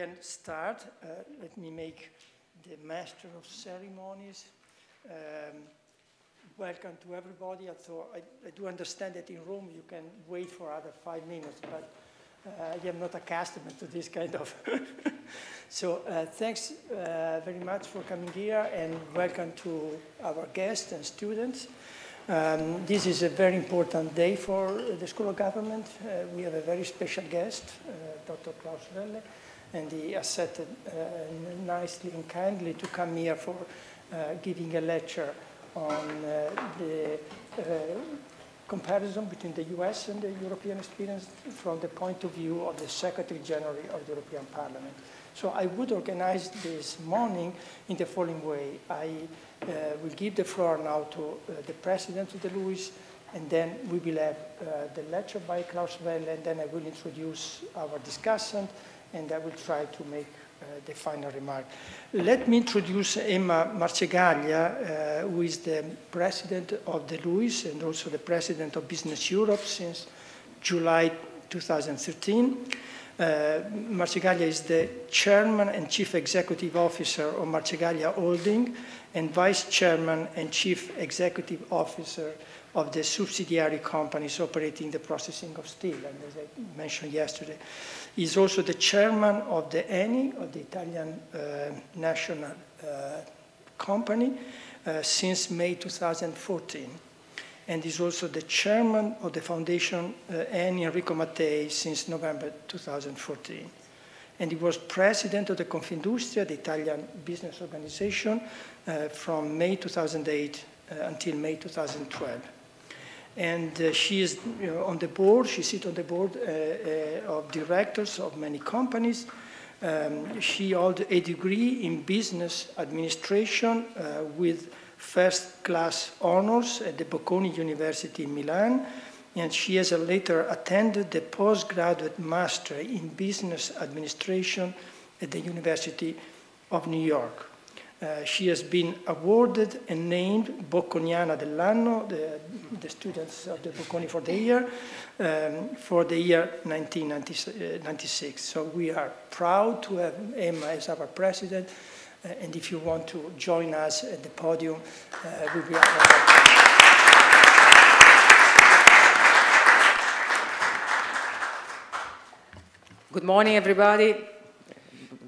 can start. Uh, let me make the master of ceremonies. Um, welcome to everybody. So I, I, do understand that in Rome you can wait for other five minutes, but uh, I am not accustomed to this kind of. so uh, thanks uh, very much for coming here and welcome to our guests and students. Um, this is a very important day for the School of Government. Uh, we have a very special guest, uh, Dr. Klaus Welle, and he accepted uh, nicely and kindly to come here for uh, giving a lecture on uh, the comparison between the US and the European experience from the point of view of the Secretary General of the European Parliament. So I would organize this morning in the following way. I uh, will give the floor now to uh, the President of the LUISS, and then we will have uh, the lecture by Klaus Welle, and then I will introduce our discussant, and I will try to make uh, the final remark. Let me introduce Emma Marcegaglia, uh, who is the president of the LUISS and also the president of Business Europe since July 2013. Uh, Marcegaglia is the chairman and chief executive officer of Marcegaglia Holding and vice chairman and chief executive officer of the subsidiary companies operating the processing of steel, and as I mentioned yesterday. He's also the chairman of the ENI, of the Italian uh, national uh, company, uh, since May 2014 and is also the chairman of the foundation uh, Eni Enrico Mattei since November 2014. And he was president of the Confindustria, the Italian business organization, uh, from May 2008 uh, until May 2012. And uh, she is you know, on the board, she sits on the board uh, uh, of directors of many companies. Um, she held a degree in business administration with first class honors at the Bocconi University in Milan, and she has later attended the postgraduate master in business administration at the University of New York. Uh, she has been awarded and named Bocconiana dell'anno, the, the, students of the Bocconi for the year, um, for the year 1996. So we are proud to have Emma as our president uh, and if you want to join us at the podium, uh, we will be Good morning, everybody.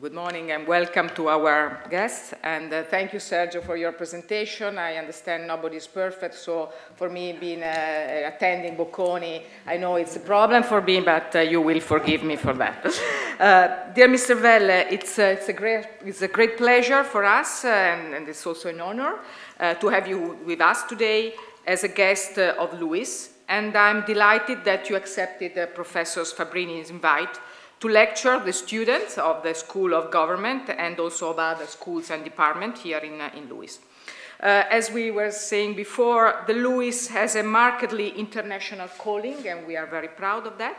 Good morning and welcome to our guests. And uh, thank you, Sergio, for your presentation. I understand nobody's perfect, so for me, being uh, attending Bocconi, I know it's a problem for me, but uh, you will forgive me for that. Uh, dear Mr. Welle, it's, uh, it's, a great, it's a great pleasure for us, uh, and, and, it's also an honor to have you with us today as a guest of LUISS. And I'm delighted that you accepted Professor Fabbrini's invite to lecture the students of the School of Government and also of other schools and departments here in, uh, in LUISS. Uh, as we were saying before, the LUISS has a markedly international calling, and we are very proud of that,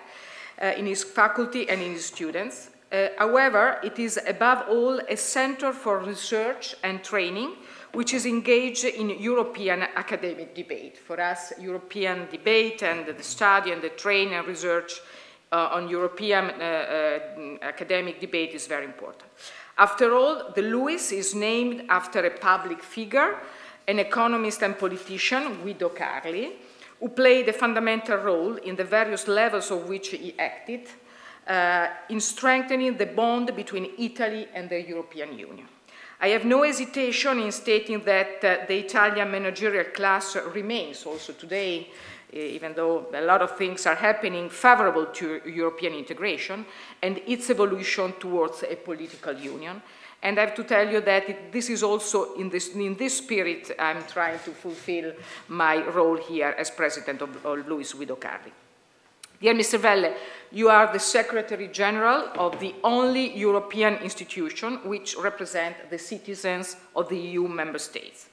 uh, in its faculty and in its students. Uh, however, it is above all a center for research and training, which is engaged in European academic debate. For us, European debate and the study and the training and research on European uh, uh, academic debate is very important. After all, the LUISS is named after a public figure, an economist and politician, Guido Carli, who played a fundamental role in the various levels of which he acted uh, in strengthening the bond between Italy and the European Union. I have no hesitation in stating that uh, the Italian managerial class remains also today even though a lot of things are happening favorable to European integration and its evolution towards a political union. And I have to tell you that it, this is also in this, in this spirit I'm trying to fulfill my role here as president of, of LUISS Guido Carli. Dear Mr. Welle, you are the Secretary General of the only European institution which represents the citizens of the EU member states.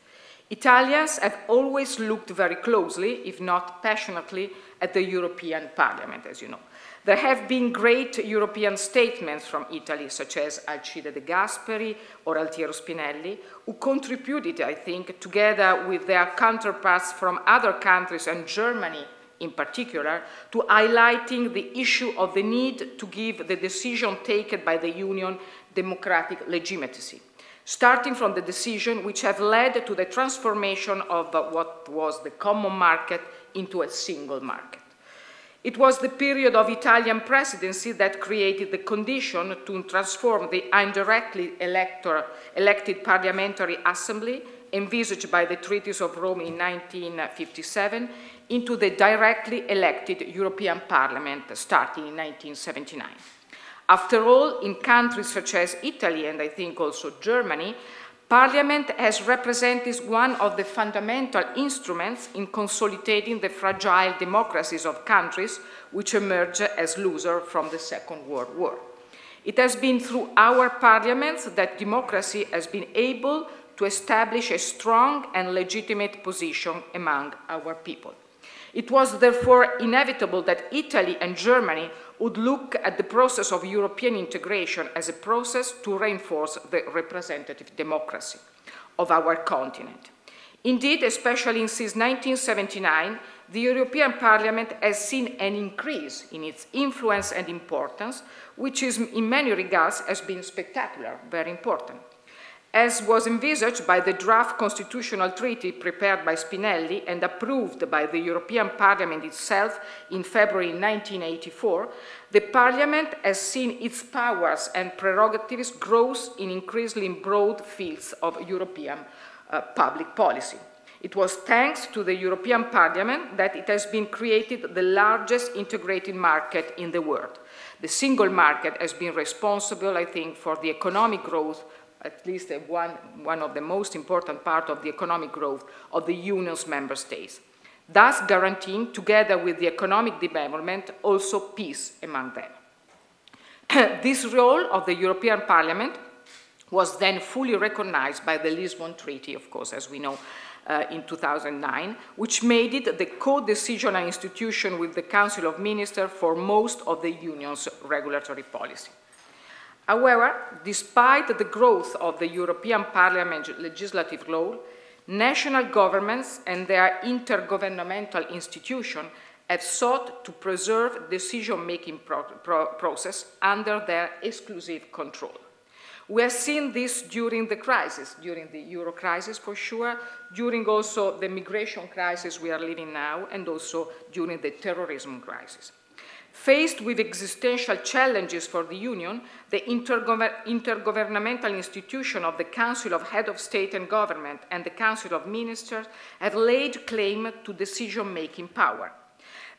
Italians have always looked very closely, if not passionately, at the European Parliament, as you know. There have been great European statements from Italy, such as Alcide de Gasperi or Altiero Spinelli, who contributed, I think, together with their counterparts from other countries and Germany in particular, to highlighting the issue of the need to give the decision taken by the Union democratic legitimacy, starting from the decision which have led to the transformation of what was the common market into a single market. It was the period of Italian presidency that created the condition to transform the indirectly elector, elected parliamentary assembly envisaged by the treaties of Rome in 1957 into the directly elected European Parliament starting in 1979. After all, in countries such as Italy and I think also Germany, Parliament has represented one of the fundamental instruments in consolidating the fragile democracies of countries which emerged as losers from the Second World War. It has been through our parliaments that democracy has been able to establish a strong and legitimate position among our people. It was therefore inevitable that Italy and Germany would look at the process of European integration as a process to reinforce the representative democracy of our continent. Indeed, especially since 1979, the European Parliament has seen an increase in its influence and importance, which is, in many regards has been spectacular, very important as was envisaged by the draft constitutional treaty prepared by Spinelli and approved by the European Parliament itself in February 1984, the Parliament has seen its powers and prerogatives grow in increasingly broad fields of European uh, public policy. It was thanks to the European Parliament that it has been created the largest integrated market in the world. The single market has been responsible, I think, for the economic growth at least one, one of the most important part of the economic growth of the Union's member states, thus guaranteeing, together with the economic development, also peace among them. this role of the European Parliament was then fully recognized by the Lisbon Treaty, of course, as we know, uh, in 2009, which made it the co-decisional institution with the Council of Ministers for most of the Union's regulatory policy. However, despite the growth of the European Parliament legislative role, national governments and their intergovernmental institutions have sought to preserve decision-making pro pro process under their exclusive control. We have seen this during the crisis, during the euro crisis for sure, during also the migration crisis we are living now, and also during the terrorism crisis. Faced with existential challenges for the Union, the intergover intergovernmental institution of the Council of Head of State and Government and the Council of Ministers have laid claim to decision-making power.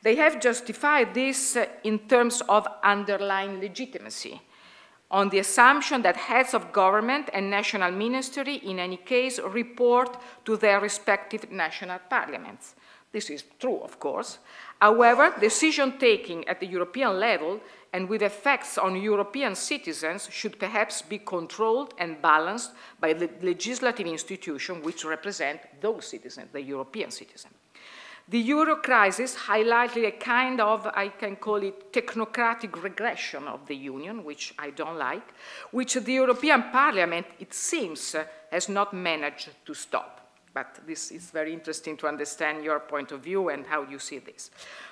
They have justified this uh, in terms of underlying legitimacy, on the assumption that heads of government and national ministry, in any case, report to their respective national parliaments. This is true, of course. However, decision-taking at the European level and with effects on European citizens should perhaps be controlled and balanced by the legislative institution which represent those citizens, the European citizens. The euro crisis highlighted a kind of, I can call it, technocratic regression of the Union, which I don't like, which the European Parliament, it seems, has not managed to stop but this is very interesting to understand your point of view and how you see this.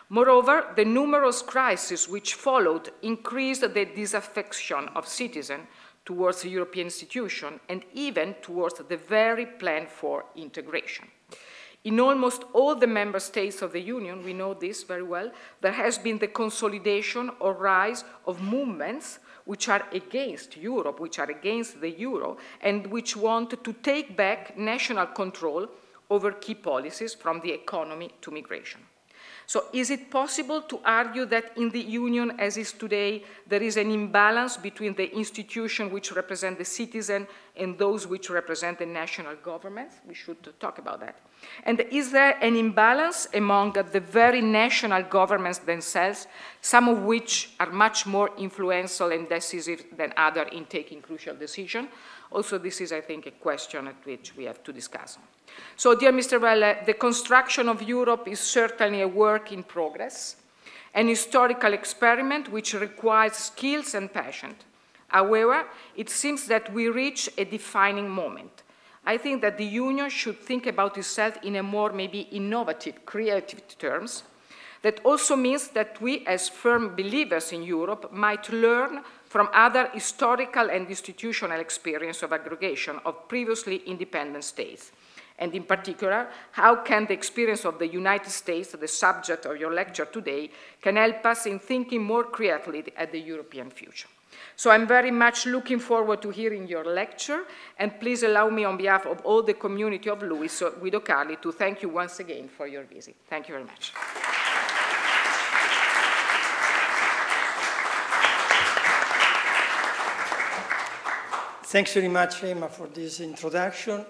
Moreover, the numerous crises which followed increased the disaffection of citizens towards the European institution and even towards the very plan for integration. In almost all the member states of the Union, we know this very well, there has been the consolidation or rise of movements which are against Europe, which are against the euro, and which want to take back national control over key policies from the economy to migration. So is it possible to argue that in the Union as is today, there is an imbalance between the institutions which represent the citizen and those which represent the national governments? We should talk about that. And is there an imbalance among the very national governments themselves, some of which are much more influential and decisive than others in taking crucial decisions? Also, this is, I think, a question at which we have to discuss. So, dear Mr. Welle, the construction of Europe is certainly a work in progress, an historical experiment which requires skills and passion. However, it seems that we reach a defining moment. I think that the Union should think about itself in a more maybe innovative, creative terms. That also means that we, as firm believers in Europe, might learn from other historical and institutional experience of aggregation of previously independent states. And in particular, how can the experience of the United States, the subject of your lecture today, can help us in thinking more creatively at the European future. So I'm very much looking forward to hearing your lecture, and please allow me on behalf of all the community of LUISS, Guido Carli, to thank you once again for your visit. Thank you very much. Thanks very much, Emma, for this introduction.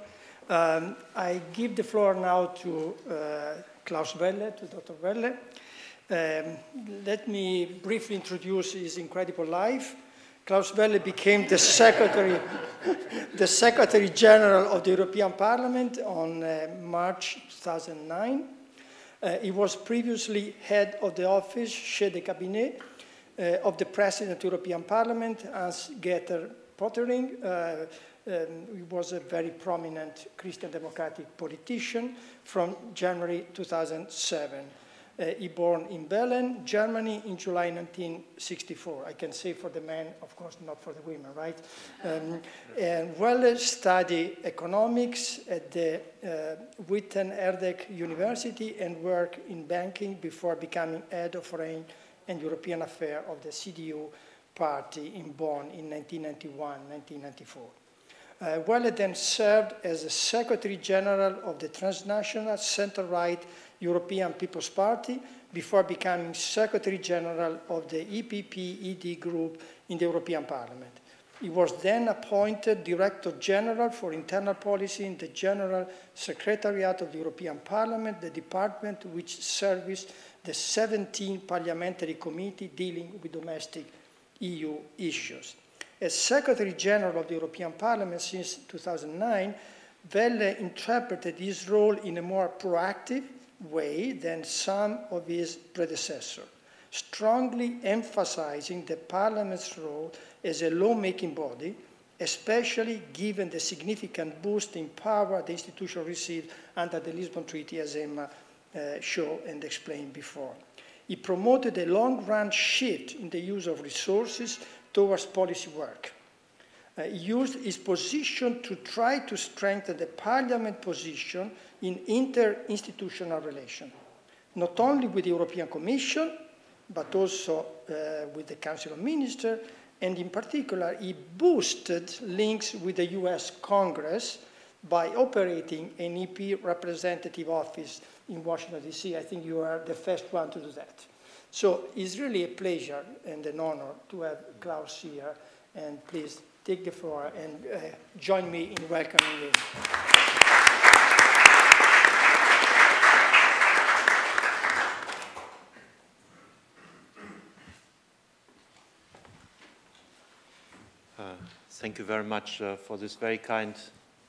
Um, I give the floor now to uh, Klaus Welle, to Dr. Welle. Um, let me briefly introduce his incredible life. Klaus Welle became the Secretary, the Secretary General of the European Parliament on uh, March 2009. Uh, he was previously head of the office, chef de cabinet, uh, of the President of the European Parliament, Hans-Gert Pöttering. Uh, um, he was a very prominent Christian Democratic politician from January 2007. Uh, he born in Berlin, Germany, in July 1964. I can say for the men, of course, not for the women, right? Um, and Welle studied economics at the uh, Witten-Herdecke University and worked in banking before becoming head of foreign and European affairs of the CDU party in Bonn in 1991-1994. Uh, Welle then served as the Secretary General of the transnational center-right European People's Party before becoming Secretary General of the EPP-ED group in the European Parliament. He was then appointed Director General for Internal Policy in the General Secretariat of the European Parliament, the department which serviced the 17 parliamentary committee dealing with domestic EU issues. As Secretary General of the European Parliament since 2009, Welle interpreted his role in a more proactive way than some of his predecessors, strongly emphasizing the Parliament's role as a lawmaking body, especially given the significant boost in power the institution received under the Lisbon Treaty, as Emma uh, showed and explained before. He promoted a long-run shift in the use of resources towards policy work. Uh, he used his position to try to strengthen the Parliament position in interinstitutional relations, not only with the European Commission, but also uh, with the Council of Ministers, and in particular, he boosted links with the US Congress by operating an EP representative office in Washington, D.C. I think you are the first one to do that. So it's really a pleasure and an honor to have Klaus here, and please take the floor and uh, join me in welcoming him. Thank you very much uh, for this very kind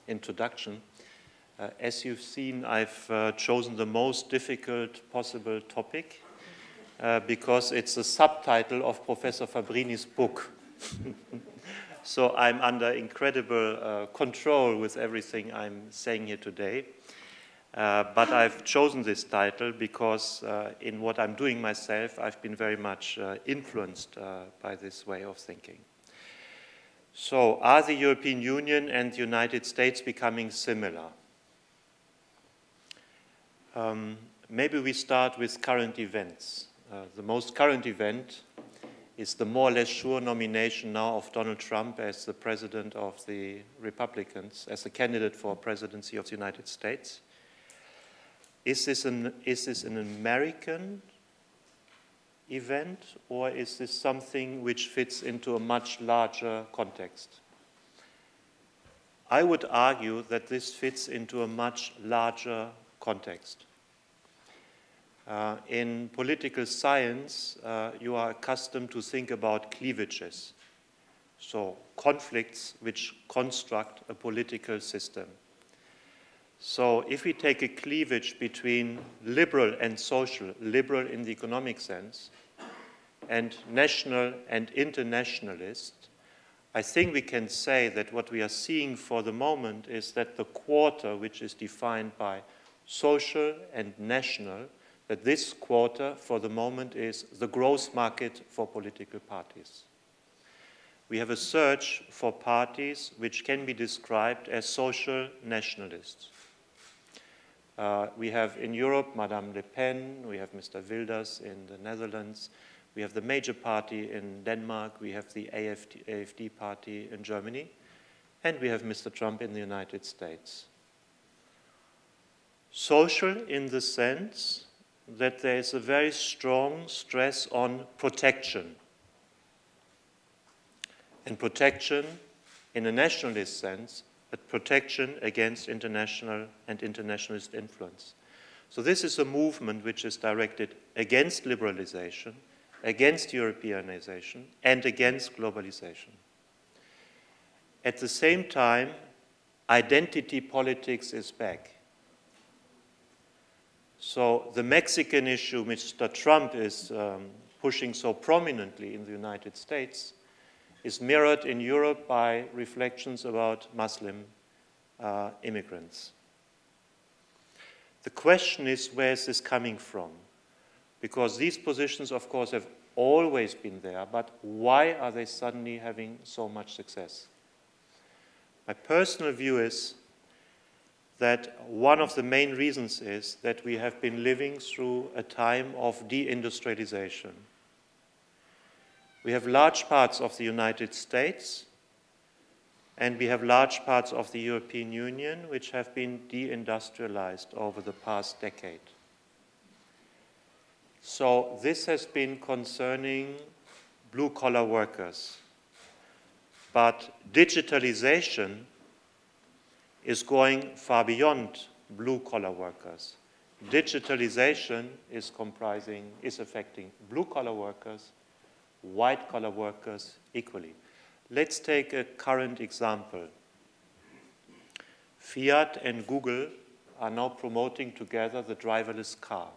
introduction. Uh, as you've seen, I've uh, chosen the most difficult possible topic uh, because it's the subtitle of Professor Fabbrini's book. so I'm under incredible uh, control with everything I'm saying here today. Uh, but I've chosen this title because in what I'm doing myself, I've been very much influenced by this way of thinking. So are the European Union and the United States becoming similar? Um, maybe we start with current events. Uh, the most current event is the more or less sure nomination now of Donald Trump as the president of the Republicans, as a candidate for presidency of the United States. Is this an, is this an American event, or is this something which fits into a much larger context? I would argue that this fits into a much larger context. Uh, in political science, uh, you are accustomed to think about cleavages, so conflicts which construct a political system. So if we take a cleavage between liberal and social, liberal in the economic sense, and national and internationalist, I think we can say that what we are seeing for the moment is that the quarter, which is defined by social and national, that this quarter, for the moment, is the growth market for political parties. We have a search for parties which can be described as social nationalists. Uh, we have in Europe Madame Le Pen, we have Mr. Wilders in the Netherlands, we have the major party in Denmark, we have the AFD, AFD party in Germany, and we have Mr. Trump in the United States. Social in the sense that there is a very strong stress on protection. And protection in a nationalist sense, but protection against international and internationalist influence. So this is a movement which is directed against liberalization, against Europeanization, and against globalization. At the same time, identity politics is back. So the Mexican issue, Mr. Trump is um, pushing so prominently in the United States, is mirrored in Europe by reflections about Muslim uh, immigrants. The question is, where is this coming from? Because these positions, of course, have always been there, but why are they suddenly having so much success? My personal view is that one of the main reasons is that we have been living through a time of deindustrialization. We have large parts of the United States and we have large parts of the European Union which have been deindustrialized over the past decade. So this has been concerning blue-collar workers. But digitalization is going far beyond blue-collar workers. Digitalization is comprising, is affecting blue-collar workers, white-collar workers equally. Let's take a current example. Fiat and Google are now promoting together the driverless car.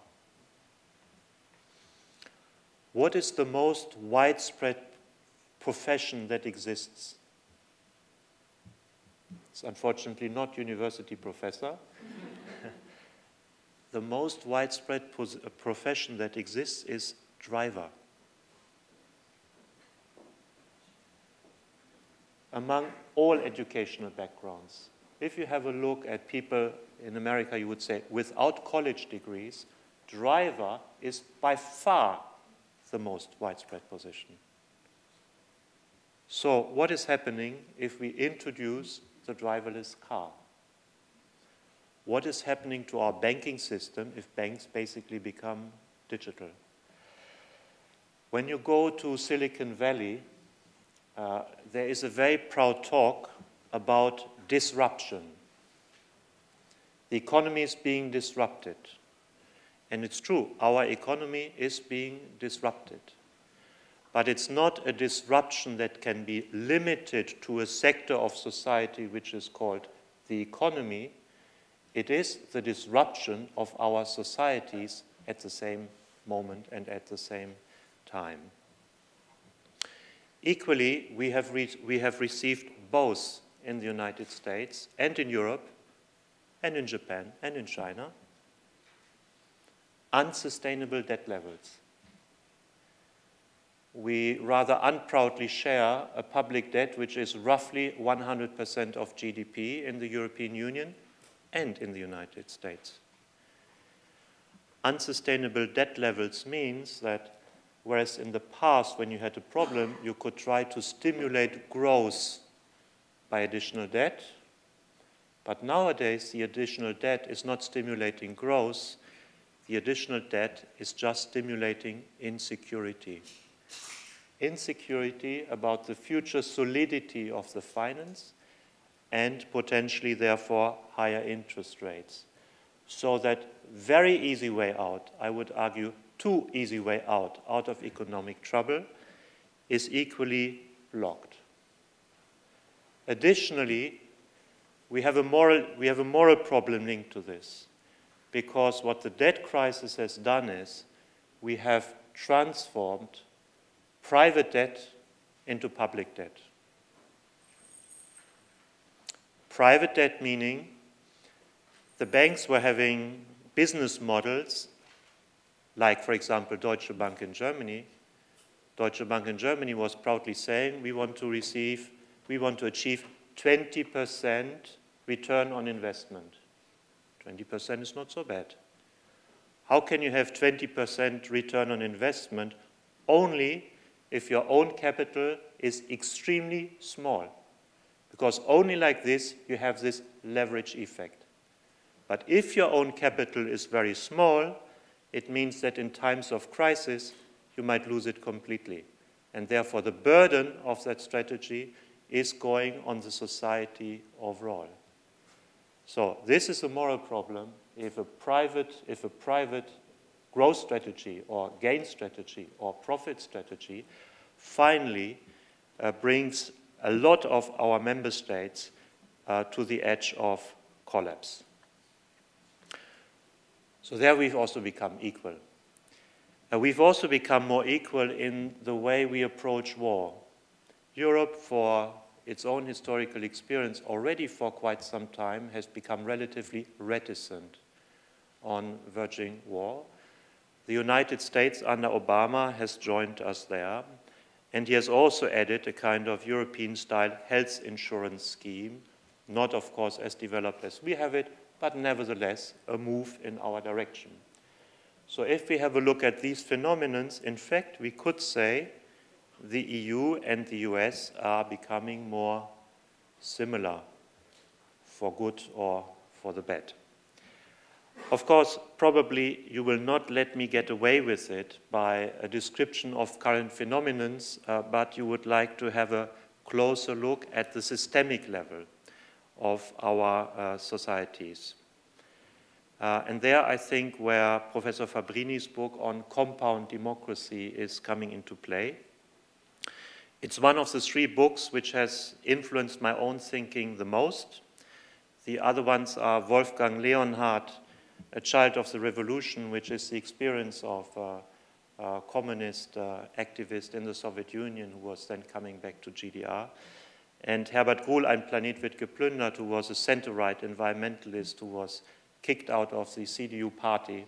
What is the most widespread profession that exists? It's unfortunately not university professor. the most widespread uh, profession that exists is driver. Among all educational backgrounds, if you have a look at people in America, you would say without college degrees, driver is by far the most widespread position. So what is happening if we introduce the driverless car? What is happening to our banking system if banks basically become digital? When you go to Silicon Valley, uh, there is a very proud talk about disruption. The economy is being disrupted. And it's true, our economy is being disrupted. But it's not a disruption that can be limited to a sector of society which is called the economy. It is the disruption of our societies at the same moment and at the same time. Equally, we have, we have received both in the United States and in Europe and in Japan and in China unsustainable debt levels. We rather unproudly share a public debt which is roughly 100% of GDP in the European Union and in the United States. Unsustainable debt levels means that whereas in the past when you had a problem you could try to stimulate growth by additional debt, but nowadays the additional debt is not stimulating growth, the additional debt is just stimulating insecurity. Insecurity about the future solidity of the finance and potentially, therefore, higher interest rates. So that very easy way out, I would argue too easy way out, out of economic trouble, is equally blocked. Additionally, we have a moral, we have a moral problem linked to this because what the debt crisis has done is we have transformed private debt into public debt. Private debt meaning the banks were having business models like, for example, Deutsche Bank in Germany, Deutsche Bank in Germany was proudly saying we want to receive, we want to achieve 20% return on investment. 20% is not so bad. How can you have 20% return on investment only if your own capital is extremely small? Because only like this you have this leverage effect. But if your own capital is very small, it means that in times of crisis, you might lose it completely. And therefore, the burden of that strategy is going on the society overall. So this is a moral problem. If a private, if a private growth strategy or gain strategy or profit strategy finally uh, brings a lot of our member states uh, to the edge of collapse. So there we've also become equal. Uh, we've also become more equal in the way we approach war. Europe, for its own historical experience, already for quite some time has become relatively reticent on verging war. The United States under Obama has joined us there, and he has also added a kind of European-style health insurance scheme, not, of course, as developed as we have it, but nevertheless a move in our direction. So if we have a look at these phenomena, in fact, we could say the EU and the US are becoming more similar for good or for the bad. Of course, probably you will not let me get away with it by a description of current phenomena, uh, but you would like to have a closer look at the systemic level of our uh, societies. Uh, and there, I think, where Professor Fabbrini's book on compound democracy is coming into play. It's one of the three books which has influenced my own thinking the most. The other ones are Wolfgang Leonhard, A Child of the Revolution, which is the experience of a, communist uh, activist in the Soviet Union who was then coming back to GDR. And Herbert Gruhl, Ein Planet wird geplündert, who was a center-right environmentalist who was kicked out of the CDU party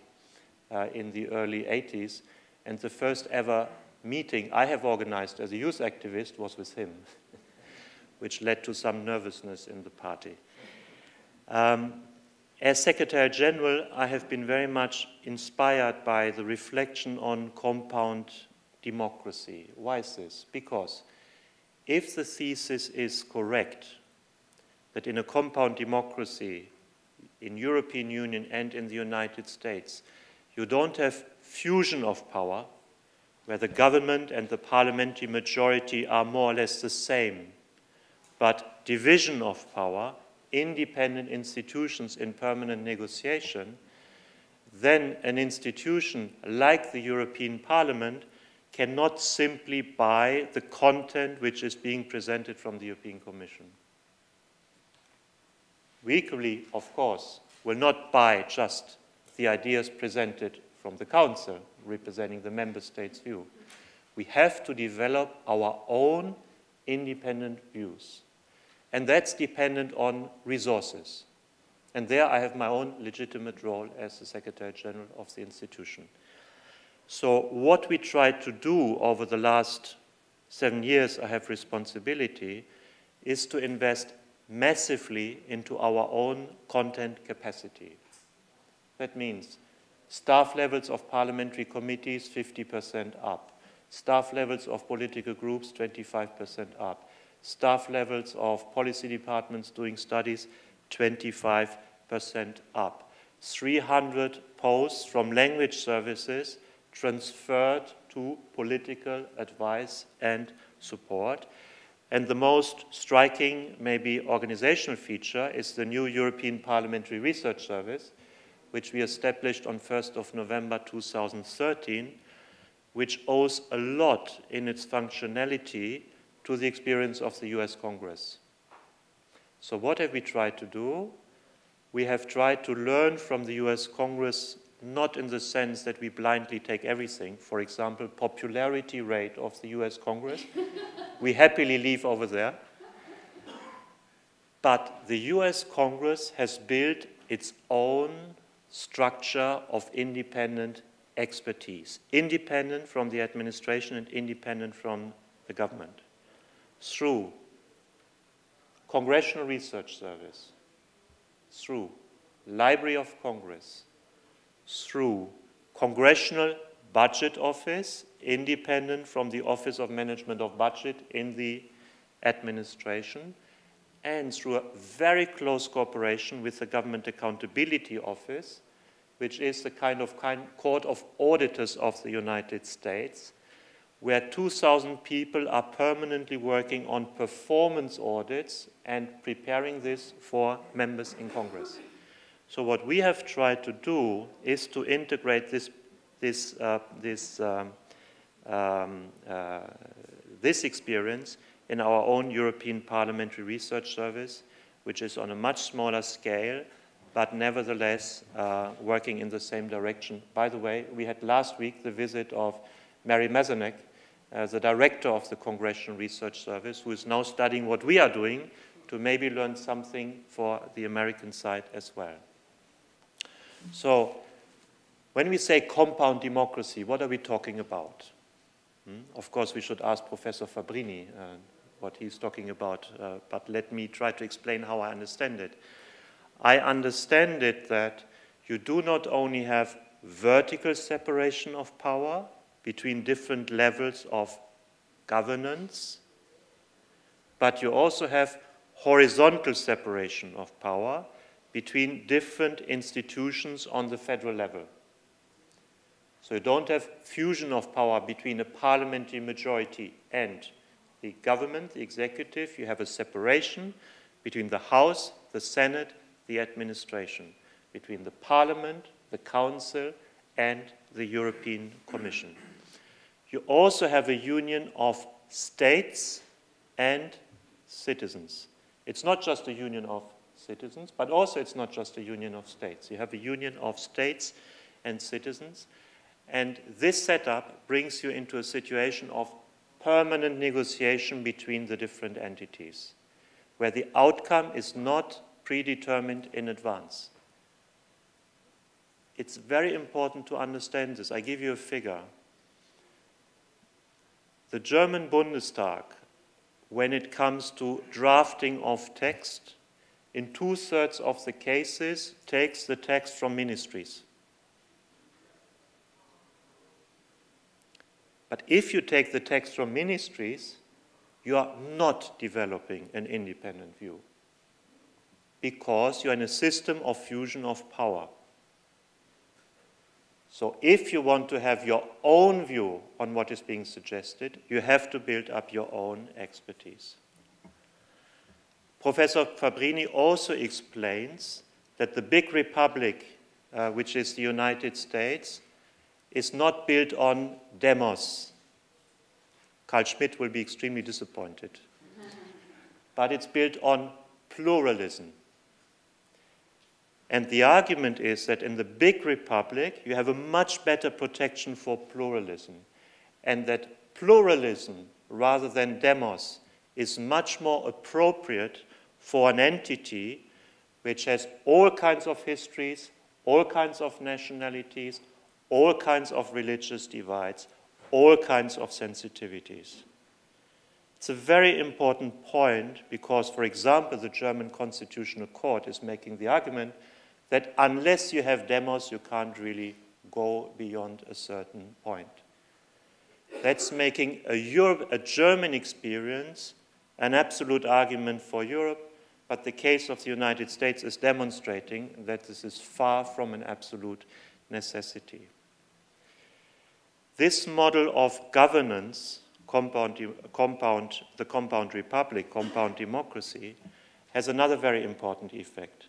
uh, in the early 80s. And the first ever meeting I have organized as a youth activist was with him, which led to some nervousness in the party. Um, as Secretary General, I have been very much inspired by the reflection on compound democracy. Why is this? Because if the thesis is correct, that in a compound democracy, in European Union and in the United States, you don't have fusion of power, where the government and the parliamentary majority are more or less the same, but division of power, independent institutions in permanent negotiation, then an institution like the European Parliament cannot simply buy the content which is being presented from the European Commission. We equally, of course, will not buy just the ideas presented from the Council, representing the Member States' view. We have to develop our own independent views. And that's dependent on resources. And there I have my own legitimate role as the Secretary General of the institution. So what we tried to do over the last seven years I have responsibility is to invest massively into our own content capacity. That means staff levels of parliamentary committees 50% up, staff levels of political groups 25% up, staff levels of policy departments doing studies 25% up, 300 posts from language services transferred to political advice and support, and the most striking, maybe organizational feature is the new European Parliamentary Research Service, which we established on 1st of November 2013, which owes a lot in its functionality to the experience of the US Congress. So what have we tried to do? We have tried to learn from the US Congress not in the sense that we blindly take everything. For example, popularity rate of the US Congress. we happily leave over there. But the US Congress has built its own structure of independent expertise, independent from the administration and independent from the government, through Congressional Research Service, through Library of Congress, through Congressional Budget Office, independent from the Office of Management of Budget in the administration, and through a very close cooperation with the Government Accountability Office, which is the kind of kind, court of auditors of the United States, where 2,000 people are permanently working on performance audits and preparing this for members in Congress. So what we have tried to do is to integrate this, this, uh, this, um, um, uh, this experience in our own European Parliamentary Research Service, which is on a much smaller scale, but nevertheless uh, working in the same direction. By the way, we had last week the visit of Mary Mazanec, uh, the director of the Congressional Research Service, who is now studying what we are doing to maybe learn something for the American side as well. So, when we say compound democracy, what are we talking about? Hmm? Of course, we should ask Professor Fabbrini uh, what he's talking about, uh, but let me try to explain how I understand it. I understand it that you do not only have vertical separation of power between different levels of governance, but you also have horizontal separation of power between different institutions on the federal level. So you don't have fusion of power between a parliamentary majority and the government, the executive, you have a separation between the House, the Senate, the administration, between the Parliament, the Council, and the European Commission. You also have a union of states and citizens. It's not just a union of citizens, but also it's not just a union of states. You have a union of states and citizens, and this setup brings you into a situation of permanent negotiation between the different entities, where the outcome is not predetermined in advance. It's very important to understand this. I give you a figure. The German Bundestag, when it comes to drafting of text, in two thirds of the cases takes the text from ministries. But if you take the text from ministries, you are not developing an independent view because you're in a system of fusion of power. So if you want to have your own view on what is being suggested, you have to build up your own expertise. Professor Fabbrini also explains that the big republic, uh, which is the United States, is not built on demos. Carl Schmitt will be extremely disappointed. but it's built on pluralism. And the argument is that in the big republic, you have a much better protection for pluralism. And that pluralism, rather than demos, is much more appropriate for an entity which has all kinds of histories, all kinds of nationalities, all kinds of religious divides, all kinds of sensitivities. It's a very important point because, for example, the German Constitutional Court is making the argument that unless you have demos, you can't really go beyond a certain point. That's making a, Europe, a German experience an absolute argument for Europe, but the case of the United States is demonstrating that this is far from an absolute necessity. This model of governance, compound, compound, the compound republic, compound democracy, has another very important effect.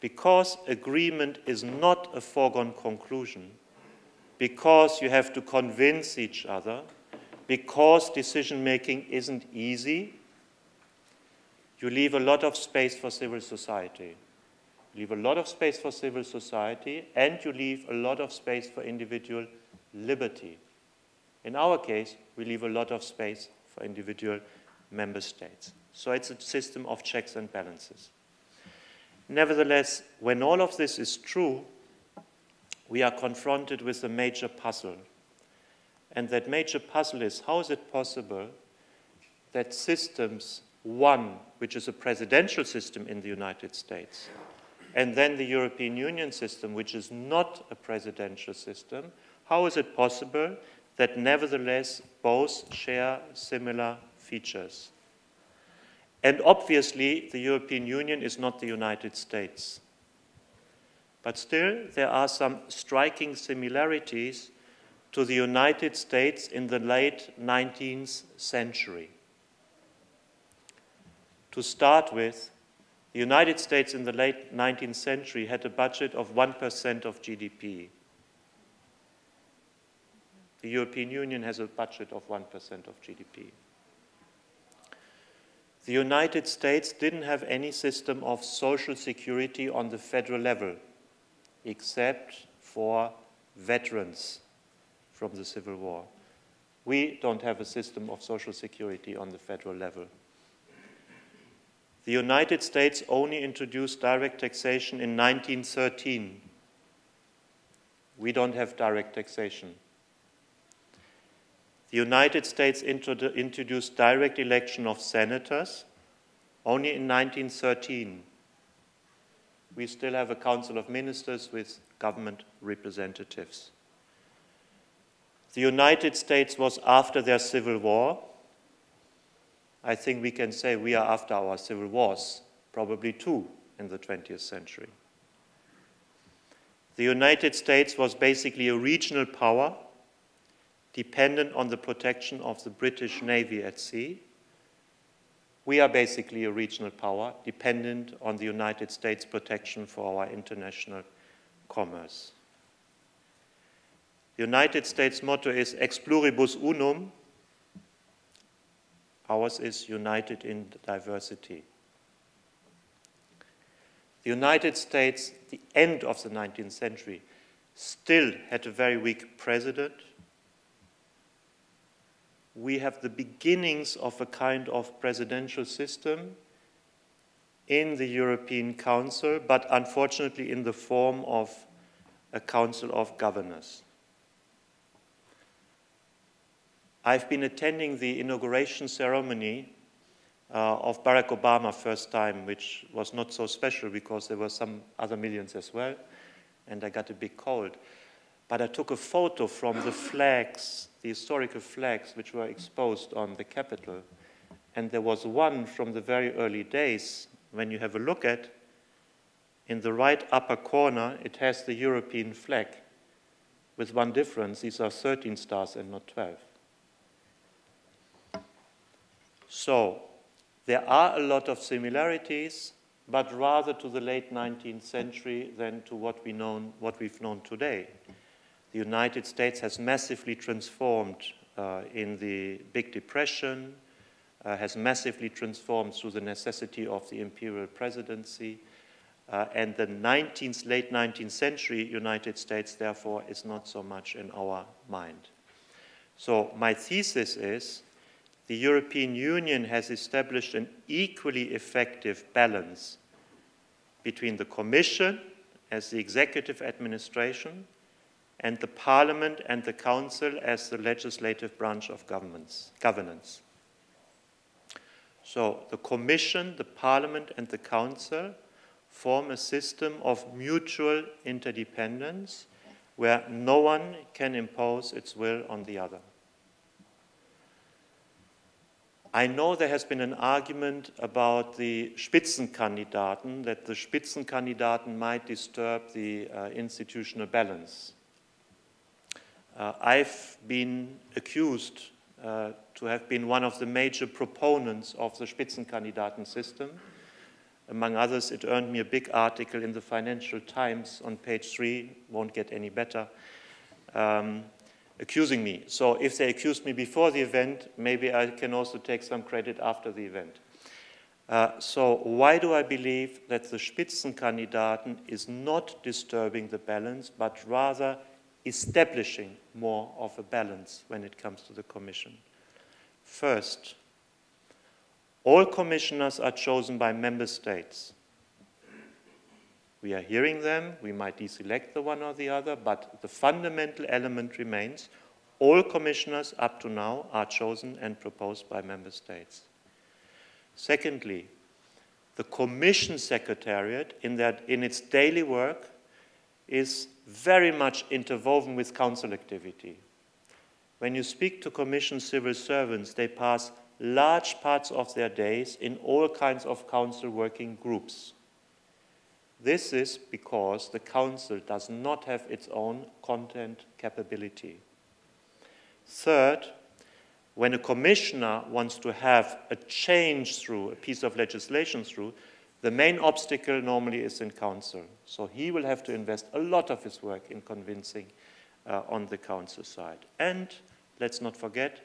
Because agreement is not a foregone conclusion, because you have to convince each other, because decision making isn't easy, you leave a lot of space for civil society. You leave a lot of space for civil society, and you leave a lot of space for individual liberty. In our case, we leave a lot of space for individual member states. So it's a system of checks and balances. Nevertheless, when all of this is true, we are confronted with a major puzzle. And that major puzzle is how is it possible that systems, one, which is a presidential system in the United States, and then the European Union system, which is not a presidential system, how is it possible that nevertheless both share similar features? And obviously, the European Union is not the United States. But still, there are some striking similarities to the United States in the late 19th century. To start with, the United States in the late 19th century had a budget of 1% of GDP. The European Union has a budget of 1% of GDP. The United States didn't have any system of social security on the federal level, except for veterans from the Civil War. We don't have a system of social security on the federal level. The United States only introduced direct taxation in 1913. We don't have direct taxation. The United States introduced direct election of senators only in 1913. We still have a Council of Ministers with government representatives. The United States was after their Civil War I think we can say we are after our civil wars, probably two in the 20th century. The United States was basically a regional power dependent on the protection of the British Navy at sea. We are basically a regional power dependent on the United States protection for our international commerce. The United States motto is ex pluribus unum, Ours is united in diversity. The United States, the end of the 19th century, still had a very weak president. We have the beginnings of a kind of presidential system in the European Council, but unfortunately in the form of a Council of Governors. I've been attending the inauguration ceremony uh, of Barack Obama first time, which was not so special because there were some other millions as well, and I got a big cold. But I took a photo from the flags, the historical flags, which were exposed on the Capitol. And there was one from the very early days, when you have a look at, in the right upper corner, it has the European flag, with one difference, these are 13 stars and not 12. So there are a lot of similarities, but rather to the late 19th century than to what, we known, what we've known today. The United States has massively transformed uh, in the Big Depression, uh, has massively transformed through the necessity of the imperial presidency, uh, and the 19th, late 19th century United States, therefore, is not so much in our mind. So my thesis is the European Union has established an equally effective balance between the Commission as the executive administration and the Parliament and the Council as the legislative branch of governance. So the Commission, the Parliament, and the Council form a system of mutual interdependence where no one can impose its will on the other. I know there has been an argument about the Spitzenkandidaten, that the Spitzenkandidaten might disturb the uh, institutional balance. Uh, I've been accused uh, to have been one of the major proponents of the Spitzenkandidaten system. Among others, it earned me a big article in the Financial Times on page three, won't get any better. Um, accusing me. So if they accused me before the event, maybe I can also take some credit after the event. Uh, so why do I believe that the Spitzenkandidaten is not disturbing the balance, but rather establishing more of a balance when it comes to the Commission? First, all commissioners are chosen by member states. We are hearing them, we might deselect the one or the other, but the fundamental element remains. All commissioners up to now are chosen and proposed by member states. Secondly, the Commission Secretariat, in, that, in its daily work, is very much interwoven with Council activity. When you speak to Commission civil servants, they pass large parts of their days in all kinds of Council working groups. This is because the Council does not have its own content capability. Third, when a commissioner wants to have a change through, a piece of legislation through, the main obstacle normally is in council. So he will have to invest a lot of his work in convincing uh, on the council side. And let's not forget,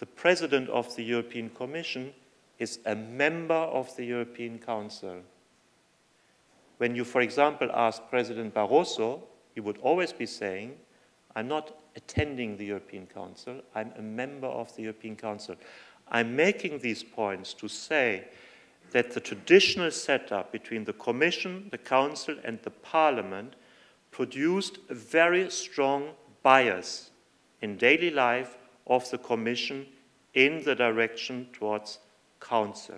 the president of the European Commission is a member of the European Council. When you, for example, ask President Barroso, he would always be saying, I'm not attending the European Council, I'm a member of the European Council. I'm making these points to say that the traditional setup between the Commission, the Council, and the Parliament produced a very strong bias in daily life of the Commission in the direction towards Council.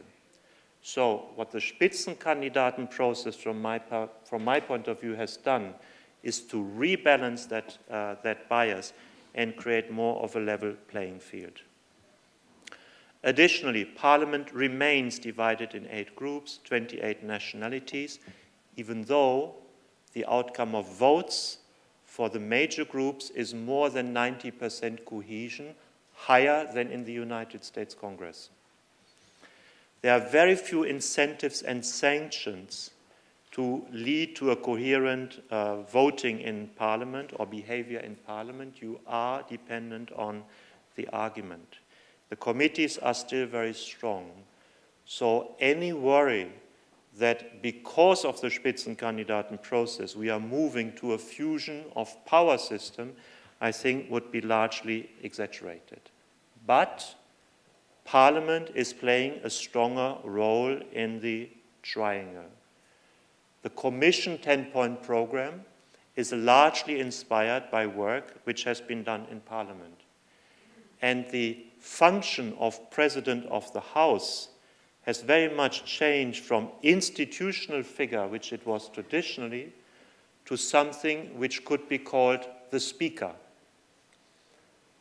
So, what the Spitzenkandidaten process, from my, from my point of view, has done is to rebalance that, uh, that bias and create more of a level playing field. Additionally, Parliament remains divided in eight groups, 28 nationalities, even though the outcome of votes for the major groups is more than 90% cohesion, higher than in the United States Congress. There are very few incentives and sanctions to lead to a coherent uh, voting in Parliament or behavior in Parliament, you are dependent on the argument. The committees are still very strong. So any worry that because of the Spitzenkandidaten process we are moving to a fusion of power system, I think would be largely exaggerated. But Parliament is playing a stronger role in the triangle. The Commission 10-point program is largely inspired by work which has been done in Parliament. And the function of President of the House has very much changed from institutional figure, which it was traditionally, to something which could be called the Speaker.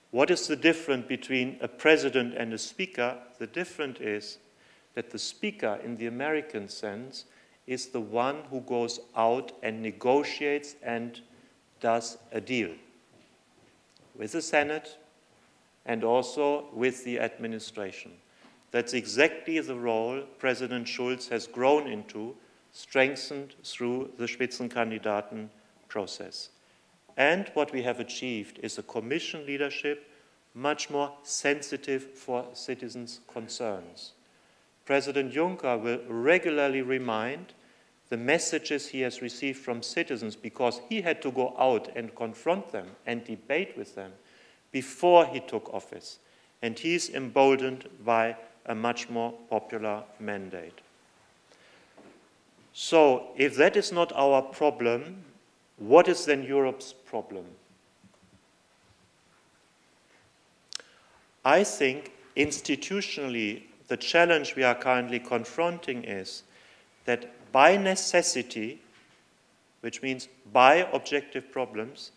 What is the difference between a president and a speaker? The difference is that the speaker, in the American sense, is the one who goes out and negotiates and does a deal with the Senate and also with the administration. That's exactly the role President Schulz has grown into, strengthened through the Spitzenkandidaten process. And what we have achieved is a commission leadership much more sensitive for citizens' concerns. President Juncker will regularly remind the messages he has received from citizens because he had to go out and confront them and debate with them before he took office. And he's emboldened by a much more popular mandate. So, if that is not our problem, what is then Europe's problem? I think institutionally, the challenge we are currently confronting is that by necessity, which means by objective problems,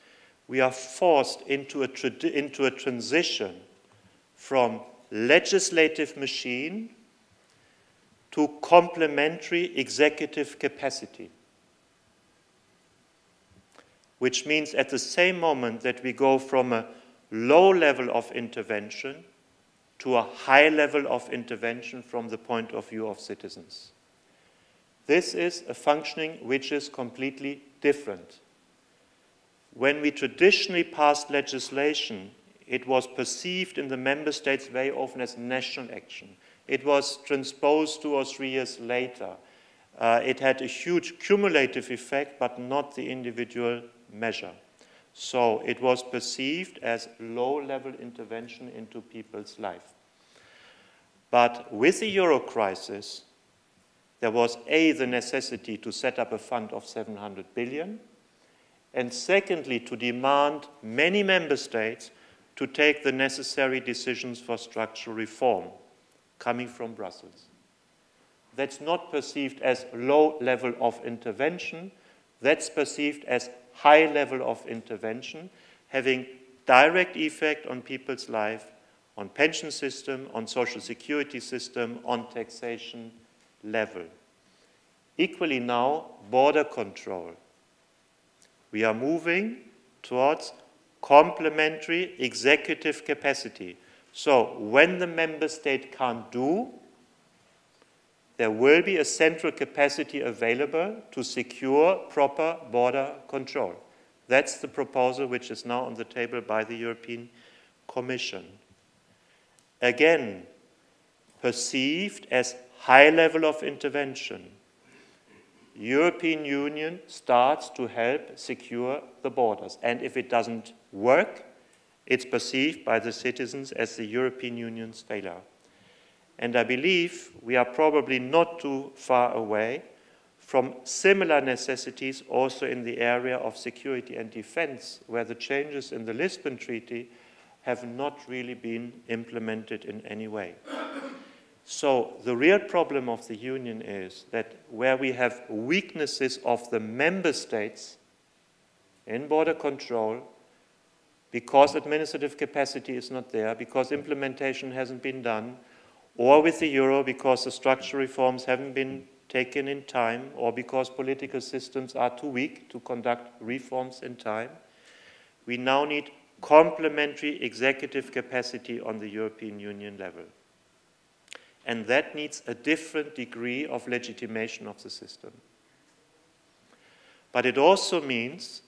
we are forced into a, into a transition from legislative machine to complementary executive capacity. Which means at the same moment that we go from a low level of intervention to a high level of intervention from the point of view of citizens. This is a functioning which is completely different. When we traditionally passed legislation, it was perceived in the member states very often as national action. It was transposed two or three years later. Uh, it had a huge cumulative effect, but not the individual measure. So it was perceived as low-level intervention into people's life. But with the euro crisis, there was A, the necessity to set up a fund of 700 billion, and secondly, to demand many member states to take the necessary decisions for structural reform coming from Brussels. That's not perceived as low level of intervention, that's perceived as high level of intervention, having direct effect on people's life, on pension system, on social security system, on taxation level. Equally now, border control. We are moving towards complementary executive capacity. So when the member state can't do, there will be a central capacity available to secure proper border control. That's the proposal which is now on the table by the European Commission. Again, perceived as high level of intervention. European Union starts to help secure the borders. And if it doesn't work, it's perceived by the citizens as the European Union's failure. And I believe we are probably not too far away from similar necessities also in the area of security and defense, where the changes in the Lisbon Treaty have not really been implemented in any way. So the real problem of the Union is that where we have weaknesses of the member states in border control, because administrative capacity is not there, because implementation hasn't been done, or with the euro because the structural reforms haven't been taken in time, or because political systems are too weak to conduct reforms in time, we now need complementary executive capacity on the European Union level. And that needs a different degree of legitimation of the system. But it also means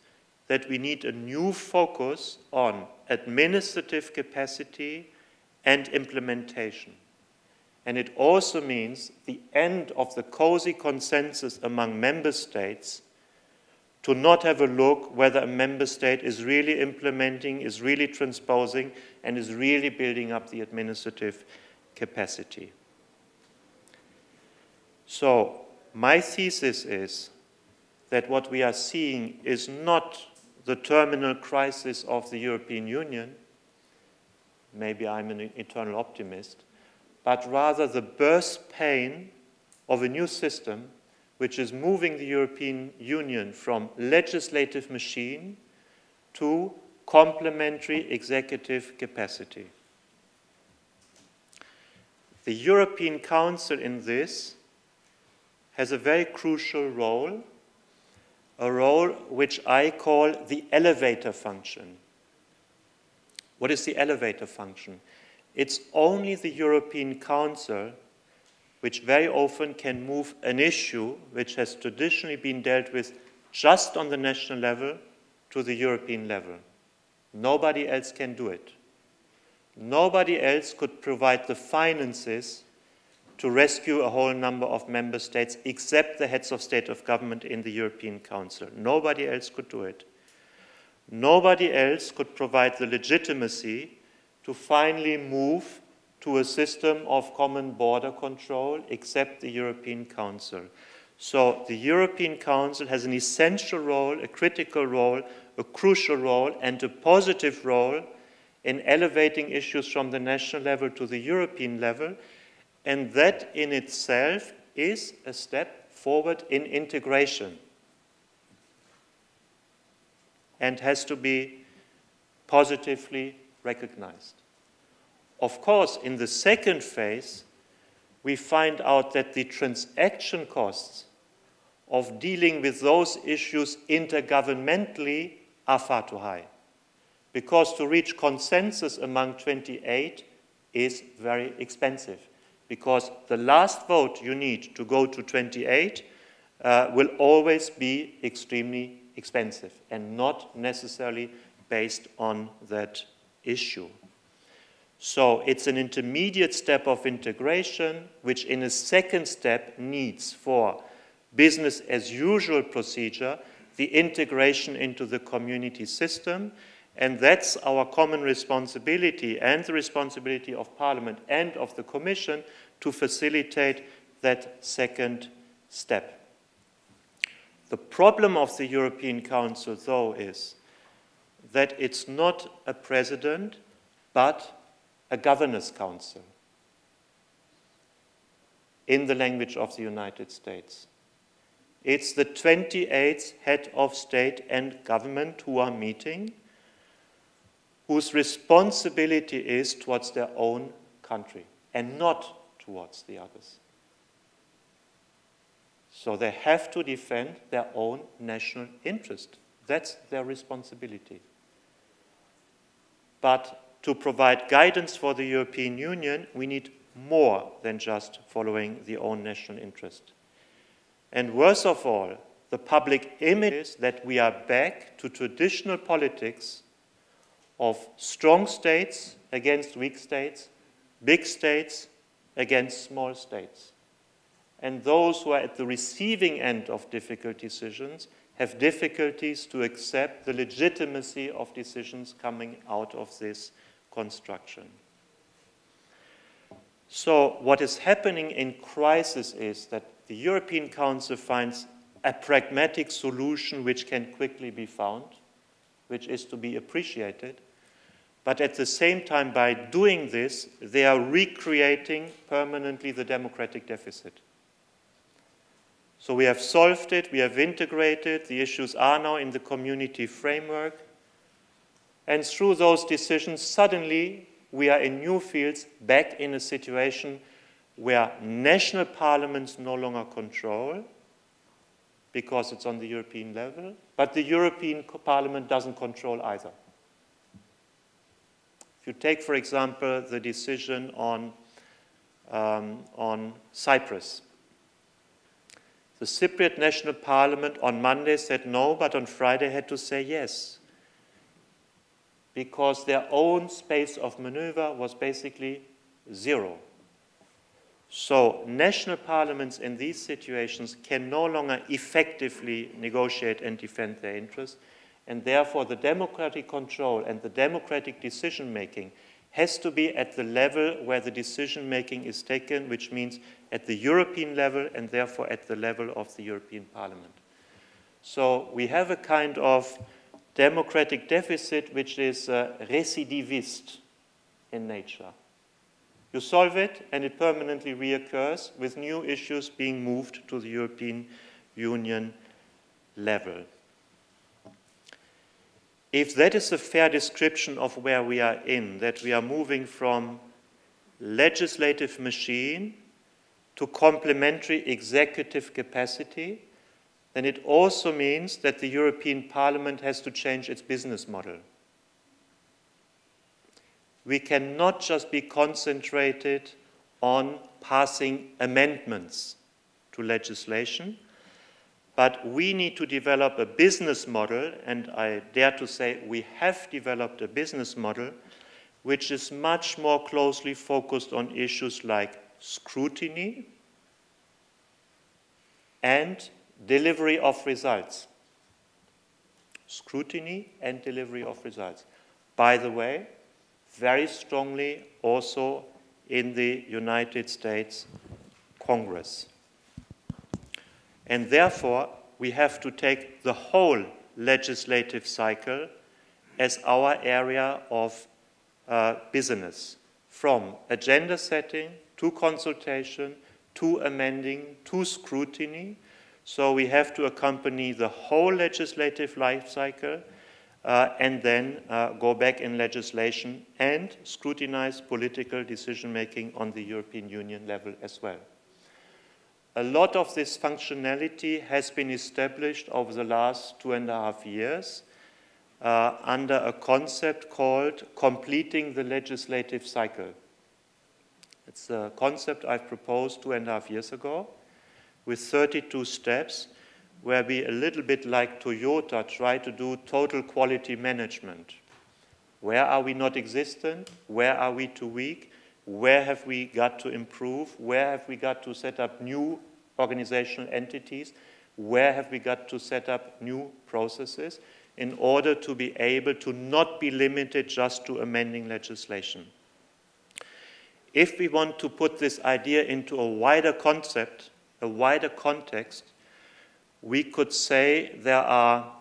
that we need a new focus on administrative capacity and implementation. And it also means the end of the cozy consensus among member states to not have a look whether a member state is really implementing, is really transposing, and is really building up the administrative capacity. So, my thesis is that what we are seeing is not the terminal crisis of the European Union. Maybe I'm an eternal optimist but rather the birth pain of a new system which is moving the European Union from legislative machine to complementary executive capacity. The European Council in this has a very crucial role, a role which I call the elevator function. What is the elevator function? It's only the European Council which very often can move an issue which has traditionally been dealt with just on the national level to the European level. Nobody else can do it. Nobody else could provide the finances to rescue a whole number of member states except the heads of state of government in the European Council. Nobody else could do it. Nobody else could provide the legitimacy to finally move to a system of common border control except the European Council. So the European Council has an essential role, a critical role, a crucial role, and a positive role in elevating issues from the national level to the European level, and that in itself is a step forward in integration and has to be positively recognized. Of course, in the second phase, we find out that the transaction costs of dealing with those issues intergovernmentally are far too high. Because to reach consensus among 28 is very expensive. Because the last vote you need to go to 28 uh, will always be extremely expensive and not necessarily based on that issue. So it's an intermediate step of integration, which in a second step needs for business as usual procedure, the integration into the community system. And that's our common responsibility and the responsibility of Parliament and of the Commission to facilitate that second step. The problem of the European Council, though, is that it's not a president, but a governors' council in the language of the United States. It's the 28th head of state and government who are meeting, whose responsibility is towards their own country and not towards the others. So they have to defend their own national interest. That's their responsibility. But to provide guidance for the European Union, we need more than just following the own national interest. And worst of all, the public image is that we are back to traditional politics of strong states against weak states, big states against small states. And those who are at the receiving end of difficult decisions have difficulties to accept the legitimacy of decisions coming out of this construction. So, what is happening in crisis is that the European Council finds a pragmatic solution which can quickly be found, which is to be appreciated. But at the same time, by doing this, they are recreating permanently the democratic deficit. So we have solved it, we have integrated, the issues are now in the community framework. And through those decisions, suddenly we are in new fields back in a situation where national parliaments no longer control because it's on the European level, but the European Parliament doesn't control either. You take, for example, the decision on, um, on Cyprus, the Cypriot National Parliament on Monday said no, but on Friday had to say yes. Because their own space of maneuver was basically zero. So, national parliaments in these situations can no longer effectively negotiate and defend their interests, and therefore the democratic control and the democratic decision making has to be at the level where the decision making is taken, which means at the European level and therefore at the level of the European Parliament. So we have a kind of democratic deficit which is uh, recidivist in nature. You solve it and it permanently reoccurs with new issues being moved to the European Union level. If that is a fair description of where we are in, that we are moving from legislative machine to complementary executive capacity, then it also means that the European Parliament has to change its business model. We cannot just be concentrated on passing amendments to legislation, but we need to develop a business model, and I dare to say we have developed a business model which is much more closely focused on issues like scrutiny and delivery of results. Scrutiny and delivery of results. By the way, very strongly also in the United States Congress. And therefore, we have to take the whole legislative cycle as our area of uh, business, from agenda setting to consultation to amending to scrutiny. So we have to accompany the whole legislative life cycle uh, and then uh, go back in legislation and scrutinize political decision making on the European Union level as well. A lot of this functionality has been established over the last two and a half years uh, under a concept called completing the legislative cycle. It's a concept I've proposed two and a half years ago with 32 steps where we, a little bit like Toyota, try to do total quality management. Where are we not existent? Where are we too weak? Where have we got to improve? Where have we got to set up new organizational entities? Where have we got to set up new processes in order to be able to not be limited just to amending legislation? If we want to put this idea into a wider concept, a wider context, we could say there are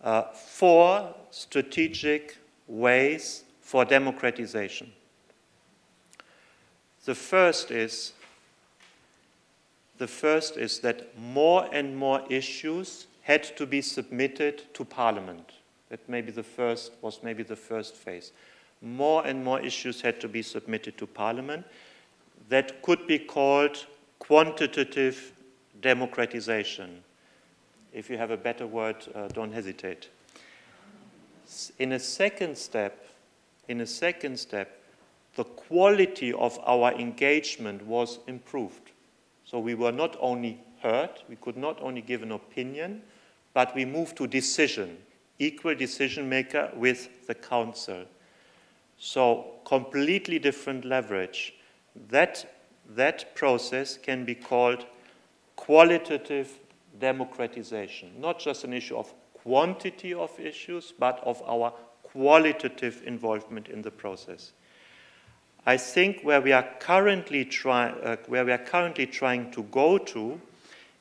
uh, four strategic ways for democratization. The first is the first is that more and more issues had to be submitted to Parliament. That maybe the first was maybe the first phase. More and more issues had to be submitted to Parliament. That could be called quantitative democratization. If you have a better word, uh, don't hesitate. In a second step, in a second step, the quality of our engagement was improved. So we were not only heard, we could not only give an opinion, but we moved to decision, equal decision maker with the council. So completely different leverage. That, that process can be called qualitative democratization, not just an issue of quantity of issues, but of our qualitative involvement in the process. I think where we are currently, try, uh, where we are currently trying to go to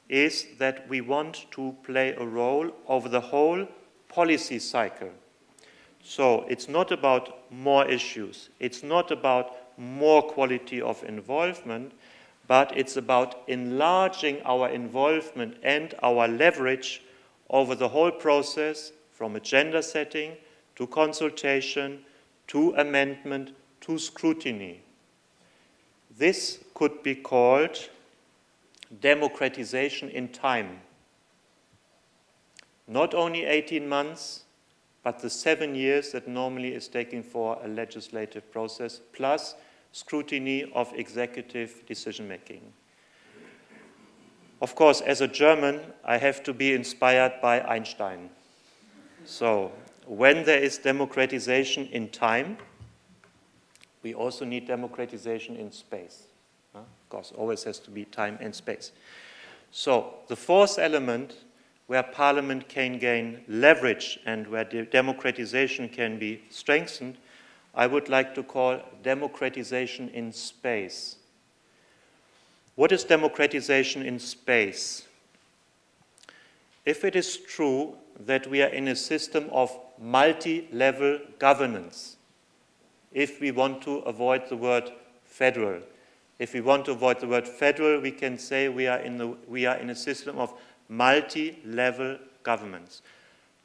is that we want to play a role over the whole policy cycle. So it's not about more issues, it's not about more quality of involvement, but it's about enlarging our involvement and our leverage over the whole process from agenda setting to consultation to amendment to scrutiny. This could be called democratization in time. Not only 18 months, but the seven years that normally is taken for a legislative process, plus scrutiny of executive decision making. Of course, as a German, I have to be inspired by Einstein. So, when there is democratization in time, we also need democratization in space. Of course, always has to be time and space. So, the fourth element where Parliament can gain leverage and where democratization can be strengthened, I would like to call democratization in space. What is democratization in space? If it is true that we are in a system of multi-level governance, if we want to avoid the word federal, if we want to avoid the word federal, we can say we are in, the, we are in a system of multi-level governments.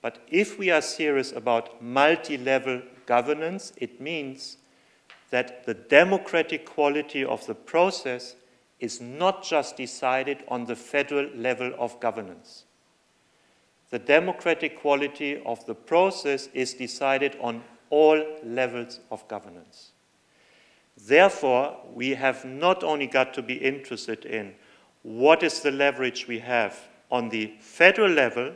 But if we are serious about multi-level governance, it means that the democratic quality of the process is not just decided on the federal level of governance. The democratic quality of the process is decided on all levels of governance. Therefore, we have not only got to be interested in what is the leverage we have on the federal level,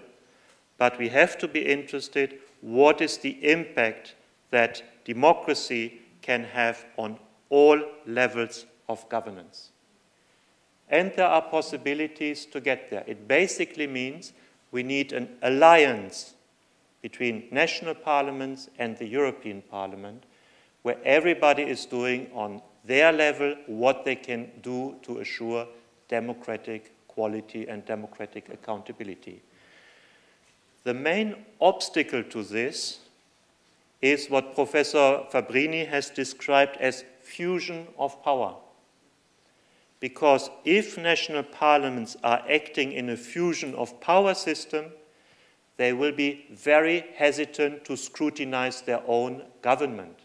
but we have to be interested what is the impact that democracy can have on all levels of governance. And there are possibilities to get there. It basically means we need an alliance between national parliaments and the European Parliament, where everybody is doing on their level what they can do to assure democratic quality and democratic accountability. The main obstacle to this is what Professor Fabbrini has described as fusion of power. Because if national parliaments are acting in a fusion of power system, they will be very hesitant to scrutinize their own government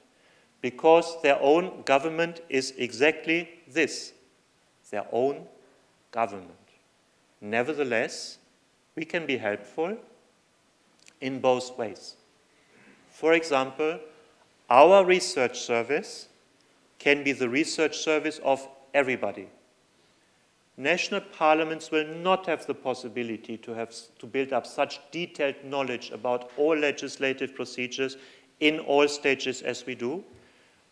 because their own government is exactly this their own government. Nevertheless, we can be helpful in both ways. For example, our research service can be the research service of everybody. National parliaments will not have the possibility to, have, to build up such detailed knowledge about all legislative procedures in all stages as we do,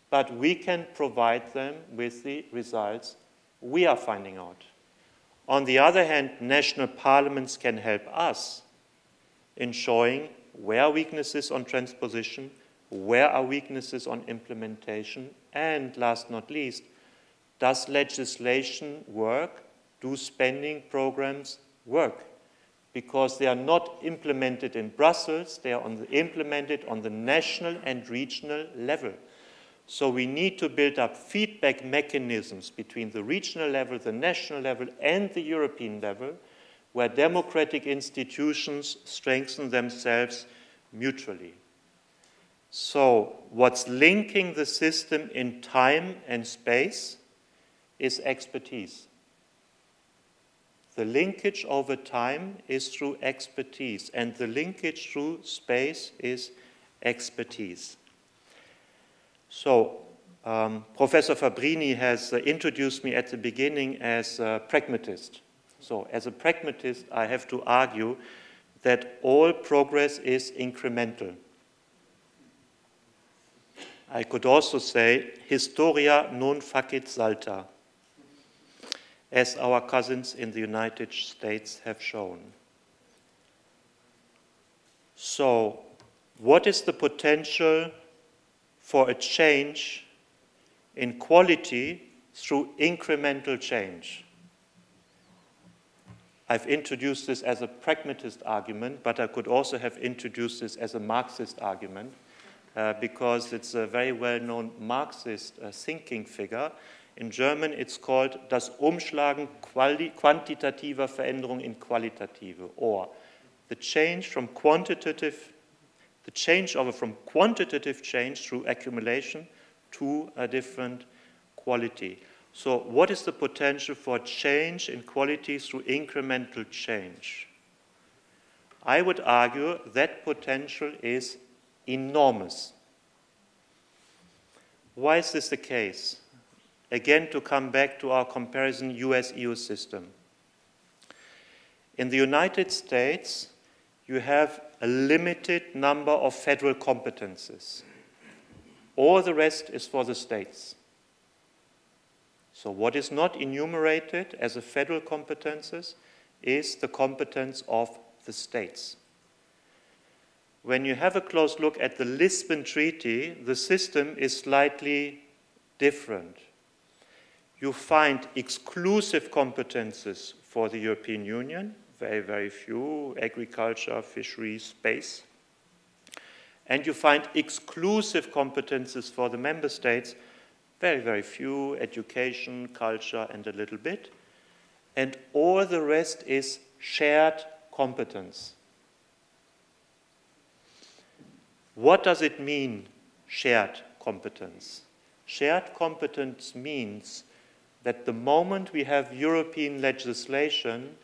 but we can provide them with the results we are finding out. On the other hand, national parliaments can help us in showing where weaknesses on transposition, where are weaknesses on implementation, and last not least, does legislation work do spending programs work? Because they are not implemented in Brussels, they are on the, implemented on the national and regional level. So we need to build up feedback mechanisms between the regional level, the national level, and the European level, where democratic institutions strengthen themselves mutually. So what's linking the system in time and space is expertise. The linkage over time is through expertise, and the linkage through space is expertise. So, um, Professor Fabbrini has uh, introduced me at the beginning as a pragmatist. So, as a pragmatist, I have to argue that all progress is incremental. I could also say, historia non facit salta, as our cousins in the United States have shown. So, what is the potential for a change in quality through incremental change. I've introduced this as a pragmatist argument, but I could also have introduced this as a Marxist argument uh, because it's a very well known Marxist uh, thinking figure. In German, it's called das Umschlagen quantitativer Veränderung in qualitative, or the change from quantitative the change over from quantitative change through accumulation to a different quality. So what is the potential for change in quality through incremental change? I would argue that potential is enormous. Why is this the case? Again, to come back to our comparison US-EU system. In the United States, you have a limited number of federal competences. All the rest is for the states. So what is not enumerated as a federal competences is the competence of the states. When you have a close look at the Lisbon Treaty, the system is slightly different. You find exclusive competences for the European Union, very, very few, agriculture, fisheries, space. And you find exclusive competences for the member states, very, very few, education, culture, and a little bit. And all the rest is shared competence. What does it mean, shared competence? Shared competence means that the moment we have European legislation,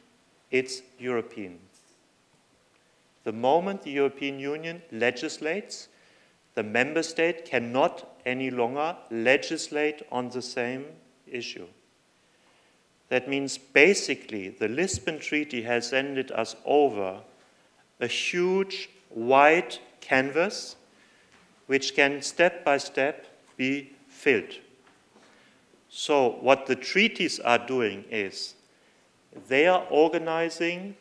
it's European. The moment the European Union legislates, the member state cannot any longer legislate on the same issue. That means basically the Lisbon Treaty has handed us over a huge white canvas which can step by step be filled. So what the treaties are doing is they are organizing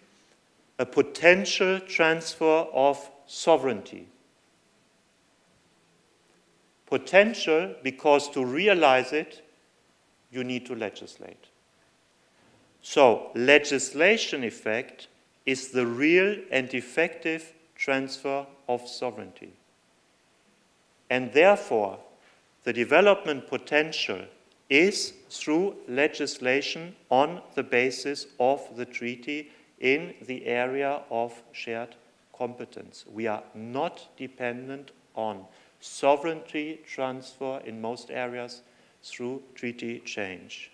a potential transfer of sovereignty. Potential because to realize it, you need to legislate. So, legislation effect is the real and effective transfer of sovereignty. And therefore, the development potential is through legislation on the basis of the treaty in the area of shared competence. We are not dependent on sovereignty transfer in most areas through treaty change.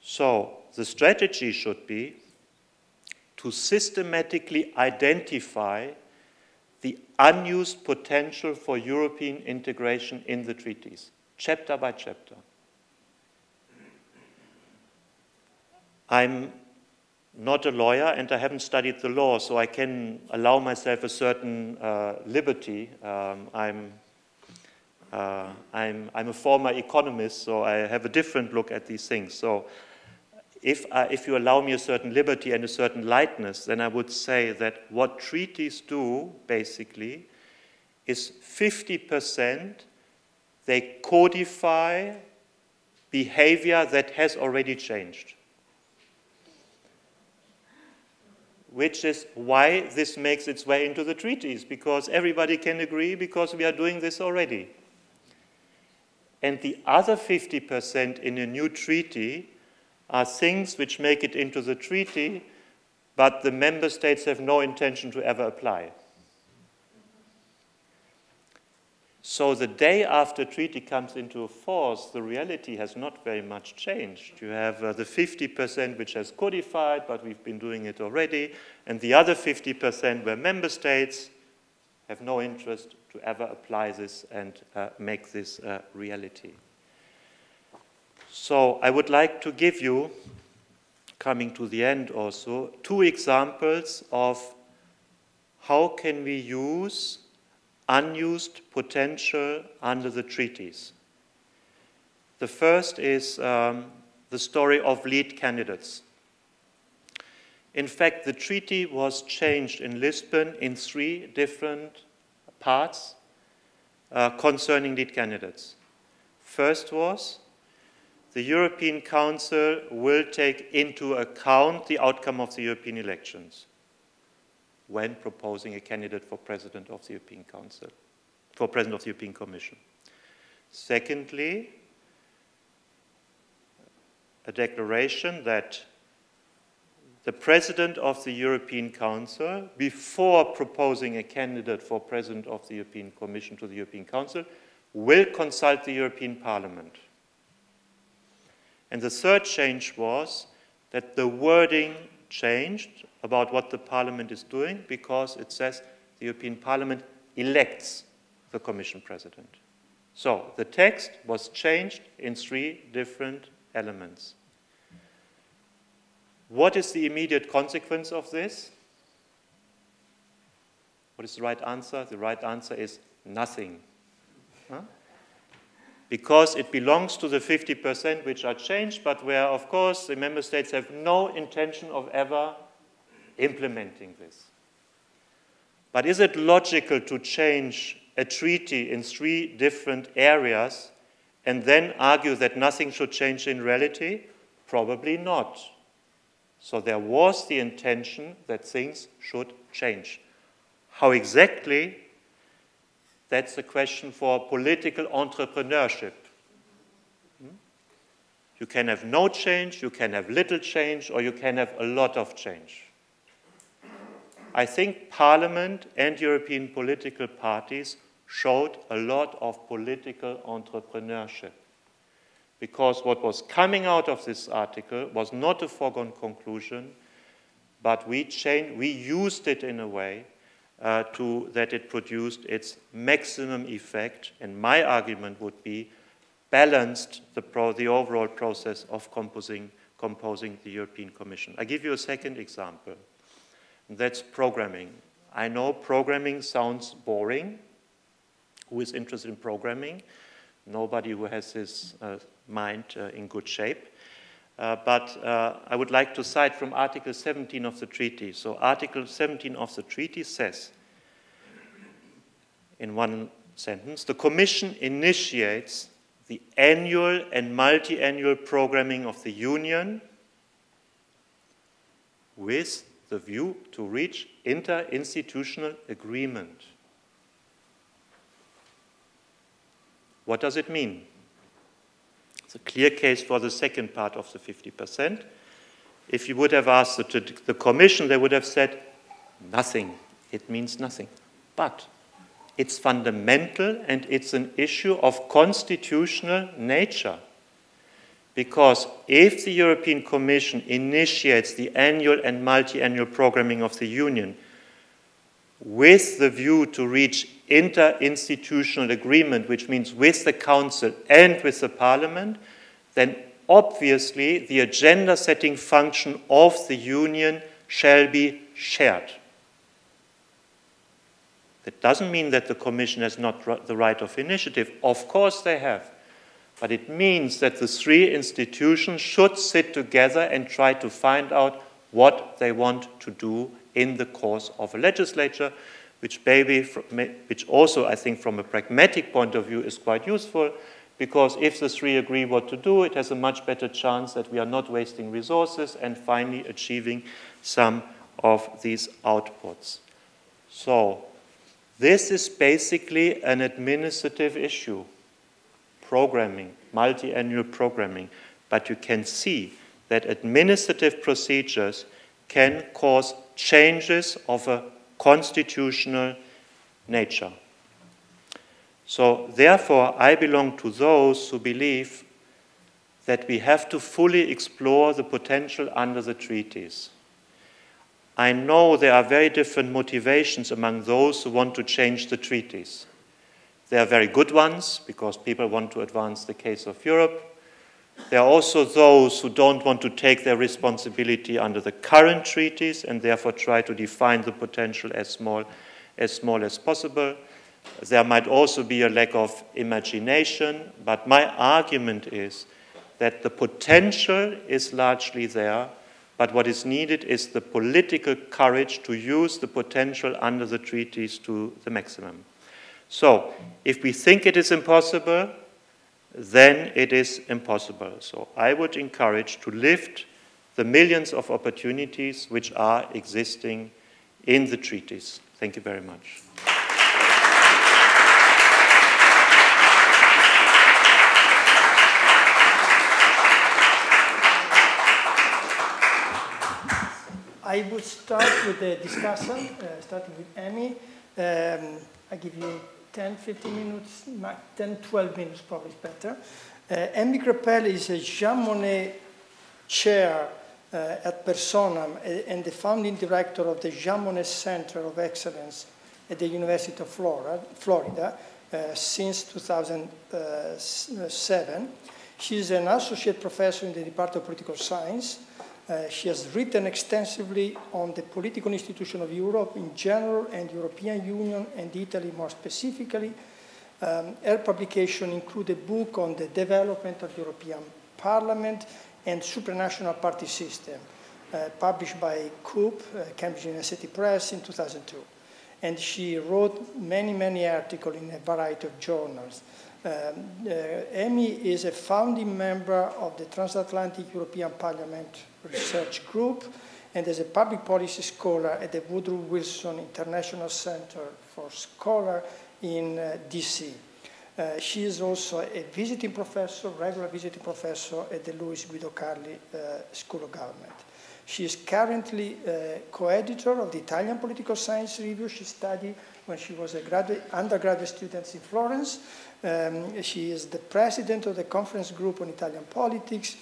So the strategy should be to systematically identify the unused potential for European integration in the treaties chapter by chapter. I'm not a lawyer and I haven't studied the law, so I can allow myself a certain uh, liberty. Um, I'm, uh, I'm, I'm a former economist, so I have a different look at these things. So if, I, if you allow me a certain liberty and a certain lightness, then I would say that what treaties do, basically, is 50% they codify behavior that has already changed. Which is why this makes its way into the treaties, because everybody can agree, because we are doing this already. And the other 50% in a new treaty are things which make it into the treaty, but the member states have no intention to ever apply. So the day after treaty comes into force, the reality has not very much changed. You have uh, the 50% which has codified, but we've been doing it already, and the other 50% where member states have no interest to ever apply this and uh, make this uh, reality. So I would like to give you, coming to the end also, two examples of how can we use unused potential under the treaties. The first is um, the story of lead candidates. In fact, the treaty was changed in Lisbon in three different parts uh, concerning lead candidates. First was the European Council will take into account the outcome of the European elections when proposing a candidate for President of the European Council, for President of the European Commission. Secondly, a declaration that the President of the European Council, before proposing a candidate for President of the European Commission to the European Council, will consult the European Parliament. And the third change was that the wording changed about what the Parliament is doing because it says the European Parliament elects the Commission President. So the text was changed in three different elements. What is the immediate consequence of this? What is the right answer? The right answer is nothing. Huh? because it belongs to the 50% which are changed, but where, of course, the member states have no intention of ever implementing this. But is it logical to change a treaty in three different areas and then argue that nothing should change in reality? Probably not. So there was the intention that things should change. How exactly that's a question for political entrepreneurship. Hmm? You can have no change, you can have little change, or you can have a lot of change. I think Parliament and European political parties showed a lot of political entrepreneurship. Because what was coming out of this article was not a foregone conclusion, but we, changed, we used it in a way uh, to that it produced its maximum effect, and my argument would be balanced the, pro, the overall process of composing, composing the European Commission. I give you a second example. That's programming. I know programming sounds boring. Who is interested in programming? Nobody who has his uh, mind uh, in good shape. Uh, but uh, I would like to cite from Article 17 of the treaty. So Article 17 of the treaty says, in one sentence, the Commission initiates the annual and multi-annual programming of the Union with the view to reach interinstitutional agreement. What does it mean? It's a clear case for the second part of the 50%. If you would have asked the, the Commission, they would have said, nothing. It means nothing. But it's fundamental and it's an issue of constitutional nature. Because if the European Commission initiates the annual and multi-annual programming of the Union with the view to reach interinstitutional agreement, which means with the Council and with the Parliament, then obviously the agenda setting function of the Union shall be shared. That doesn't mean that the Commission has not the right of initiative. Of course they have. But it means that the three institutions should sit together and try to find out what they want to do in the course of a legislature, which, maybe, which also, I think, from a pragmatic point of view, is quite useful because if the three agree what to do, it has a much better chance that we are not wasting resources and finally achieving some of these outputs. So, this is basically an administrative issue programming, multi annual programming. But you can see that administrative procedures can cause changes of a constitutional nature. So, therefore, I belong to those who believe that we have to fully explore the potential under the treaties. I know there are very different motivations among those who want to change the treaties. There are very good ones because people want to advance the case of Europe. There are also those who don't want to take their responsibility under the current treaties and therefore try to define the potential as small as, small as possible. There might also be a lack of imagination, but my argument is that the potential is largely there, but what is needed is the political courage to use the potential under the treaties to the maximum. So, if we think it is impossible, then it is impossible. So, I would encourage to lift the millions of opportunities which are existing in the treaties. Thank you very much. I would start with the discussion, uh, starting with Amy. Um, I give you 10, 15 minutes, 10, 12 minutes probably is better. Uh, Amy Kreppel is a Jean Monnet chair uh, ad personam and the founding director of the Jean Monnet Center of Excellence at the University of Florida, Florida uh, since 2007. She is an associate professor in the Department of Political Science uh, she has written extensively on the political institution of Europe in general and European Union and Italy more specifically. Um, her publication include a book on the development of the European Parliament and supranational party system, uh, published by Coop, uh, Cambridge University Press, in 2002. And she wrote many, many articles in a variety of journals. Um, uh, Amy is a founding member of the Transatlantic European Parliament Research Group and as a public policy scholar at the Woodrow Wilson International Center for Scholar in uh, DC. Uh, she is also a visiting professor, regular visiting professor at the Luiss Guido Carli uh, School of Government. She is currently uh, co-editor of the Italian Political Science Review. She studied when she was a graduate, undergraduate student in Florence. Um, she is the president of the Conference Group on Italian Politics.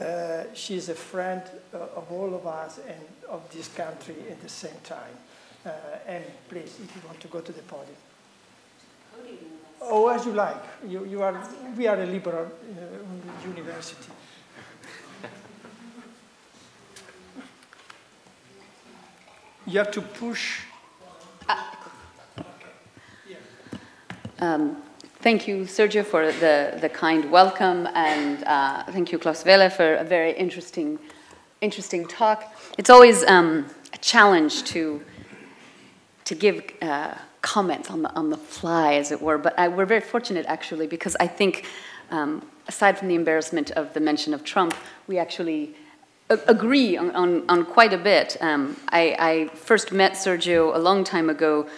Uh, she is a friend uh, of all of us and of this country at the same time. Uh, and please, if you want to go to the podium. Oh, as you like. You, you are, we are a liberal uh, university. You have to push. Um, thank you, Sergio, for the, the kind welcome, and uh, thank you, Klaus Welle, for a very interesting, interesting talk. It's always um, a challenge to, to give uh, comments on the, on the fly, as it were, but I, we're very fortunate, actually, because I think, um, aside from the embarrassment of the mention of Trump, we actually agree on, on, on, quite a bit. Um, I, I, first met Sergio a long time ago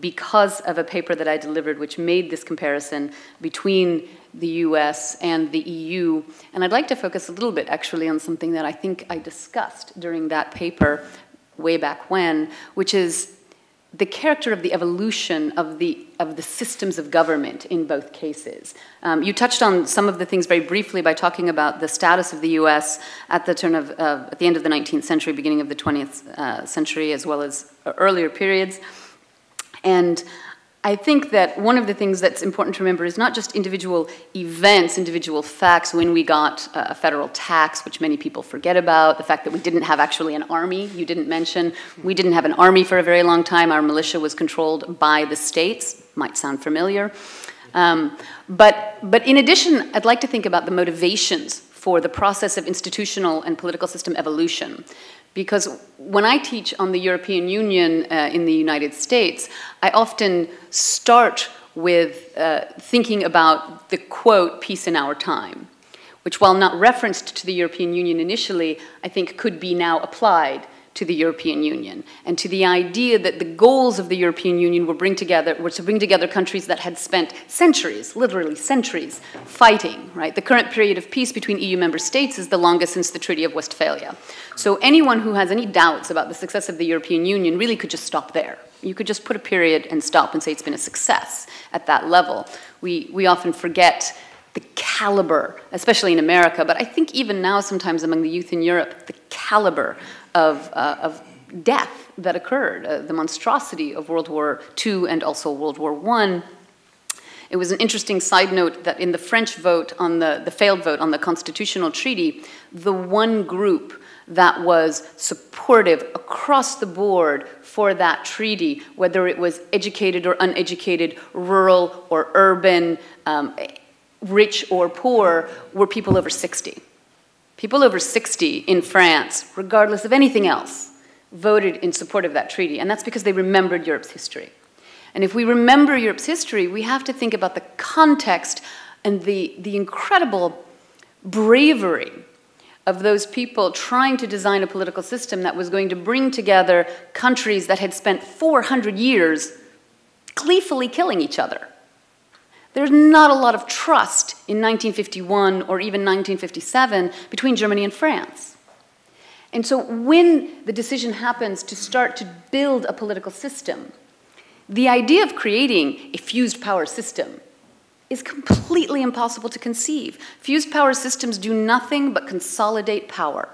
because of a paper that I delivered which made this comparison between the US and the EU. And I'd like to focus a little bit actually on something that I think I discussed during that paper way back when, which is the character of the evolution of the, of the systems of government in both cases. Um, you touched on some of the things very briefly by talking about the status of the U.S. at the turn of, uh, at the end of the 19th century, beginning of the 20th uh, century, as well as earlier periods. And I think that one of the things that's important to remember is not just individual events, individual facts, when we got a federal tax, which many people forget about, the fact that we didn't have actually an army, you didn't mention. We didn't have an army for a very long time. Our militia was controlled by the states, might sound familiar. Um, but, but in addition, I'd like to think about the motivations for the process of institutional and political system evolution. Because when I teach on the European Union uh, in the United States, I often start with uh, thinking about the quote, peace in our time, which, while not referenced to the European Union initially, I think could be now applied to the European Union and to the idea that the goals of the European Union were, bring together, were to bring together countries that had spent centuries, literally centuries, fighting, right? The current period of peace between EU member states is the longest since the Treaty of Westphalia. So anyone who has any doubts about the success of the European Union really could just stop there. You could just put a period and stop and say it's been a success at that level. We, we often forget the caliber, especially in America, but I think even now sometimes among the youth in Europe, the caliber of, uh, of death that occurred, uh, the monstrosity of World War II and also World War I. It was an interesting side note that in the French vote on the, the failed vote on the constitutional treaty, the one group that was supportive across the board for that treaty, whether it was educated or uneducated, rural or urban, um, rich or poor, were people over 60. People over 60 in France, regardless of anything else, voted in support of that treaty. And that's because they remembered Europe's history. And if we remember Europe's history, we have to think about the context and the, the incredible bravery of those people trying to design a political system that was going to bring together countries that had spent 400 years gleefully killing each other. There's not a lot of trust in 1951 or even 1957 between Germany and France. And so when the decision happens to start to build a political system, the idea of creating a fused power system is completely impossible to conceive. Fused power systems do nothing but consolidate power.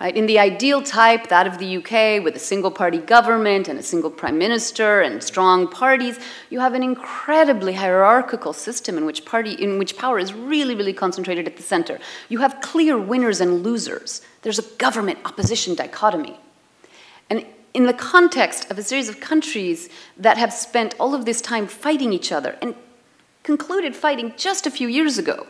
Right? In the ideal type, that of the UK, with a single party government and a single prime minister and strong parties, you have an incredibly hierarchical system in which, party, in which power is really, really concentrated at the center. You have clear winners and losers. There's a government opposition dichotomy. And in the context of a series of countries that have spent all of this time fighting each other and concluded fighting just a few years ago,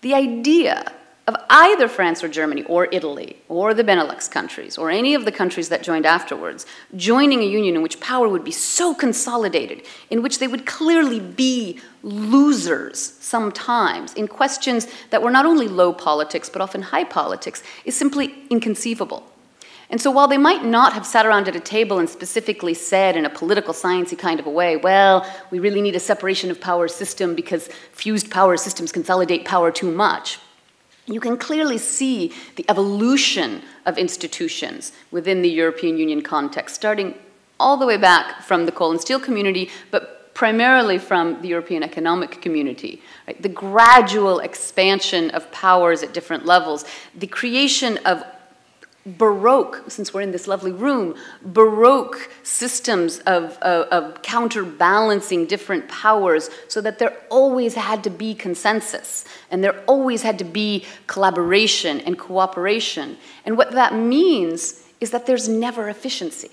the idea of either France or Germany or Italy or the Benelux countries or any of the countries that joined afterwards, joining a union in which power would be so consolidated, in which they would clearly be losers sometimes in questions that were not only low politics but often high politics, is simply inconceivable. And so while they might not have sat around at a table and specifically said in a political sciencey kind of a way, well, we really need a separation of power system because fused power systems consolidate power too much you can clearly see the evolution of institutions within the European Union context, starting all the way back from the coal and steel community, but primarily from the European Economic Community. Right? The gradual expansion of powers at different levels, the creation of Baroque, since we're in this lovely room, Baroque systems of, of, of, counterbalancing different powers so that there always had to be consensus and there always had to be collaboration and cooperation. And what that means is that there's never efficiency.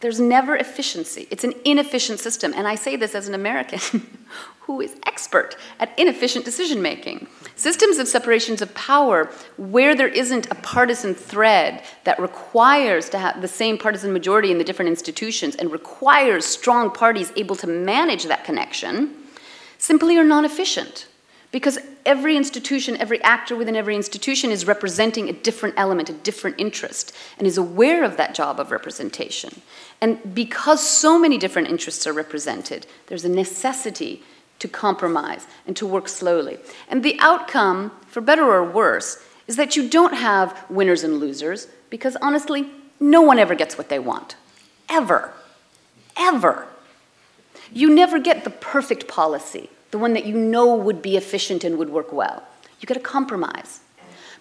There's never efficiency. It's an inefficient system. And I say this as an American who is expert at inefficient decision making. Systems of separations of power, where there isn't a partisan thread that requires to have the same partisan majority in the different institutions and requires strong parties able to manage that connection, simply are non efficient. Because every institution, every actor within every institution is representing a different element, a different interest, and is aware of that job of representation. And because so many different interests are represented, there's a necessity to compromise and to work slowly. And the outcome, for better or worse, is that you don't have winners and losers, because honestly, no one ever gets what they want. Ever. Ever. You never get the perfect policy the one that you know would be efficient and would work well. You get a compromise.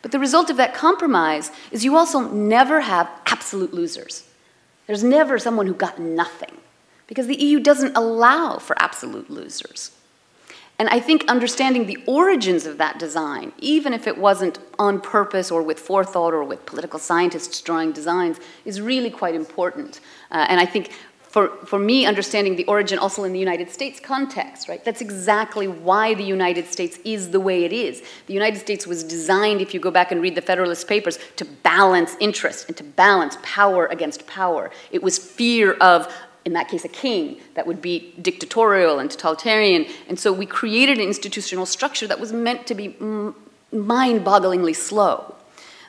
But the result of that compromise is you also never have absolute losers. There's never someone who got nothing because the EU doesn't allow for absolute losers. And I think understanding the origins of that design, even if it wasn't on purpose or with forethought or with political scientists drawing designs, is really quite important. Uh, and I think for, for me, understanding the origin also in the United States context, right? That's exactly why the United States is the way it is. The United States was designed, if you go back and read the Federalist Papers, to balance interest and to balance power against power. It was fear of in that case, a king that would be dictatorial and totalitarian. And so we created an institutional structure that was meant to be mind bogglingly slow,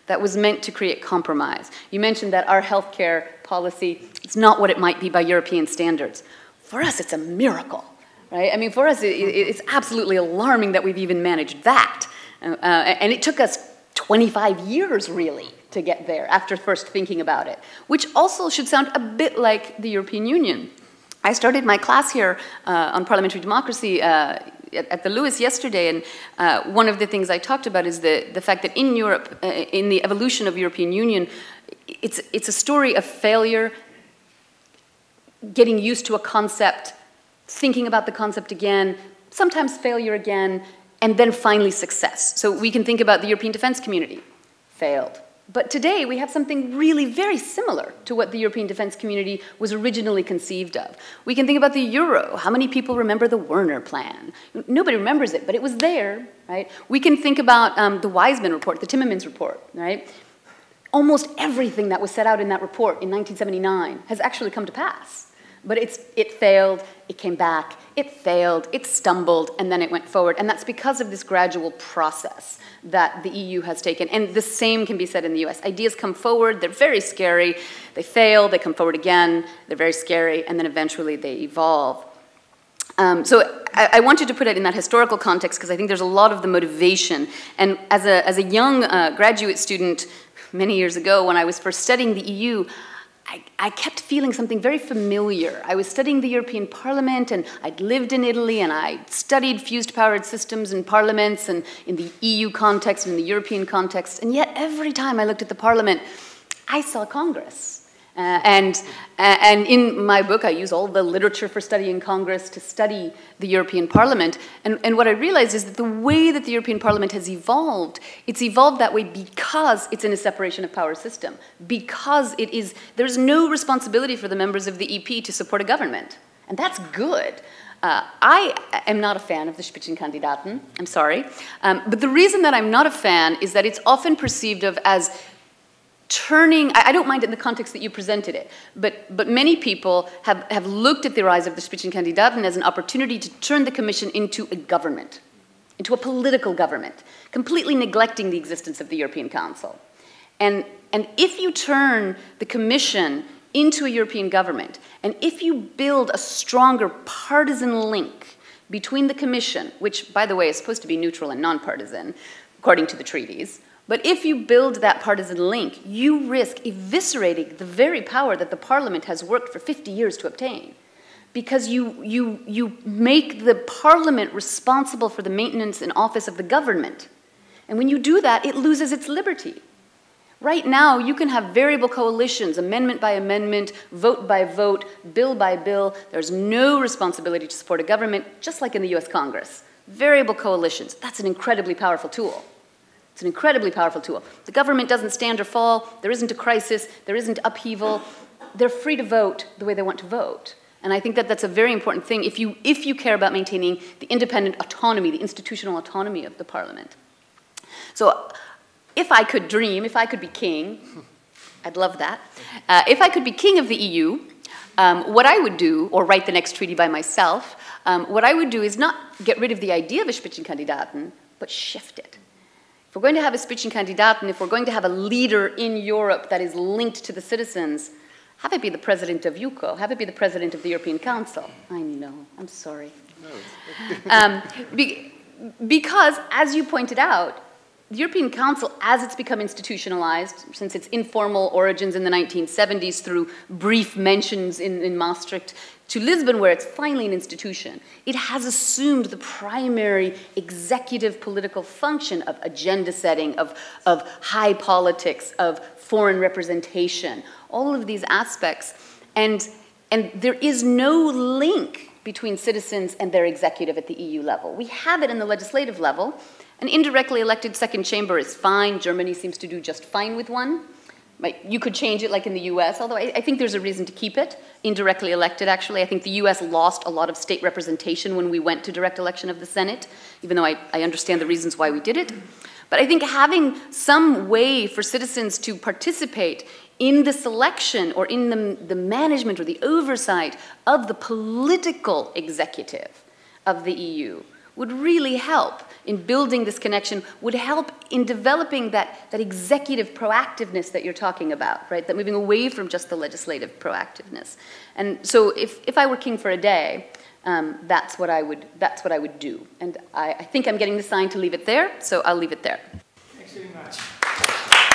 that was meant to create compromise. You mentioned that our healthcare policy is not what it might be by European standards. For us, it's a miracle, right? I mean, for us, it, it's absolutely alarming that we've even managed that. Uh, and it took us 25 years, really, to get there after first thinking about it, which also should sound a bit like the European Union. I started my class here uh, on parliamentary democracy uh, at, the LUISS yesterday, and uh, one of the things I talked about is the, the fact that in Europe, uh, in the evolution of European Union, it's, it's a story of failure, getting used to a concept, thinking about the concept again, sometimes failure again, and then finally success. So we can think about the European defense community, failed. But today we have something really very similar to what the European defense community was originally conceived of. We can think about the euro. How many people remember the Werner plan? Nobody remembers it, but it was there, right? We can think about um, the Wiseman report, the Tindemans report, right? Almost everything that was set out in that report in 1979 has actually come to pass. But it's, it failed, it came back, it failed, it stumbled, and then it went forward. And that's because of this gradual process that the EU has taken. And the same can be said in the US. Ideas come forward, they're very scary, they fail, they come forward again, they're very scary, and then eventually they evolve. Um, so I, I, wanted to put it in that historical context because I think there's a lot of the motivation. And as a, as a young uh, graduate student many years ago, when I was first studying the EU, I, I, kept feeling something very familiar. I was studying the European Parliament and I'd lived in Italy and I studied fused powered systems in parliaments and in the EU context and in the European context. And yet every time I looked at the Parliament, I saw Congress. Uh, and, uh, and in my book, I use all the literature for studying Congress to study the European Parliament. And, and what I realized is that the way that the European Parliament has evolved, it's evolved that way because it's in a separation of power system, because it is, there's no responsibility for the members of the EP to support a government. And that's good. Uh, I am not a fan of the Spitzenkandidaten, I'm sorry. Um, but the reason that I'm not a fan is that it's often perceived of as turning, I, don't mind it in the context that you presented it, but, but many people have, have looked at the rise of the Spitzenkandidaten as an opportunity to turn the Commission into a government, into a political government, completely neglecting the existence of the European Council. And, and if you turn the Commission into a European government, and if you build a stronger partisan link between the Commission, which, by the way, is supposed to be neutral and nonpartisan, according to the treaties, but if you build that partisan link, you risk eviscerating the very power that the parliament has worked for 50 years to obtain. Because you, you, you make the parliament responsible for the maintenance and office of the government. And when you do that, it loses its liberty. Right now, you can have variable coalitions, amendment by amendment, vote by vote, bill by bill. There's no responsibility to support a government, just like in the US Congress. Variable coalitions, that's an incredibly powerful tool. It's an incredibly powerful tool. The government doesn't stand or fall. There isn't a crisis. There isn't upheaval. They're free to vote the way they want to vote. And I think that that's a very important thing if you, if you care about maintaining the independent autonomy, the institutional autonomy of the parliament. So if I could dream, if I could be king, I'd love that. Uh, if I could be king of the EU, um, what I would do, or write the next treaty by myself, um, what I would do is not get rid of the idea of a Spitzenkandidaten, but shift it. If we're going to have a speaking candidate, and if we're going to have a leader in Europe that is linked to the citizens, have it be the president of EUCO, have it be the president of the European Council. I know, I'm sorry. No. um, be, because, as you pointed out, the European Council, as it's become institutionalized, since its informal origins in the 1970s through brief mentions in, in Maastricht, to Lisbon, where it's finally an institution, it has assumed the primary executive political function of agenda setting, of, of high politics, of foreign representation, all of these aspects. And, and there is no link between citizens and their executive at the EU level. We have it in the legislative level. An indirectly elected second chamber is fine. Germany seems to do just fine with one. You could change it like in the US, although I, I, think there's a reason to keep it indirectly elected, actually. I think the US lost a lot of state representation when we went to direct election of the Senate, even though I, I understand the reasons why we did it. But I think having some way for citizens to participate in the selection or in the, the management or the oversight of the political executive of the EU would really help in building this connection, would help in developing that, that executive proactiveness that you're talking about, right? That moving away from just the legislative proactiveness. And so if, if I were king for a day, um, that's, what I would, that's what I would do. And I, I think I'm getting the sign to leave it there, so I'll leave it there. Thanks very much.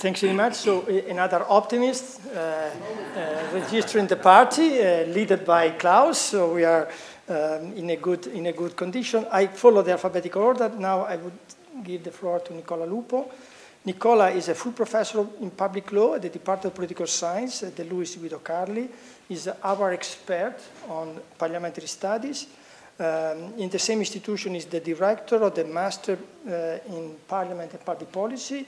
Thanks very much. So another optimist uh, uh, registering the party, uh, led by Klaus. So we are um, in a good in a good condition. I follow the alphabetical order. Now I would give the floor to Nicola Lupo. Nicola is a full professor in public law at the Department of Political Science at the Luiss Guido Carli. He's our expert on parliamentary studies. Um, in the same institution is the director of the Master uh, in Parliament and Party Policy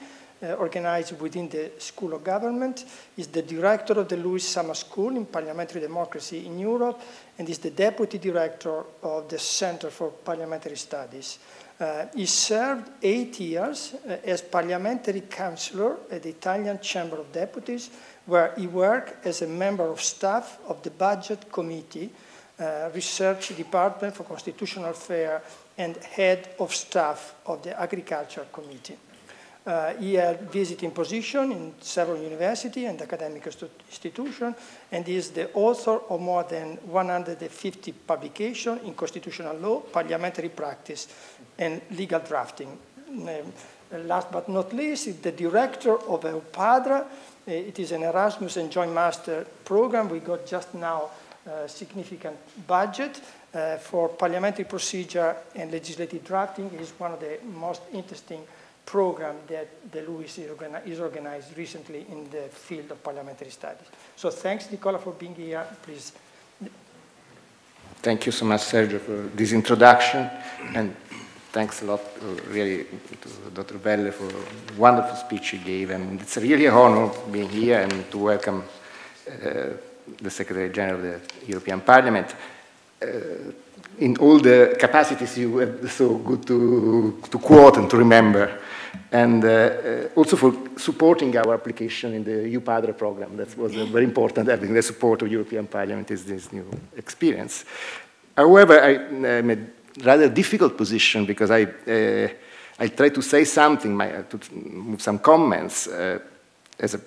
organized within the School of Government, is the director of the LUISS Summer School in Parliamentary Democracy in Europe, and is the deputy director of the Center for Parliamentary Studies. Uh, he served eight years uh, as parliamentary councillor at the Italian Chamber of Deputies, where he worked as a member of staff of the Budget Committee, uh, Research Department for Constitutional Affairs, and head of staff of the Agriculture Committee. Uh, he had visiting position in several universities and academic institutions, and is the author of more than 150 publications in constitutional law, parliamentary practice, and legal drafting. Um, last but not least, is the director of EUPADRA. Uh, it is an Erasmus and Joint Master program. We got just now a significant budget uh, for parliamentary procedure and legislative drafting. It is one of the most interesting program that the LUISS is, organi is organized recently in the field of parliamentary studies. So thanks, Nicola, for being here. Please. Thank you so much, Sergio, for this introduction. And thanks a lot, uh, really, to Dr. Welle for the wonderful speech he gave. And it's really an honor being here and to welcome uh, the Secretary General of the European Parliament. Uh, in all the capacities you were so good to, to quote and to remember and uh, uh, also for supporting our application in the EUPADRA program. That was very important, having the support of the European Parliament is this new experience. However, I, am in a rather difficult position because I, uh, I try to say something, my, to move some comments, uh, as a,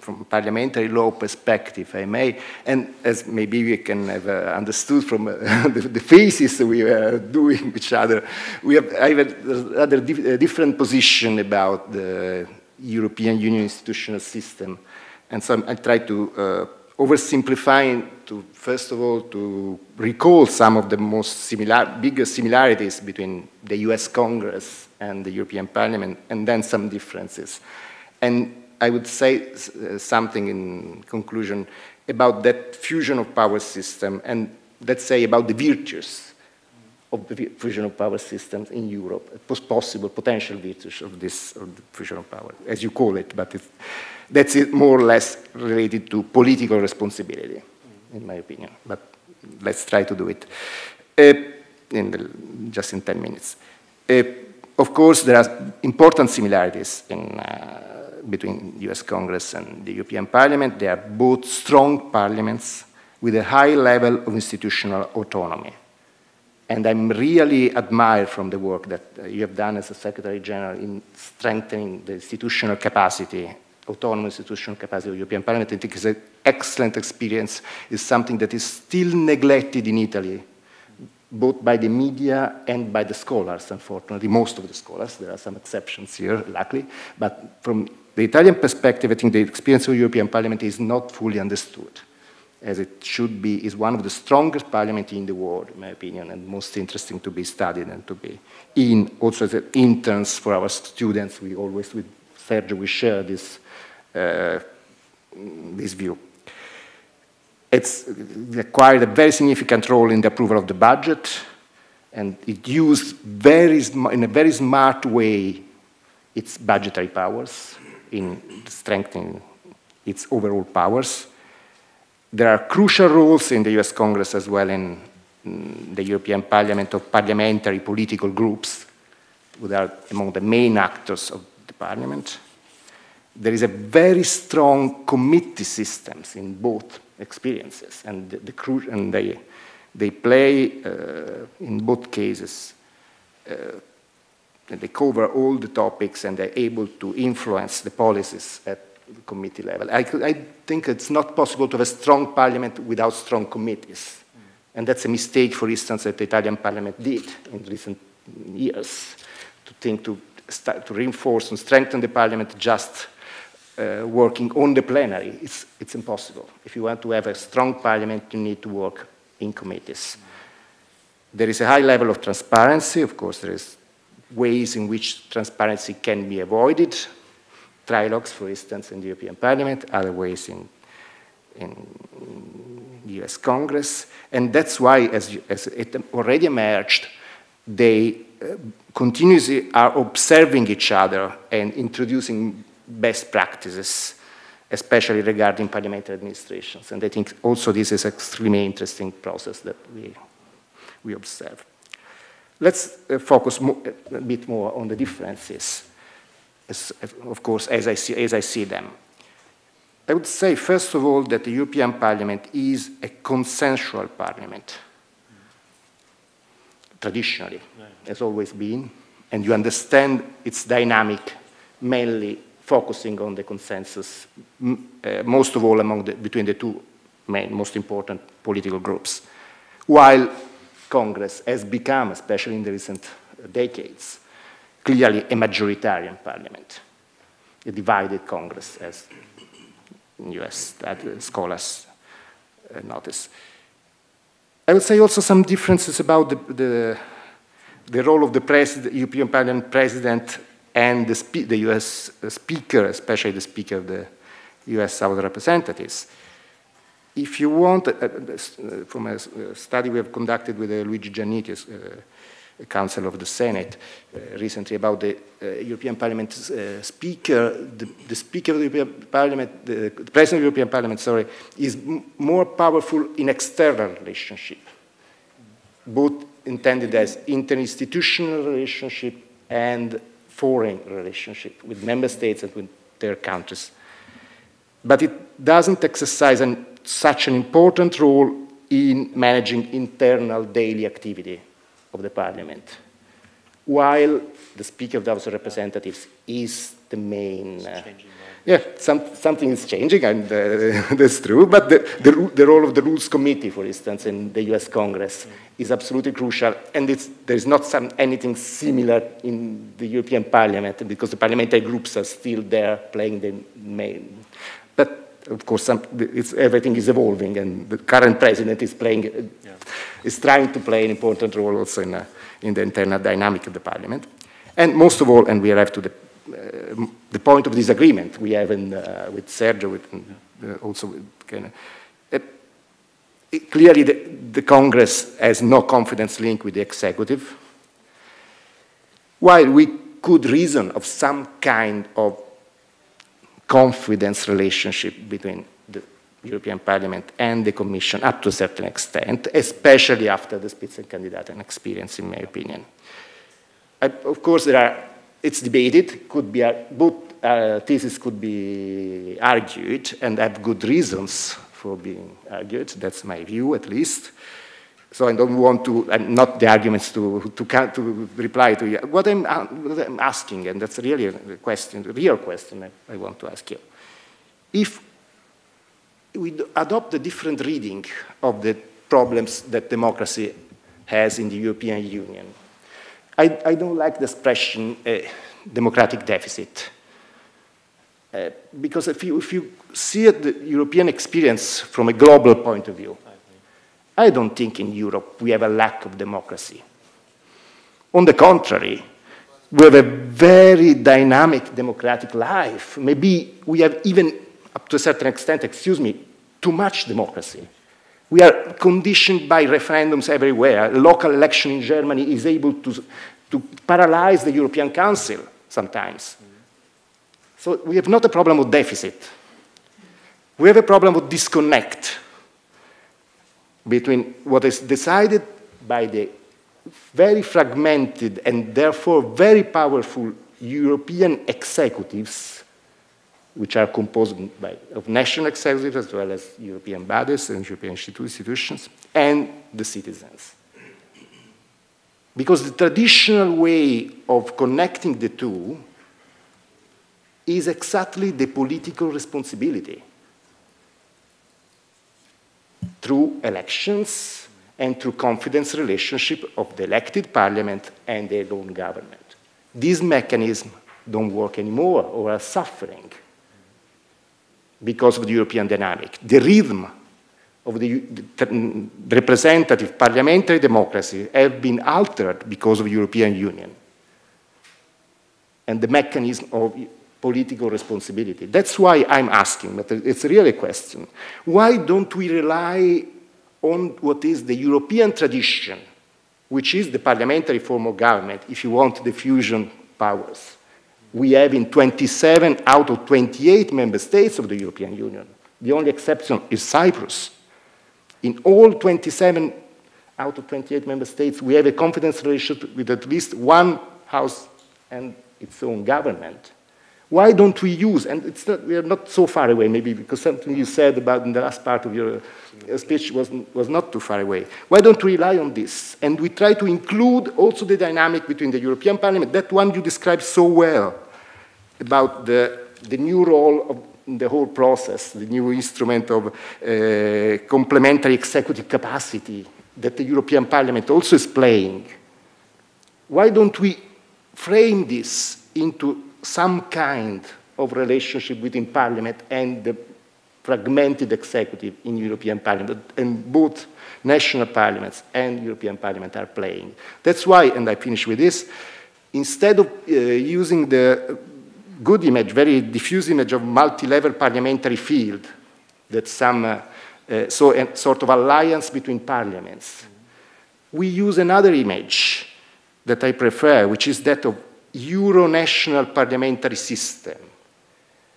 from a parliamentary law perspective, I may, and as maybe we can have uh, understood from uh, the, the, faces we were doing each other, we have, I have a rather dif a different position about the European Union institutional system. And so I try to uh, oversimplify to, first of all, to recall some of the most similar, biggest similarities between the US Congress and the European Parliament, and then some differences. And I would say uh, something in conclusion about that fusion of power system and let's say about the virtues of the fusion of power systems in Europe, possible potential virtues of this of fusion of power, as you call it, but that's it more or less related to political responsibility, in my opinion. But let's try to do it uh, in the, just in 10 minutes. Uh, of course, there are important similarities in uh, between US Congress and the European Parliament. They are both strong parliaments with a high level of institutional autonomy. And I'm really admired from the work that uh, you have done as a Secretary General in strengthening the institutional capacity, autonomous institutional capacity of the European Parliament. I think it's an excellent experience. It's something that is still neglected in Italy, both by the media and by the scholars, unfortunately, most of the scholars. There are some exceptions here, luckily. But from the Italian perspective, I think the experience of the European Parliament is not fully understood, as it should be, is one of the strongest parliaments in the world, in my opinion, and most interesting to be studied and to be in, also as interns for our students. We always, with Sergio, we share this, uh, this view. It's acquired a very significant role in the approval of the budget, and it used very, in a very smart way its budgetary powers in strengthening its overall powers. There are crucial roles in the US Congress as well in, in the European Parliament of parliamentary political groups, who are among the main actors of the parliament. There is a very strong committee systems in both experiences, and, the, the and they, they play, uh, in both cases, uh, they cover all the topics and they're able to influence the policies at the committee level. I, I think it's not possible to have a strong parliament without strong committees. Mm. And that's a mistake, for instance, that the Italian parliament did in recent years, to think to, start, to reinforce and strengthen the parliament just uh, working on the plenary. It's, it's impossible. If you want to have a strong parliament, you need to work in committees. Mm. There is a high level of transparency. Of course, there is ways in which transparency can be avoided. Trilogues, for instance, in the European Parliament, other ways in, in the US Congress. And that's why, as, as it already emerged, they uh, continuously are observing each other and introducing best practices, especially regarding parliamentary administrations. And I think also this is an extremely interesting process that we, we observe. Let's uh, focus a bit more on the differences, as, of course, as I, see, as I see them. I would say, first of all, that the European Parliament is a consensual parliament, traditionally, has always been, and you understand its dynamic mainly focusing on the consensus, uh, most of all among the, between the two main, most important political groups. While Congress has become, especially in the recent uh, decades, clearly a majoritarian parliament, a divided Congress, as US uh, scholars uh, notice. I would say also some differences about the, the, the role of the European Parliament President and the, the US uh, Speaker, especially the Speaker of the US House of Representatives if you want, uh, uh, uh, from a study we have conducted with Luigi Gianniti, uh, Council of the Senate, uh, recently about the uh, European Parliament Speaker, the, the, Speaker of the European Parliament, the, the President of the European Parliament, sorry, is more powerful in external relationship, both intended as interinstitutional relationship and foreign relationship with member states and with their countries. But it doesn't exercise an such an important role in managing internal daily activity of the parliament, while the Speaker of the House of Representatives is the main. Uh, yeah, some, something is changing, and uh, that's true. But the, the, the, role of the Rules Committee, for instance, in the US Congress, mm. is absolutely crucial. And there is not some, anything similar in the European Parliament, because the parliamentary groups are still there playing the main. But of course, some, everything is evolving, and the current president is playing, yeah. is trying to play an important role also in, uh, in the internal dynamic of the parliament. And most of all, and we arrive to the, uh, the point of disagreement we have in, uh, with Sergio, with, uh, also with uh, it, clearly the, the Congress has no confidence link with the executive, while we could reason of some kind of confidence relationship between the European Parliament and the Commission up to a certain extent, especially after the Spitzenkandidaten experience, in my opinion. I, of course, there are, it's debated, could be, both uh, theses could be argued and have good reasons for being argued. That's my view, at least. So I don't want to, not the arguments to, to, to reply to you. What I'm, uh, what I'm asking, and that's really a question, a real question I, I want to ask you. If we adopt a different reading of the problems that democracy has in the European Union, I, I don't like the expression uh, democratic deficit. Uh, because if you, if you see the European experience from a global point of view, I don't think in Europe we have a lack of democracy. On the contrary, we have a very dynamic democratic life. Maybe we have even, up to a certain extent, excuse me, too much democracy. We are conditioned by referendums everywhere. A local election in Germany is able to, to paralyze the European Council sometimes. So we have not a problem of deficit. We have a problem of disconnect between what is decided by the very fragmented and therefore very powerful European executives, which are composed by, of national executives as well as European bodies and European institutions, and the citizens. Because the traditional way of connecting the two is exactly the political responsibility through elections and through confidence relationship of the elected parliament and their own government. These mechanisms don't work anymore or are suffering because of the European dynamic. The rhythm of the, the mm, representative parliamentary democracy have been altered because of the European Union and the mechanism of political responsibility. That's why I'm asking, but it's really a question. Why don't we rely on what is the European tradition, which is the parliamentary form of government, if you want the fusion powers? We have in 27 out of 28 member states of the European Union. The only exception is Cyprus. In all 27 out of 28 member states, we have a confidence relationship with at least one house and its own government. Why don't we use, and it's not, we are not so far away maybe because something you said about in the last part of your speech was, was not too far away. Why don't we rely on this? And we try to include also the dynamic between the European Parliament, that one you described so well, about the, the new role of the whole process, the new instrument of uh, complementary executive capacity that the European Parliament also is playing. Why don't we frame this into some kind of relationship between Parliament and the fragmented executive in European Parliament, and both national parliaments and European Parliament are playing. That's why, and I finish with this, instead of uh, using the good image, very diffuse image of multi-level parliamentary field, that some uh, uh, so a sort of alliance between parliaments, we use another image that I prefer, which is that of Euro-national parliamentary system.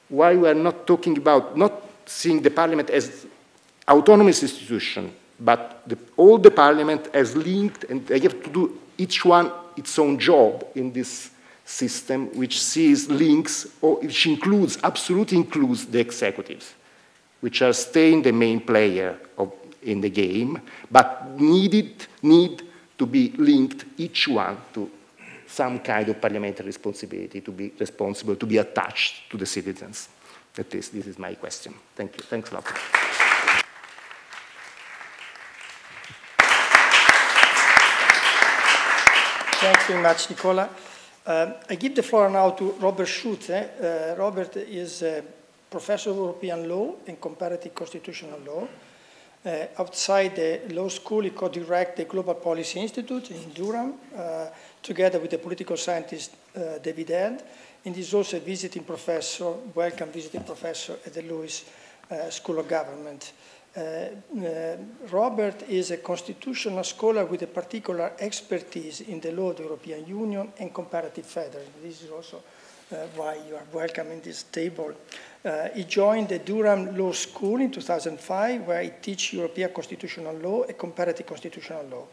Why we are not talking about not seeing the parliament as autonomous institution, but the, all the parliament as linked, and they have to do each one its own job in this system, which sees links, or which includes, absolutely includes the executives, which are staying the main player of, in the game, but needed, need to be linked, each one, to some kind of parliamentary responsibility to be responsible, to be attached to the citizens. That is, this is my question. Thank you. Thanks a lot. Thanks very much, Nicola. Um, I give the floor now to Robert Schutze. Uh, Robert is a professor of European law and comparative constitutional law. Uh, outside the law school, he co-directs the Global Policy Institute in Durham, uh, together with the political scientist uh, David Held, and he's also a visiting professor, welcome visiting professor at the LUISS uh, School of Government. Uh, uh, Robert is a constitutional scholar with a particular expertise in the law of the European Union and comparative federalism. This is also uh, why you are welcome in this table. Uh, he joined the Durham Law School in 2005, where he teaches European constitutional law and comparative constitutional law.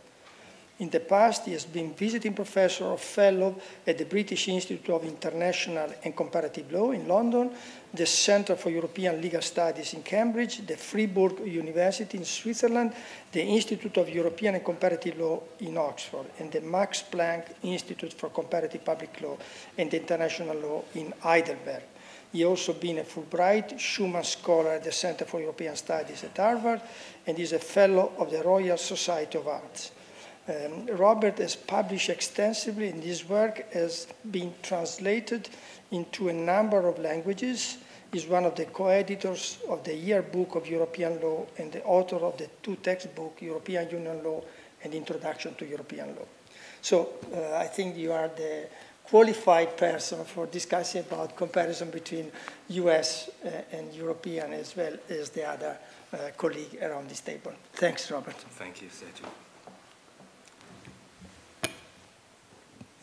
In the past, he has been visiting professor or fellow at the British Institute of International and Comparative Law in London, the Center for European Legal Studies in Cambridge, the Fribourg University in Switzerland, the Institute of European and Comparative Law in Oxford, and the Max Planck Institute for Comparative Public Law and International Law in Heidelberg. He has also been a Fulbright Schumann Scholar at the Center for European Studies at Harvard, and is a Fellow of the Royal Society of Arts. Um, Robert has published extensively, and his work has been translated into a number of languages. He's one of the co-editors of the Yearbook of European Law and the author of the two textbooks, European Union Law and Introduction to European Law. So uh, I think you are the qualified person for discussing about comparison between US uh, and European as well as the other uh, colleague around this table. Thanks, Robert. Thank you, Sergio.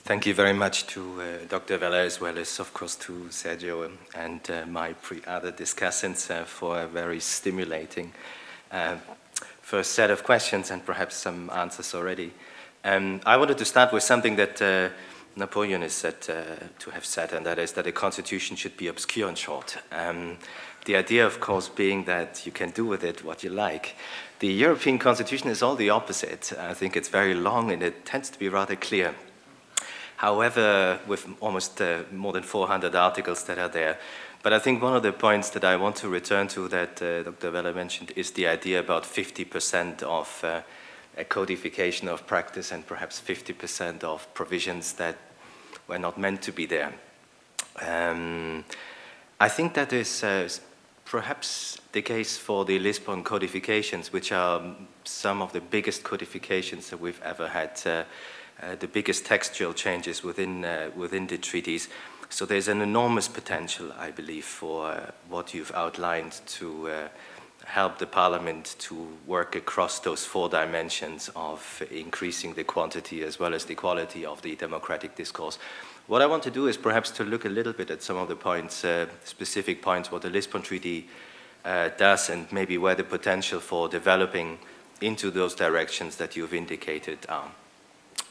Thank you very much to uh, Dr. Welle as well as, of course, to Sergio and uh, my other discussants uh, for a very stimulating uh, first set of questions and perhaps some answers already. Um, I wanted to start with something that uh, Napoleon is said uh, to have said, and that is that a constitution should be obscure and short. Um, the idea, of course, being that you can do with it what you like. The European constitution is all the opposite. I think it's very long and it tends to be rather clear. However, with almost uh, more than 400 articles that are there, but I think one of the points that I want to return to that uh, Dr. Welle mentioned is the idea about 50% of uh, a codification of practice and perhaps 50% of provisions that were not meant to be there. Um, I think that is uh, perhaps the case for the Lisbon codifications, which are some of the biggest codifications that we've ever had, uh, the biggest textual changes within, uh, within the treaties. So there's an enormous potential, I believe, for uh, what you've outlined to uh, help the Parliament to work across those four dimensions of increasing the quantity as well as the quality of the democratic discourse. What I want to do is perhaps to look a little bit at some of the points, uh, specific points, what the Lisbon Treaty uh, does and maybe where the potential for developing into those directions that you've indicated are.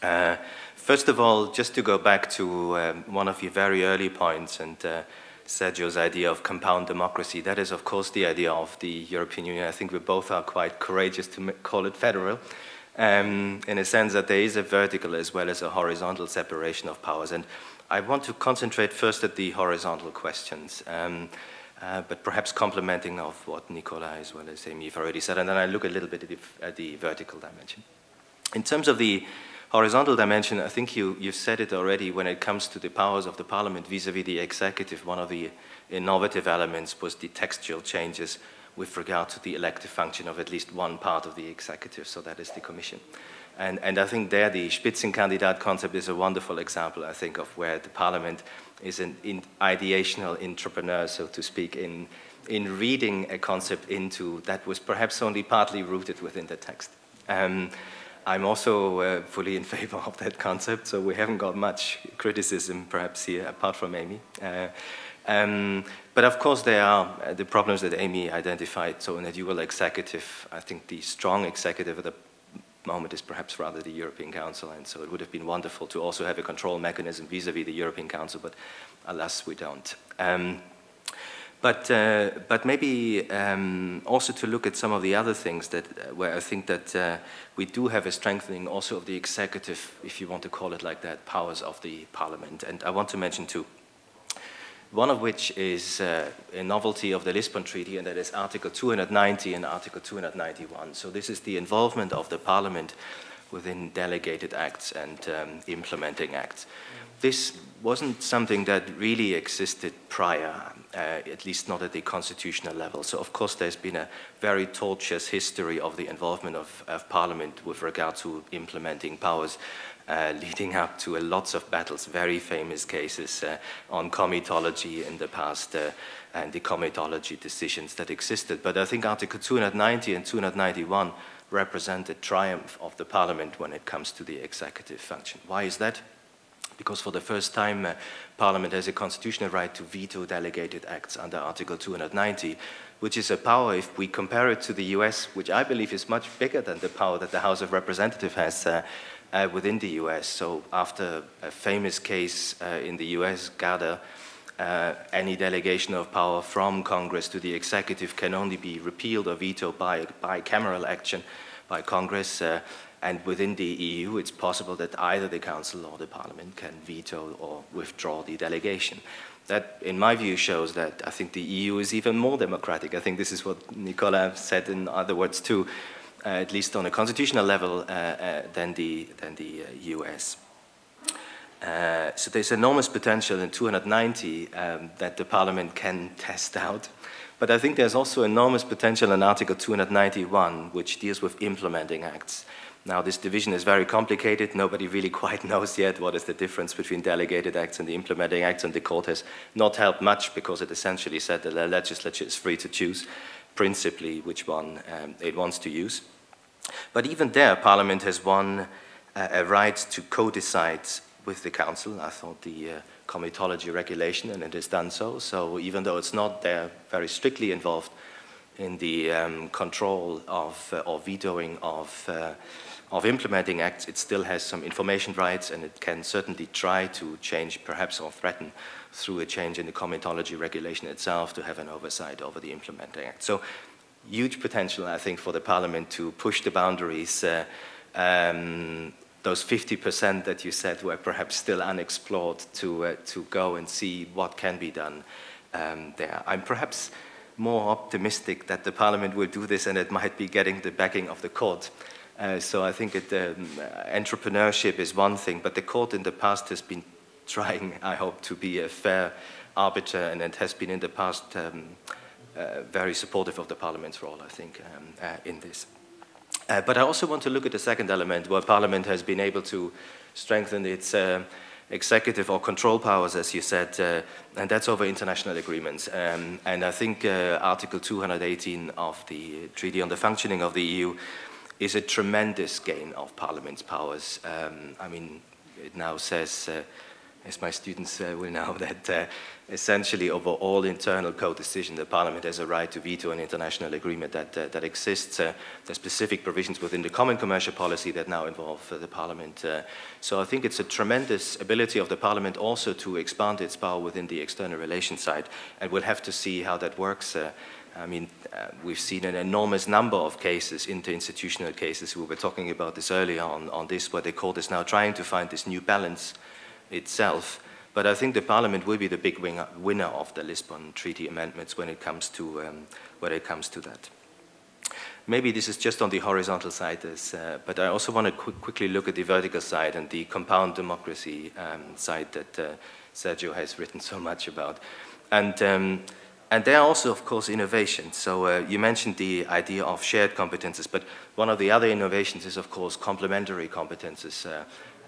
Uh, first of all, just to go back to um, one of your very early points and uh, Sergio's idea of compound democracy, that is, of course, the idea of the European Union. I think we both are quite courageous to call it federal, um, in a sense that there is a vertical as well as a horizontal separation of powers. And I want to concentrate first at the horizontal questions. Um, uh, but perhaps complementing of what Nicola as well as Amy have already said, and then I look a little bit at the, at the vertical dimension. In terms of the horizontal dimension, I think you, you've said it already when it comes to the powers of the parliament vis-a-vis -vis the executive, one of the innovative elements was the textual changes with regard to the elective function of at least one part of the executive, so that is the commission. And, and I think there the Spitzenkandidat concept is a wonderful example, I think, of where the parliament is an in ideational entrepreneur, so to speak, in, in reading a concept into that was perhaps only partly rooted within the text. Um, I'm also uh, fully in favor of that concept, so we haven't got much criticism perhaps here, apart from Amy. Uh, um, but of course, there are uh, the problems that Amy identified. So, in a dual executive, I think the strong executive at the moment is perhaps rather the European Council, and so it would have been wonderful to also have a control mechanism vis-à-vis -vis the European Council, but alas, we don't. Um, but, uh, but maybe um, also to look at some of the other things that, uh, where I think that uh, we do have a strengthening also of the executive, if you want to call it like that, powers of the parliament. And I want to mention two. One of which is uh, a novelty of the Lisbon Treaty, and that is Article 290 and Article 291. So this is the involvement of the Parliament within delegated acts and um, implementing acts. This wasn't something that really existed prior, uh, at least not at the constitutional level. So of course there's been a very tortuous history of the involvement of, of Parliament with regard to implementing powers uh, leading up to lots of battles, very famous cases uh, on comitology in the past uh, and the comitology decisions that existed. But I think Article 290 and 291 represent a triumph of the Parliament when it comes to the executive function. Why is that? Because for the first time, uh, Parliament has a constitutional right to veto delegated acts under Article 290, which is a power, if we compare it to the US, which I believe is much bigger than the power that the House of Representatives has, uh, uh, within the US. So after a famous case uh, in the US, Chadha, uh, any delegation of power from Congress to the executive can only be repealed or vetoed by a bicameral action by Congress. Uh, and within the EU, it's possible that either the Council or the Parliament can veto or withdraw the delegation. That, in my view, shows that I think the EU is even more democratic. I think this is what Nicola said in other words too. Uh, at least on a constitutional level, uh, than the, than the US. Uh, so there's enormous potential in 290 um, that the parliament can test out. But I think there's also enormous potential in Article 291, which deals with implementing acts. Now, this division is very complicated. Nobody really quite knows yet what is the difference between delegated acts and the implementing acts, and the court has not helped much because it essentially said that the legislature is free to choose principally which one um, it wants to use. But even there, Parliament has won uh, a right to co-decide with the Council. I thought the uh, comitology regulation, and it has done so. So even though it's not there very strictly involved in the um, control of uh, or vetoing of uh, of implementing acts, it still has some information rights and it can certainly try to change, perhaps, or threaten through a change in the comitology regulation itself to have an oversight over the implementing act. So huge potential, I think, for the parliament to push the boundaries. Uh, um, those 50% that you said were perhaps still unexplored to, uh, to go and see what can be done um, there. I'm perhaps more optimistic that the parliament will do this and it might be getting the backing of the court. Uh, so I think it, um, entrepreneurship is one thing, but the court in the past has been trying, I hope, to be a fair arbiter, and it has been in the past um, uh, very supportive of the Parliament's role, I think, um, uh, in this. Uh, but I also want to look at the second element, where Parliament has been able to strengthen its uh, executive or control powers, as you said, uh, and that's over international agreements. Um, and I think Article 218 of the Treaty on the Functioning of the EU is a tremendous gain of Parliament's powers. Um, I mean, it now says, uh, as my students uh, will know, that uh, essentially over all internal co-decision, the Parliament has a right to veto an international agreement that, uh, that exists. Uh, are specific provisions within the common commercial policy that now involve uh, the Parliament. so I think it's a tremendous ability of the Parliament also to expand its power within the external relations side, and we'll have to see how that works. I mean, uh, we've seen an enormous number of cases, interinstitutional cases. We were talking about this earlier on, on this, where the court is now trying to find this new balance itself. But I think the Parliament will be the big winner, of the Lisbon Treaty amendments when it comes to, um, when it comes to that. Maybe this is just on the horizontal side, uh, but I also want to qu quickly look at the vertical side and the compound democracy um, side that uh, Sergio has written so much about. And um, and there are also, of course, innovations. So uh, you mentioned the idea of shared competences, but one of the other innovations is, of course, complementary competences.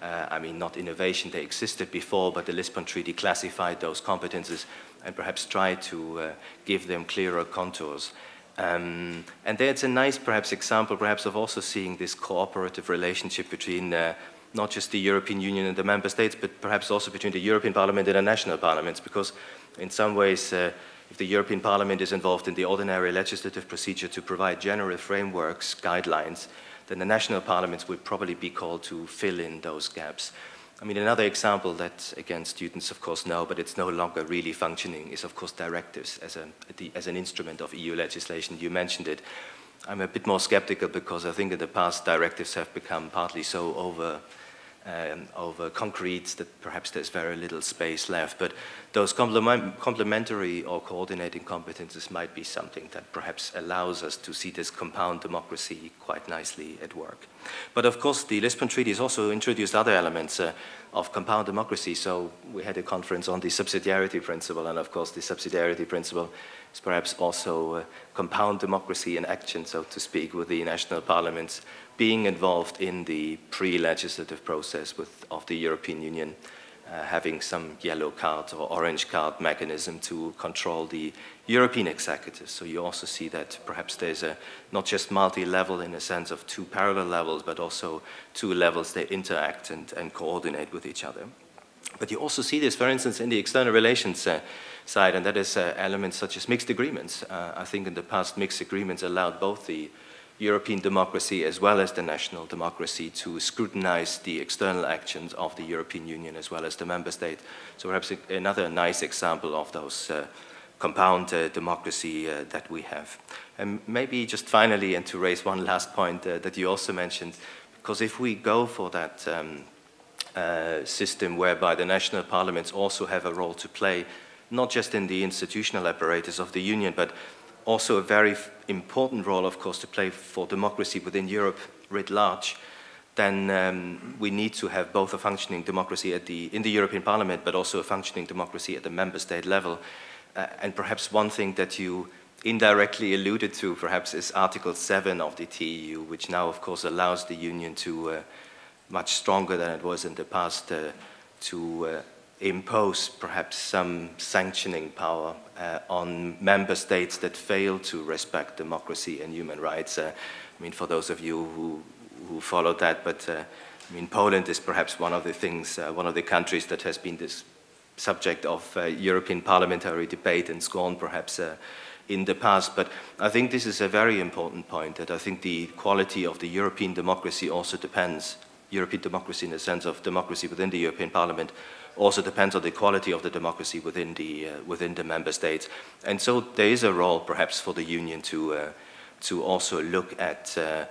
Uh, I mean, not innovation, they existed before, but the Lisbon Treaty classified those competences and perhaps tried to uh, give them clearer contours. Um, and that's a nice, perhaps, example, perhaps, of also seeing this cooperative relationship between uh, not just the European Union and the member states, but perhaps also between the European Parliament and the national parliaments, because in some ways, uh, if the European Parliament is involved in the ordinary legislative procedure to provide general frameworks, guidelines, then the national parliaments would probably be called to fill in those gaps. I mean, another example that, again, students of course know, but it's no longer really functioning, is of course directives as, a, as an instrument of EU legislation. You mentioned it. I'm a bit more skeptical because I think in the past directives have become partly so over um, over concretes that perhaps there's very little space left. But those complement complementary or coordinating competences might be something that perhaps allows us to see this compound democracy quite nicely at work. But of course, the Lisbon Treaty has also introduced other elements uh, of compound democracy. So we had a conference on the subsidiarity principle, and of course, the subsidiarity principle is perhaps also uh, compound democracy in action, so to speak, with the national parliaments being involved in the pre-legislative process with, of the European Union, uh, having some yellow card or orange card mechanism to control the European executive. So you also see that perhaps there's a not just multi-level in a sense of two parallel levels, but also two levels that interact and, and coordinate with each other. But you also see this, for instance, in the external relations uh, side, and that is uh, elements such as mixed agreements. Uh, I think in the past, mixed agreements allowed both the European democracy as well as the national democracy to scrutinize the external actions of the European Union as well as the member state. So perhaps another nice example of those uh, compound uh, democracy uh, that we have. And maybe just finally, and to raise one last point uh, that you also mentioned, because if we go for that um, uh, system whereby the national parliaments also have a role to play, not just in the institutional apparatus of the Union, but also a very important role, of course, to play for democracy within Europe writ large, then um, we need to have both a functioning democracy at the, in the European Parliament, but also a functioning democracy at the member state level. Uh, and perhaps one thing that you indirectly alluded to, perhaps, is Article 7 of the TEU, which now, of course, allows the Union to, uh, much stronger than it was in the past, uh, to uh, impose perhaps some sanctioning power uh, on member states that fail to respect democracy and human rights. Uh, I mean, for those of you who, who followed that, but uh, I mean, Poland is perhaps one of the things, uh, one of the countries that has been this subject of uh, European parliamentary debate and scorn perhaps uh, in the past. But I think this is a very important point that I think the quality of the European democracy also depends, European democracy in the sense of democracy within the European Parliament, also depends on the quality of the democracy within the, uh, within the member states. And so there is a role perhaps for the Union to, uh, to also look at uh,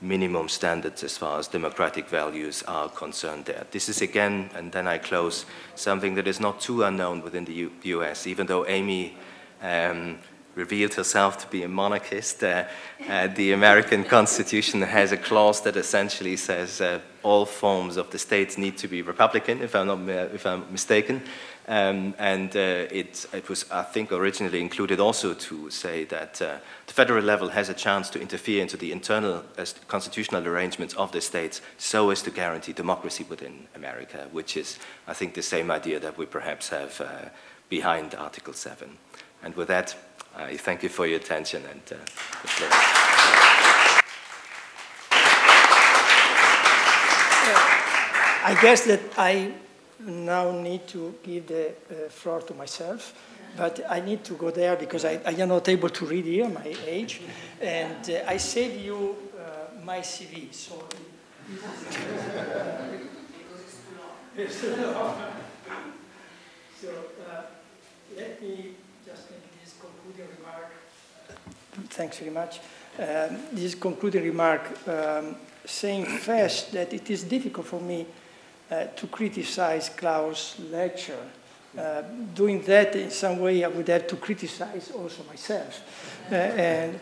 minimum standards as far as democratic values are concerned there. This is again, and then I close, something that is not too unknown within the U US, even though Amy um, revealed herself to be a monarchist. Uh, uh, the American Constitution has a clause that essentially says uh, all forms of the states need to be Republican, if I'm not if I'm mistaken. Um, and uh, it, it, was, I think, originally included also to say that uh, the federal level has a chance to interfere into the internal uh, constitutional arrangements of the states so as to guarantee democracy within America, which is, I think, the same idea that we perhaps have behind Article 7. And with that, I thank you for your attention and uh, the floor. I guess that I now need to give the uh, floor to myself, but I need to go there because I, I am not able to read here my age, and uh, I save you uh, my CV. So, so uh, let me concluding remark. Thanks very much. Um, this concluding remark um, saying first that it is difficult for me to criticize Klaus' lecture. Uh, doing that in some way, I would have to criticize also myself. Uh, and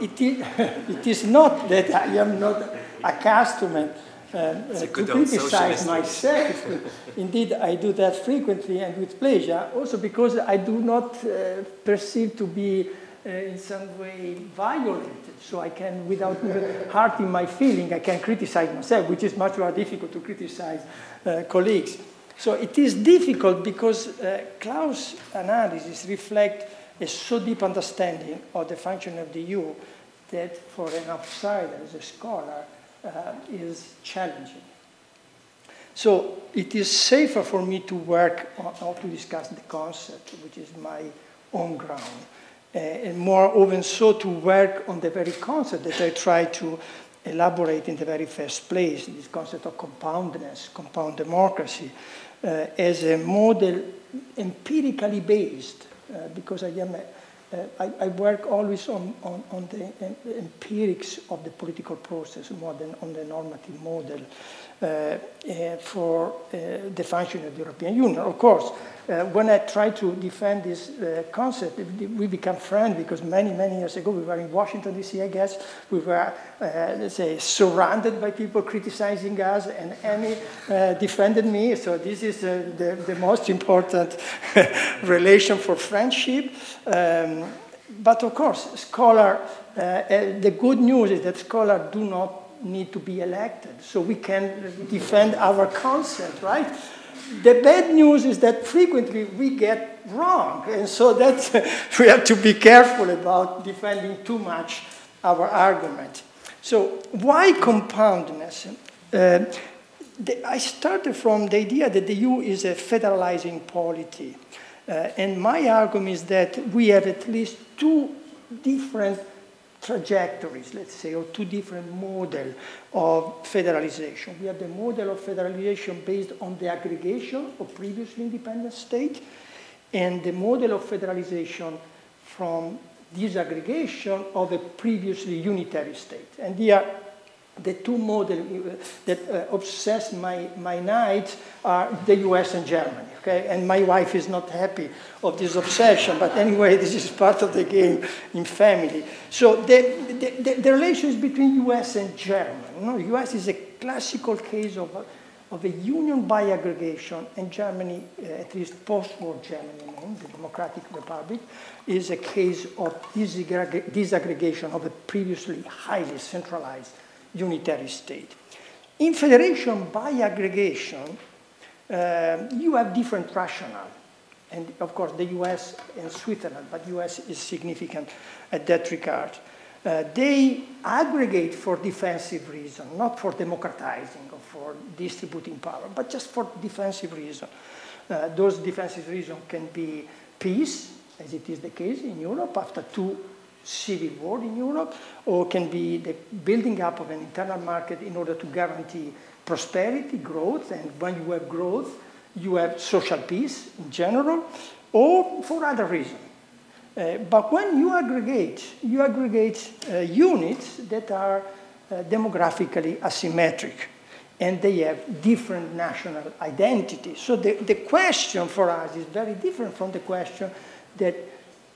it is, it is not that I am not accustomed um, uh, to criticize myself. Indeed, I do that frequently and with pleasure, also because I do not uh, perceive to be uh, in some way violated. So I can, without hurting my feeling, I can criticize myself, which is much more difficult to criticize uh, colleagues. So it is difficult because uh, Klaus' analysis reflect a so deep understanding of the function of the EU that for an outsider, as a scholar, uh, is challenging. So it is safer for me to work or to discuss the concept, which is my own ground, uh, and more often so to work on the very concept that I try to elaborate in the very first place, this concept of compoundness, compound democracy, uh, as a model empirically based, uh, because I am a, uh, I, I, work always on, on, on the empirics of the political process more than on the normative model. uh, uh, for uh, the function of the European Union. Of course, uh, when I try to defend this uh, concept, we become friends because many, many years ago we were in Washington, D.C., I guess. We were, let's say, surrounded by people criticizing us, and Amy defended me. So this is the, the most important relation for friendship. Um, but of course, scholar, uh, uh, the good news is that scholars do not need to be elected, so we can defend our concept, right? The bad news is that frequently we get wrong, and so that we have to be careful about defending too much our argument. So why compoundness? Uh, the, I started from the idea that the EU is a federalizing polity. Uh, and my argument is that we have at least two different trajectories, let's say, or two different models of federalization. We have the model of federalization based on the aggregation of previously independent states, and the model of federalization from disaggregation of a previously unitary state. And here the two models uh, that uh, obsess my, my nights are the US and Germany, okay? And my wife is not happy of this obsession, but anyway, this is part of the game in family. So the, the, the, the relations between US and Germany, you know, US is a classical case of, of a union by aggregation, and Germany, uh, at least post-war Germany, the Democratic Republic, is a case of disaggregation of a previously highly centralized unitary state. In federation by aggregation, uh, you have different rationale. And of course, the US and Switzerland, but US is significant at that regard. Uh, they aggregate for defensive reason, not for democratizing or for distributing power, but just for defensive reason. Uh, those defensive reasons can be peace, as it is the case in Europe after two civil war in Europe, or can be the building up of an internal market in order to guarantee prosperity, growth, and when you have growth, you have social peace in general, or for other reasons. Uh, but when you aggregate, you aggregate uh, units that are uh, demographically asymmetric and they have different national identities. So the, the question for us is very different from the question that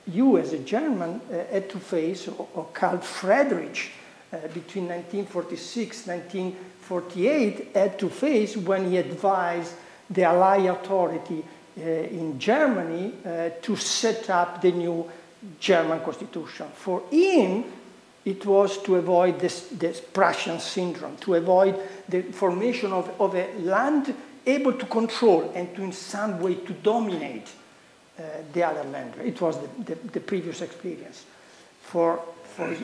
you as a German uh, had to face, or, or Carl Friedrich uh, between 1946 1948 had to face when he advised the Allied authority uh, in Germany to set up the new German constitution. For him, it was to avoid this, this Prussian syndrome, to avoid the formation of, of a land able to control and to in some way to dominate the other land. It was the, the, the previous experience. For, for,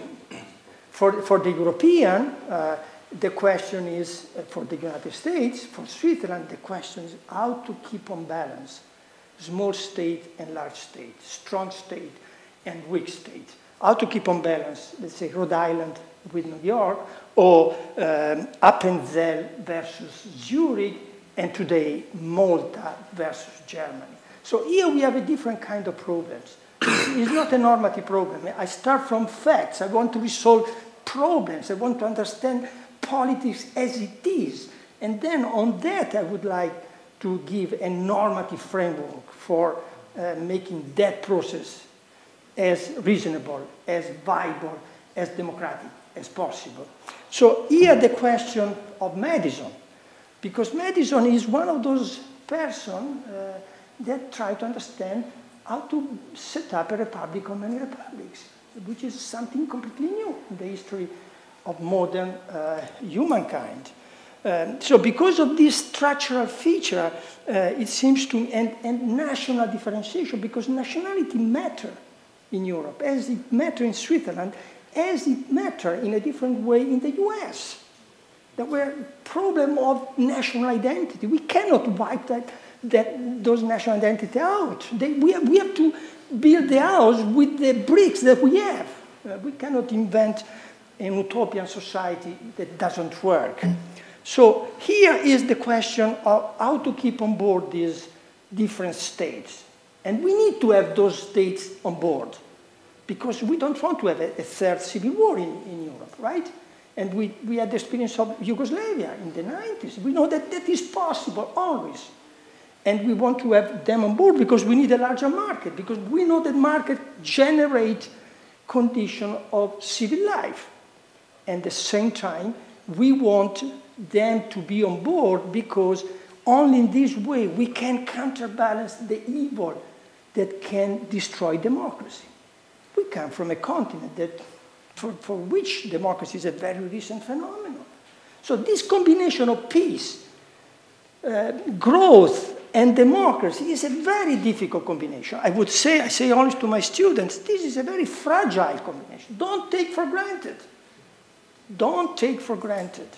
for, for the European, uh, the question is, uh, for the United States, for Switzerland, the question is how to keep on balance small state and large state, strong state and weak state how to keep on balance, let's say Rhode Island with New York, or um, Appenzell versus Zurich, and today Malta versus Germany. So here we have a different kind of problems. it's not a normative problem. I start from facts. I want to resolve problems. I want to understand politics as it is. And then on that, I would like to give a normative framework for uh, making that process as reasonable, as viable, as democratic as possible. So here the question of Madison, because Madison is one of those persons uh, that try to understand how to set up a republic of many republics, which is something completely new in the history of modern uh, humankind. Um, so because of this structural feature, uh, it seems to, and, and national differentiation, because nationality matter in Europe, as it matter in Switzerland, as it matter in a different way in the US. There were problem of national identity. We cannot wipe that, that, those national identity out. They, we, have, we have to build the house with the bricks that we have. Uh, we cannot invent an utopian society that doesn't work. So here is the question of how to keep on board these different states. And we need to have those states on board because we don't want to have a, a third civil war in, in Europe, right? And we, we had the experience of Yugoslavia in the 90s. We know that that is possible always. And we want to have them on board because we need a larger market, because we know that market generate condition of civil life. And at the same time, we want them to be on board because only in this way we can counterbalance the evil that can destroy democracy. We come from a continent that, for, for which democracy is a very recent phenomenon. So this combination of peace, uh, growth, and democracy is a very difficult combination. I would say, I say always to my students, this is a very fragile combination. Don't take for granted. Don't take for granted.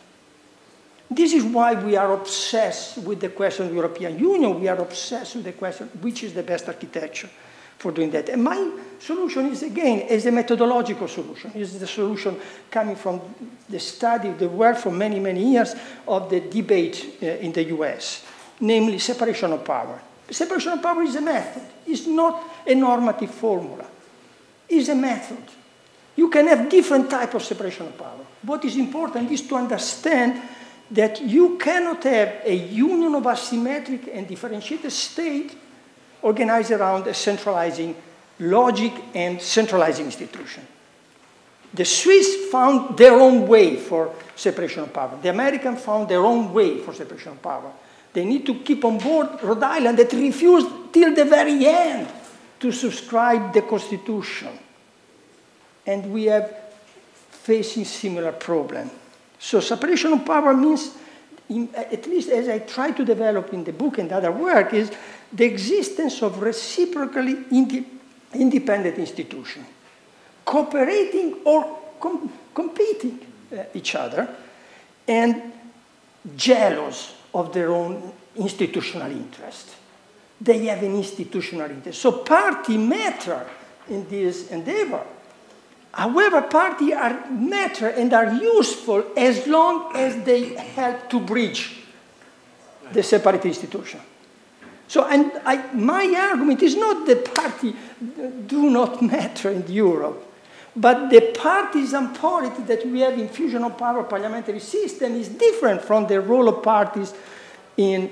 This is why we are obsessed with the question of the European Union. We are obsessed with the question, which is the best architecture for doing that. And my solution is, again, is a methodological solution. Is the solution coming from the study, the work for many, many years of the debate uh, in the US, namely separation of power. Separation of power is a method. It's not a normative formula. It's a method. You can have different type of separation of power. What is important is to understand that you cannot have a union of asymmetric and differentiated state organized around a centralizing logic and centralizing institution. The Swiss found their own way for separation of power. The Americans found their own way for separation of power. They need to keep on board Rhode Island that refused till the very end to subscribe the Constitution. And we have facing similar problem. So separation of power means, in, at least as I try to develop in the book and other work, is the existence of reciprocally independent institutions, cooperating or com competing uh, each other, and jealous of their own institutional interest. they have an institutional interest. So party matter in this endeavor. However, party are matter and are useful as long as they help to bridge the separate institution. So, and I, my argument is not the party do not matter in Europe, but the partisan polity that we have in fusion of power parliamentary system is different from the role of parties in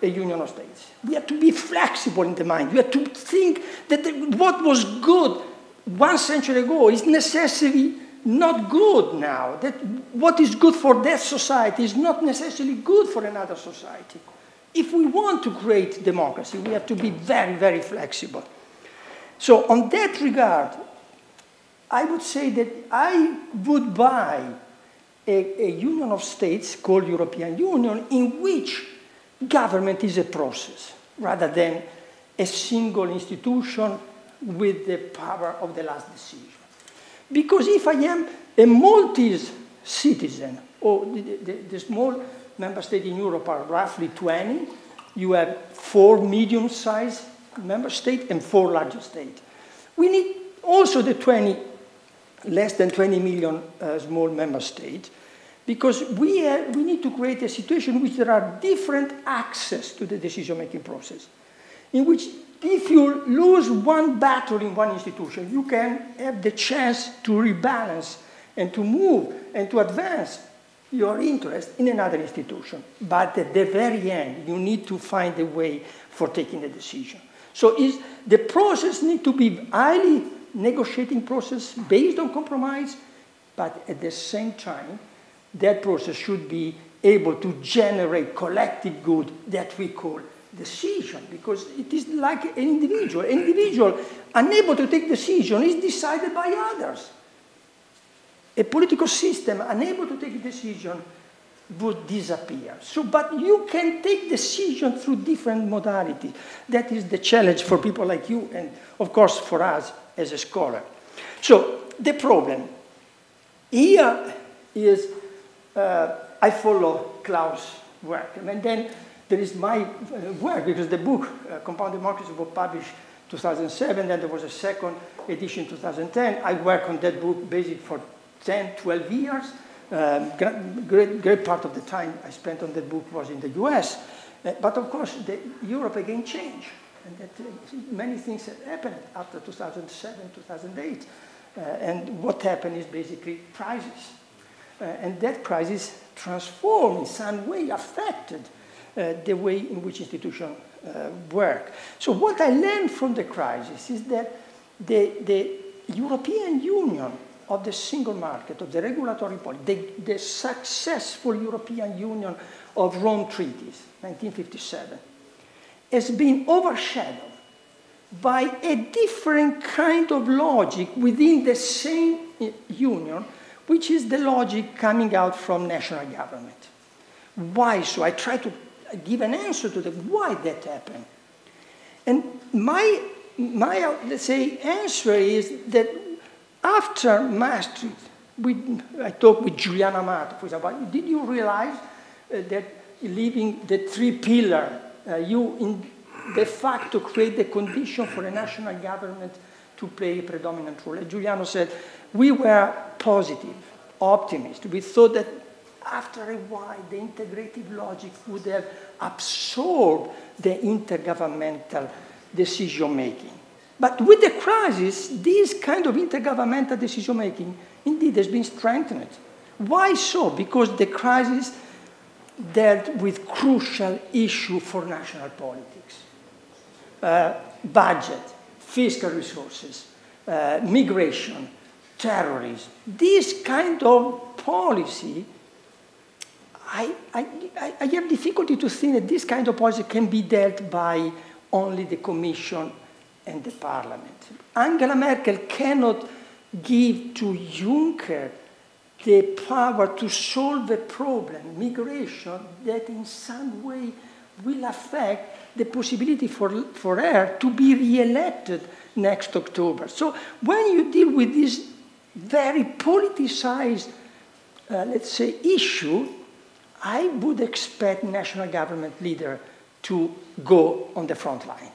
a union of states. We have to be flexible in the mind. We have to think that what was good one century ago is necessarily not good now. That what is good for that society is not necessarily good for another society. If we want to create democracy, we have to be very, very flexible. So, on that regard, I would say that I would buy a, a union of states called European Union in which government is a process rather than a single institution with the power of the last decision. Because if I am a Maltese citizen, or the, the, the small member states in Europe are roughly 20, you have four medium-sized member states and four larger states. We need also the 20, less than 20 million uh, small member states, because we, have, we need to create a situation in which there are different access to the decision-making process, in which if you lose one battle in one institution, you can have the chance to rebalance and to move and to advance your interest in another institution. But at the very end, you need to find a way for taking the decision. So the process needs to be highly negotiating process based on compromise, but at the same time, that process should be able to generate collective good that we call decision because it is like an individual. An individual unable to take decision is decided by others. A political system unable to take decision would disappear. So, but you can take decision through different modalities. That is the challenge for people like you and, of course, for us as a scholar. So, the problem here is uh, I follow Klaus' work, and then there is my uh, work, because the book, uh, Compound Democracy, was published 2007, then there was a second edition 2010. I worked on that book basically for 10, 12 years. Um, great, great part of the time I spent on that book was in the US. Uh, but of course, the, Europe again changed. And that, uh, many things have happened after 2007, 2008. Uh, and what happened is basically crisis. Uh, and that crisis transformed in some way, affected the way in which institutions work. So what I learned from the crisis is that the, the European Union of the single market, of the regulatory policy, the, the successful European Union of Rome treaties, 1957, has been overshadowed by a different kind of logic within the same union, which is the logic coming out from national government. Why so? I try to give an answer to the why that happened. And my, my let's say, answer is that after Maastricht, we, I talked with Giuliano Amato, for example, did you realize uh, that leaving the three pillar, uh, you in de facto create the condition for a national government to play a predominant role? And Giuliano said, we were positive, optimistic. We thought that after a while, the integrative logic would have absorbed the intergovernmental decision making. But with the crisis, this kind of intergovernmental decision making indeed has been strengthened. Why so? Because the crisis dealt with crucial issue for national politics. Uh, budget, fiscal resources, uh, migration, terrorism. This kind of policy I, I, I have difficulty to think that this kind of policy can be dealt by only the Commission and the Parliament. Angela Merkel cannot give to Juncker the power to solve a problem, migration, that in some way will affect the possibility for, for her to be re-elected next October. So when you deal with this very politicized, uh, let's say, issue, I would expect national government leader to go on the front line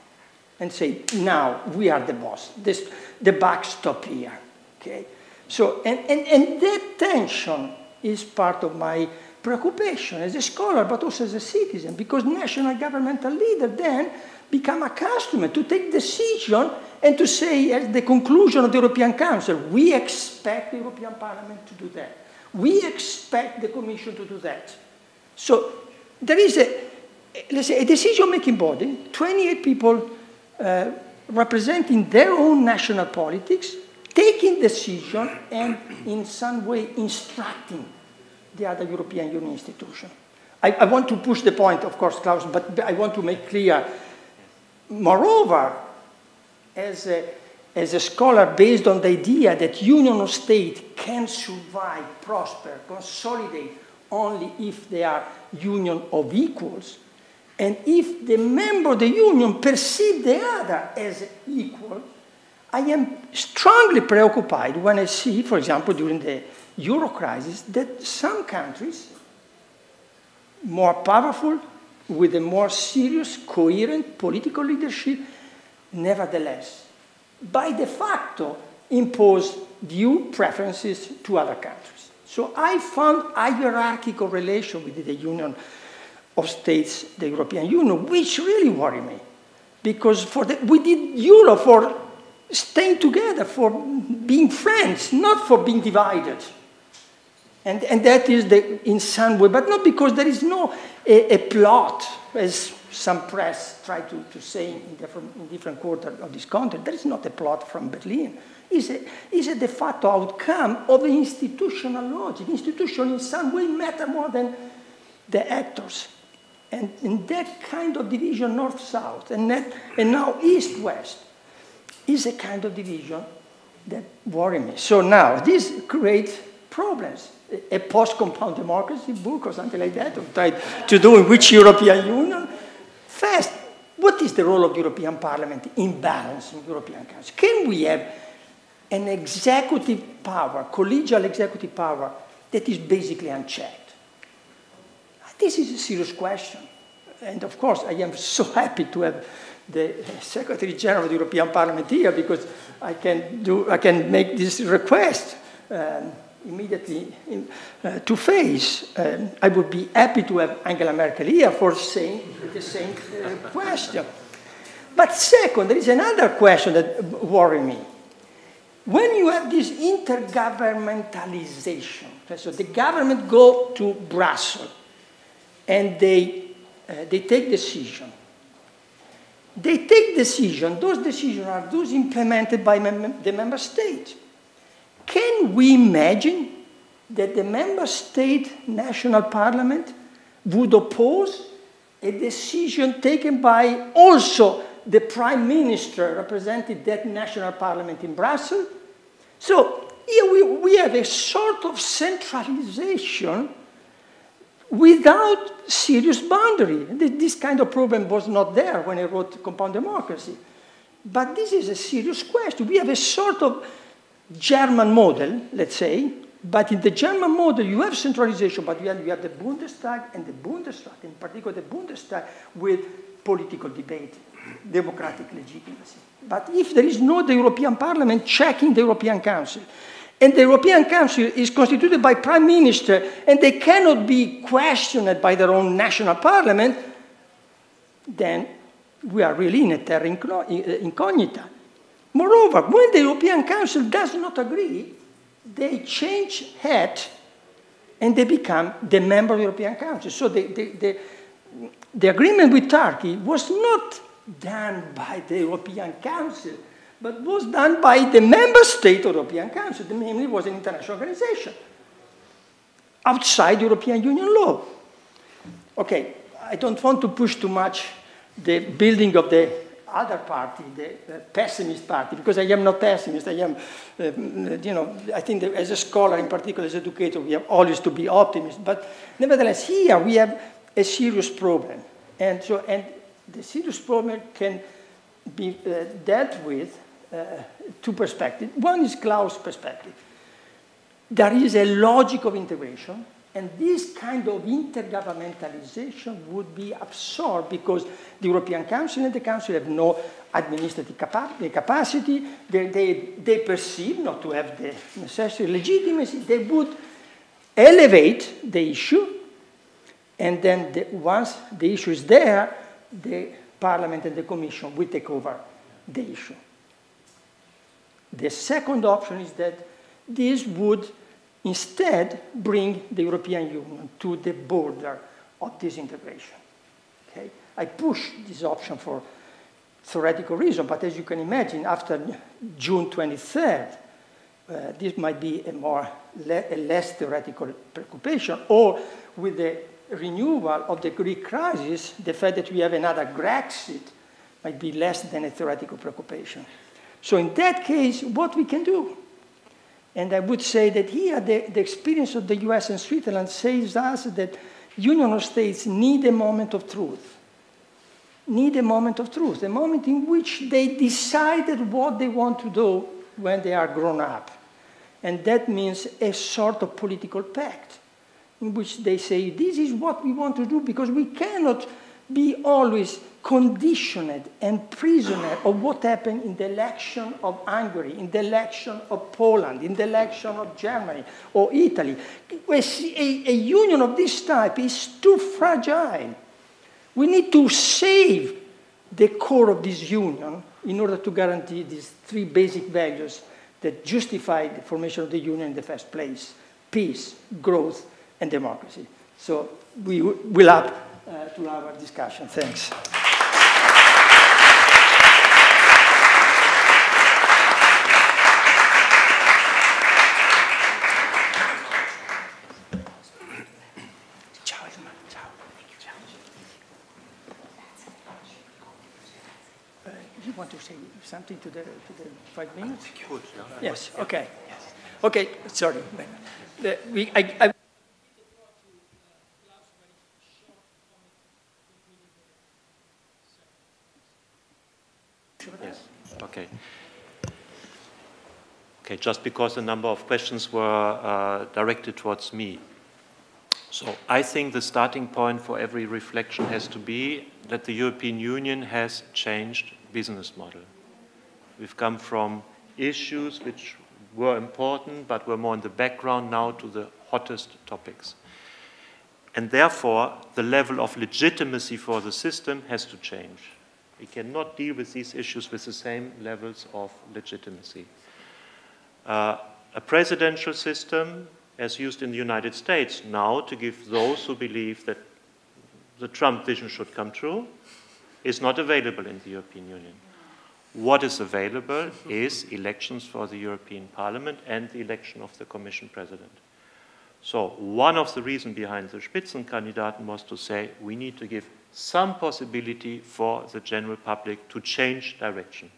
and say, now we are the boss. This, the backstop here. Okay? So, and, and, and that tension is part of my preoccupation as a scholar, but also as a citizen, because national governmental leaders then become accustomed to take decision and to say at the conclusion of the European Council, we expect the European Parliament to do that. We expect the Commission to do that. So there is a, let's say, a decision-making body, 28 people uh, representing their own national politics, taking decision and in some way instructing the other European Union institution. I, I want to push the point, of course, Klaus, but I want to make clear, moreover, as a, as a scholar based on the idea that union of state can survive, prosper, consolidate only if they are union of equals, and if the member of the union perceive the other as equal, I am strongly preoccupied when I see, for example, during the euro crisis, that some countries, more powerful, with a more serious, coherent political leadership, nevertheless, by de facto, impose due preferences to other countries. So I found a hierarchical relation with the Union of States, the European Union, which really worry me. Because for the, we did Euro for staying together, for being friends, not for being divided. And, and that is the, in some way, but not because there is no a, a plot, as some press try to, to say in different, in different quarters of this country. There is not a plot from Berlin. It's a, it's a de facto outcome of the institutional logic. Institution in some way matter more than the actors. And in that kind of division, north-south, and, and now east-west, is a kind of division that worry me. So now, this creates problems. A post-compound democracy book or something like that, or try to do in which European Union. First, what is the role of the European Parliament in balancing in European Council? Can we have an executive power, collegial executive power, that is basically unchecked? This is a serious question. And of course, I am so happy to have the Secretary General of the European Parliament here because I can, do, I can make this request um, immediately in, uh, to face. Um, I would be happy to have Angela Merkel here for saying the same uh, question. But second, there is another question that worries me. When you have this intergovernmentalization, so the government go to Brussels and they, uh, they take decision. They take decision, those decisions are those implemented by mem the member state. Can we imagine that the member state national parliament would oppose a decision taken by also the prime minister representing that national parliament in Brussels? So here we, we have a sort of centralization without serious boundary. This kind of problem was not there when I wrote Compound Democracy. But this is a serious question. We have a sort of German model, let's say, but in the German model, you have centralization, but you have, you have the Bundestag and the Bundesrat, in particular the Bundestag, with political debate, democratic legitimacy. But if there is no the European Parliament checking the European Council, and the European Council is constituted by prime minister, and they cannot be questioned by their own national parliament, then we are really in a terra eh, incognita. Moreover, when the European Council does not agree, they change head and they become the member of the European Council. So the, the, the, the agreement with Turkey was not done by the European Council, but was done by the member state European Council, namely was an international organization outside European Union law. Okay, I don't want to push too much the building of the other party, the uh, pessimist party, because I am not pessimist. I am, uh, you know, I think as a scholar, in particular as an educator, we have always to be optimist. But nevertheless, here we have a serious problem. And so, and the serious problem can be uh, dealt with Uh, two perspectives. One is Klaus' perspective. There is a logic of integration, And this kind of intergovernmentalization would be absorbed because the European Council and the Council have no administrative capa uh, capacity. They, they, they perceive not to have the necessary legitimacy. They would elevate the issue, and then the, once the issue is there, the Parliament and the Commission will take over the issue. The second option is that this would instead bring the European Union to the border of this integration. Okay? I push this option for theoretical reason, but as you can imagine, after June 23rd, uh, this might be a more le a less theoretical preoccupation, or with the renewal of the Greek crisis, the fact that we have another Grexit might be less than a theoretical preoccupation. So in that case, what we can do? And I would say that here the, the experience of the US and Switzerland says us that union of states need a moment of truth. Need a moment of truth, a moment in which they decided what they want to do when they are grown up. And that means a sort of political pact in which they say, this is what we want to do because we cannot be always conditioned and prisoner of what happened in the election of Hungary, in the election of Poland, in the election of Germany or Italy. A, a, union of this type is too fragile. We need to save the core of this union in order to guarantee these three basic values that justify the formation of the union in the first place peace, growth, and democracy. So we will up uh, to our discussion. Thanks. You want to say something to the, to the five minutes? Yes, okay. Yes. Okay, sorry. The, we, I, I Yes, okay. Okay, just because a number of questions were uh, directed towards me. So I think the starting point for every reflection has to be that the European Union has changed business model. We've come from issues which were important but were more in the background now to the hottest topics. And therefore, the level of legitimacy for the system has to change. We cannot deal with these issues with the same levels of legitimacy. Uh, a presidential system, as used in the United States now to give those who believe that the Trump vision should come true, is not available in the European Union. What is available is elections for the European Parliament and the election of the Commission President. So one of the reasons behind the Spitzenkandidaten was to say we need to give some possibility for the general public to change direction.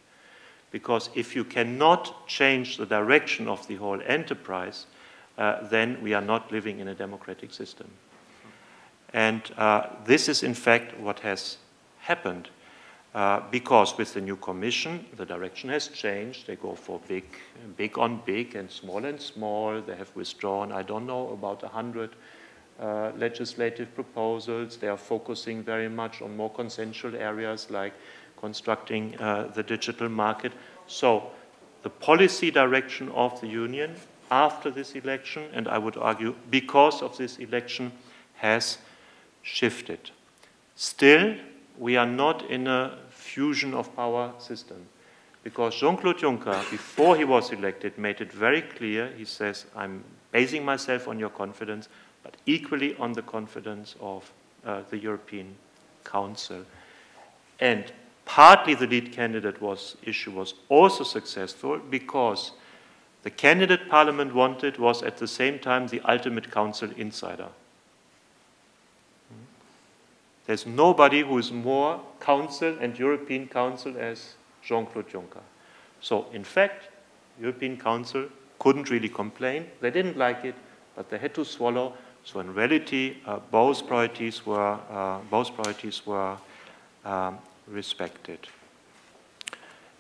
Because if you cannot change the direction of the whole enterprise, uh, then we are not living in a democratic system. And uh, this is, in fact, what has happened. Uh, because with the new commission, the direction has changed. They go for big, big on big and small and small. They have withdrawn, I don't know, about 100 uh, legislative proposals. They are focusing very much on more consensual areas like constructing uh, the digital market. So the policy direction of the Union after this election, and I would argue because of this election, has shifted. Still, we are not in a fusion of power system. Because Jean-Claude Juncker, before he was elected, made it very clear, he says, I'm basing myself on your confidence, but equally on the confidence of uh, the European Council. And partly the lead candidate was, issue was also successful because the candidate Parliament wanted was at the same time the ultimate Council insider. There's nobody who is more Council and European Council as Jean-Claude Juncker. So, in fact, European Council couldn't really complain. They didn't like it, but they had to swallow. So, in reality, uh, both priorities were uh, both priorities were um, respected.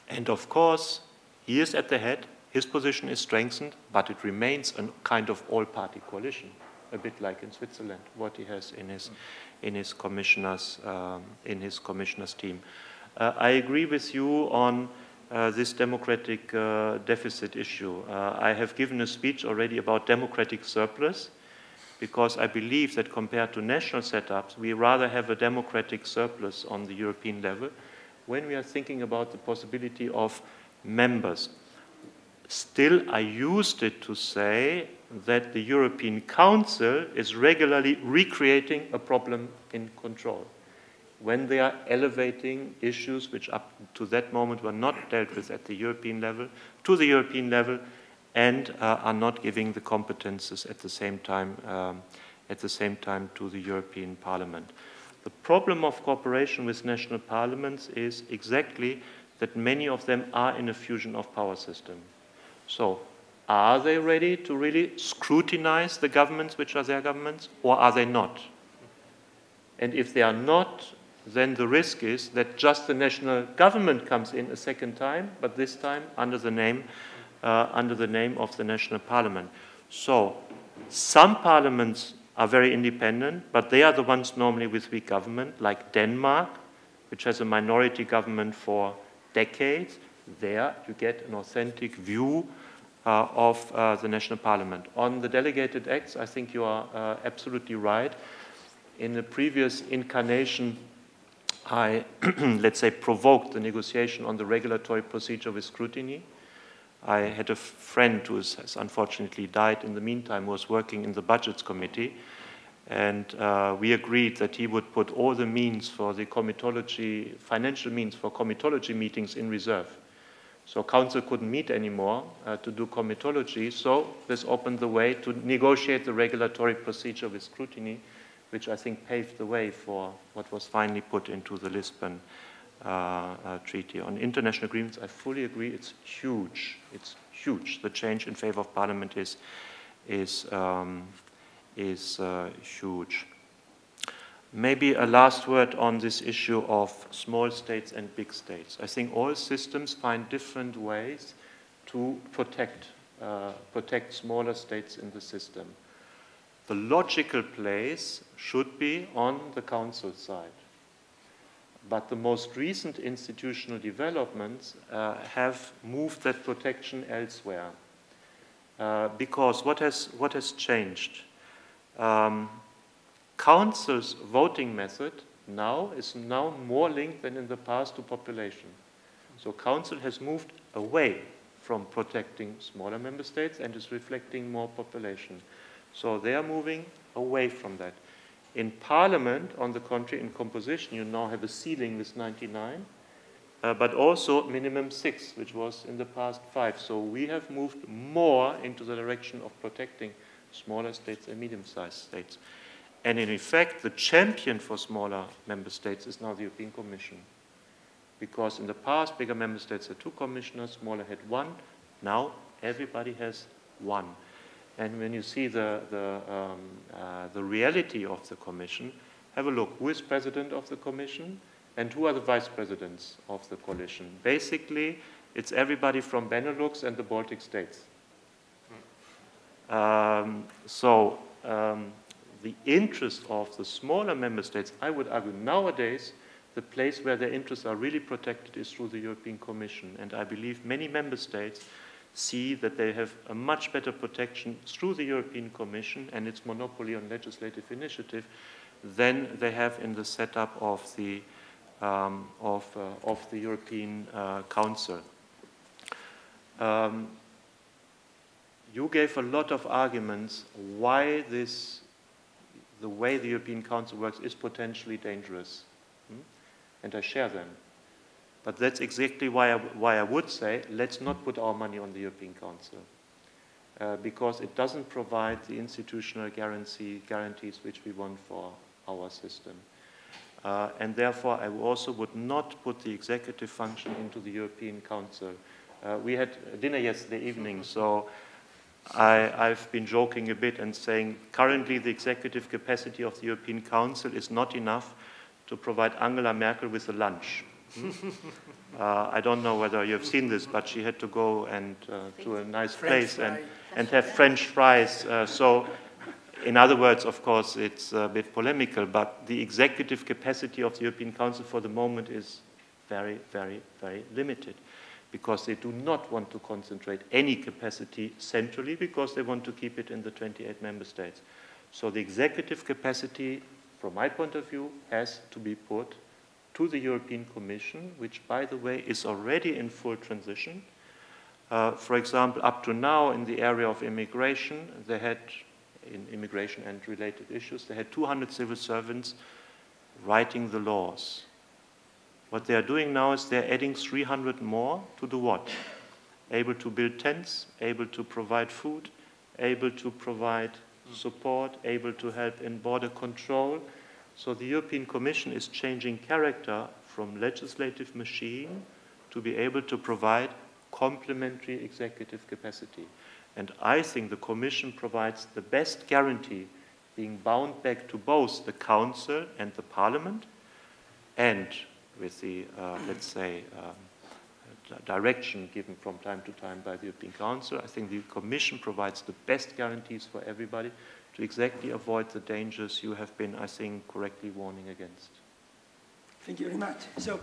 And of course, he is at the head. His position is strengthened, but it remains a kind of all-party coalition. a bit like in Switzerland, what he has in his, in his, commissioners, um, in his commissioners team. Uh, I agree with you on uh, this democratic uh, deficit issue. Uh, I have given a speech already about democratic surplus because I believe that compared to national setups, we rather have a democratic surplus on the European level when we are thinking about the possibility of members. Still, I used it to say that the European Council is regularly recreating a problem in control when they are elevating issues which up to that moment were not dealt with at the European level to the European level and uh, are not giving the competences at the same time um, at the same time to the European Parliament. The problem of cooperation with national parliaments is exactly that many of them are in a fusion of power system. So are they ready to really scrutinize the governments which are their governments or are they not? And if they are not, then the risk is that just the national government comes in a second time, but this time under the name, under the name of the national parliament. So some parliaments are very independent, but they are the ones normally with weak government, like Denmark, which has a minority government for decades. There you get an authentic view uh, of uh, the national parliament. On the delegated acts, I think you are uh, absolutely right. In the previous incarnation I, let's say, provoked the negotiation on the regulatory procedure with scrutiny. I had a friend who has unfortunately died in the meantime, was working in the Budgets Committee, and uh, we agreed that he would put all the means for the comitology, financial means for comitology meetings in reserve. So council couldn't meet anymore uh, to do comitology, so this opened the way to negotiate the regulatory procedure with scrutiny which I think paved the way for what was finally put into the Lisbon Treaty. On international agreements, I fully agree, it's huge. It's huge. The change in favor of Parliament is, is, um, is uh, huge. Maybe a last word on this issue of small states and big states. I think all systems find different ways to protect, uh, protect smaller states in the system the logical place should be on the council side. But the most recent institutional developments uh, have moved that protection elsewhere. Uh, because what has, what has changed? Um, council's voting method now is now more linked than in the past to population. So council has moved away from protecting smaller member states and is reflecting more population. So they are moving away from that. In Parliament, on the contrary, in composition, you now have a ceiling with 99, uh, but also minimum six, which was in the past five. So we have moved more into the direction of protecting smaller states and medium-sized states. And in effect, the champion for smaller member states is now the European Commission. Because in the past, bigger member states had two commissioners, smaller had one. Now everybody has one. And when you see the, the, um, uh, the reality of the Commission, have a look. Who is president of the Commission? And who are the vice presidents of the coalition? Basically, it's everybody from Benelux and the Baltic states. Um, so um, the interest of the smaller member states, I would argue nowadays, the place where their interests are really protected is through the European Commission. And I believe many member states see that they have a much better protection through the European Commission and its monopoly on legislative initiative than they have in the setup of the, um, of, uh, of the European uh, Council. Um, you gave a lot of arguments why this, the way the European Council works is potentially dangerous. Hmm? And I share them. But that's exactly why I, why I would say let's not put our money on the European Council. Uh, because it doesn't provide the institutional guarantee, guarantees which we want for our system. Uh, and therefore, I also would not put the executive function into the European Council. Uh, we had dinner yesterday evening, so I, I've been joking a bit and saying currently the executive capacity of the European Council is not enough to provide Angela Merkel with a lunch. Uh, I don't know whether you've seen this, but she had to go and uh, to a nice French place and, and have French fries. Uh, so in other words, of course, it's a bit polemical, but the executive capacity of the European Council for the moment is very, very, very limited because they do not want to concentrate any capacity centrally because they want to keep it in the 28 member states. So the executive capacity, from my point of view, has to be put to the European Commission, which, by the way, is already in full transition. Uh, for example, up to now in the area of immigration, they had, in immigration and related issues, they had 200 civil servants writing the laws. What they are doing now is they're adding 300 more to do what? Able to build tents, able to provide food, able to provide support, able to help in border control. So the European Commission is changing character from legislative machine to be able to provide complementary executive capacity. And I think the Commission provides the best guarantee being bound back to both the Council and the Parliament and with the, uh, let's say, um, direction given from time to time by the European Council. I think the Commission provides the best guarantees for everybody to exactly avoid the dangers you have been, I think, correctly warning against. Thank you very much. So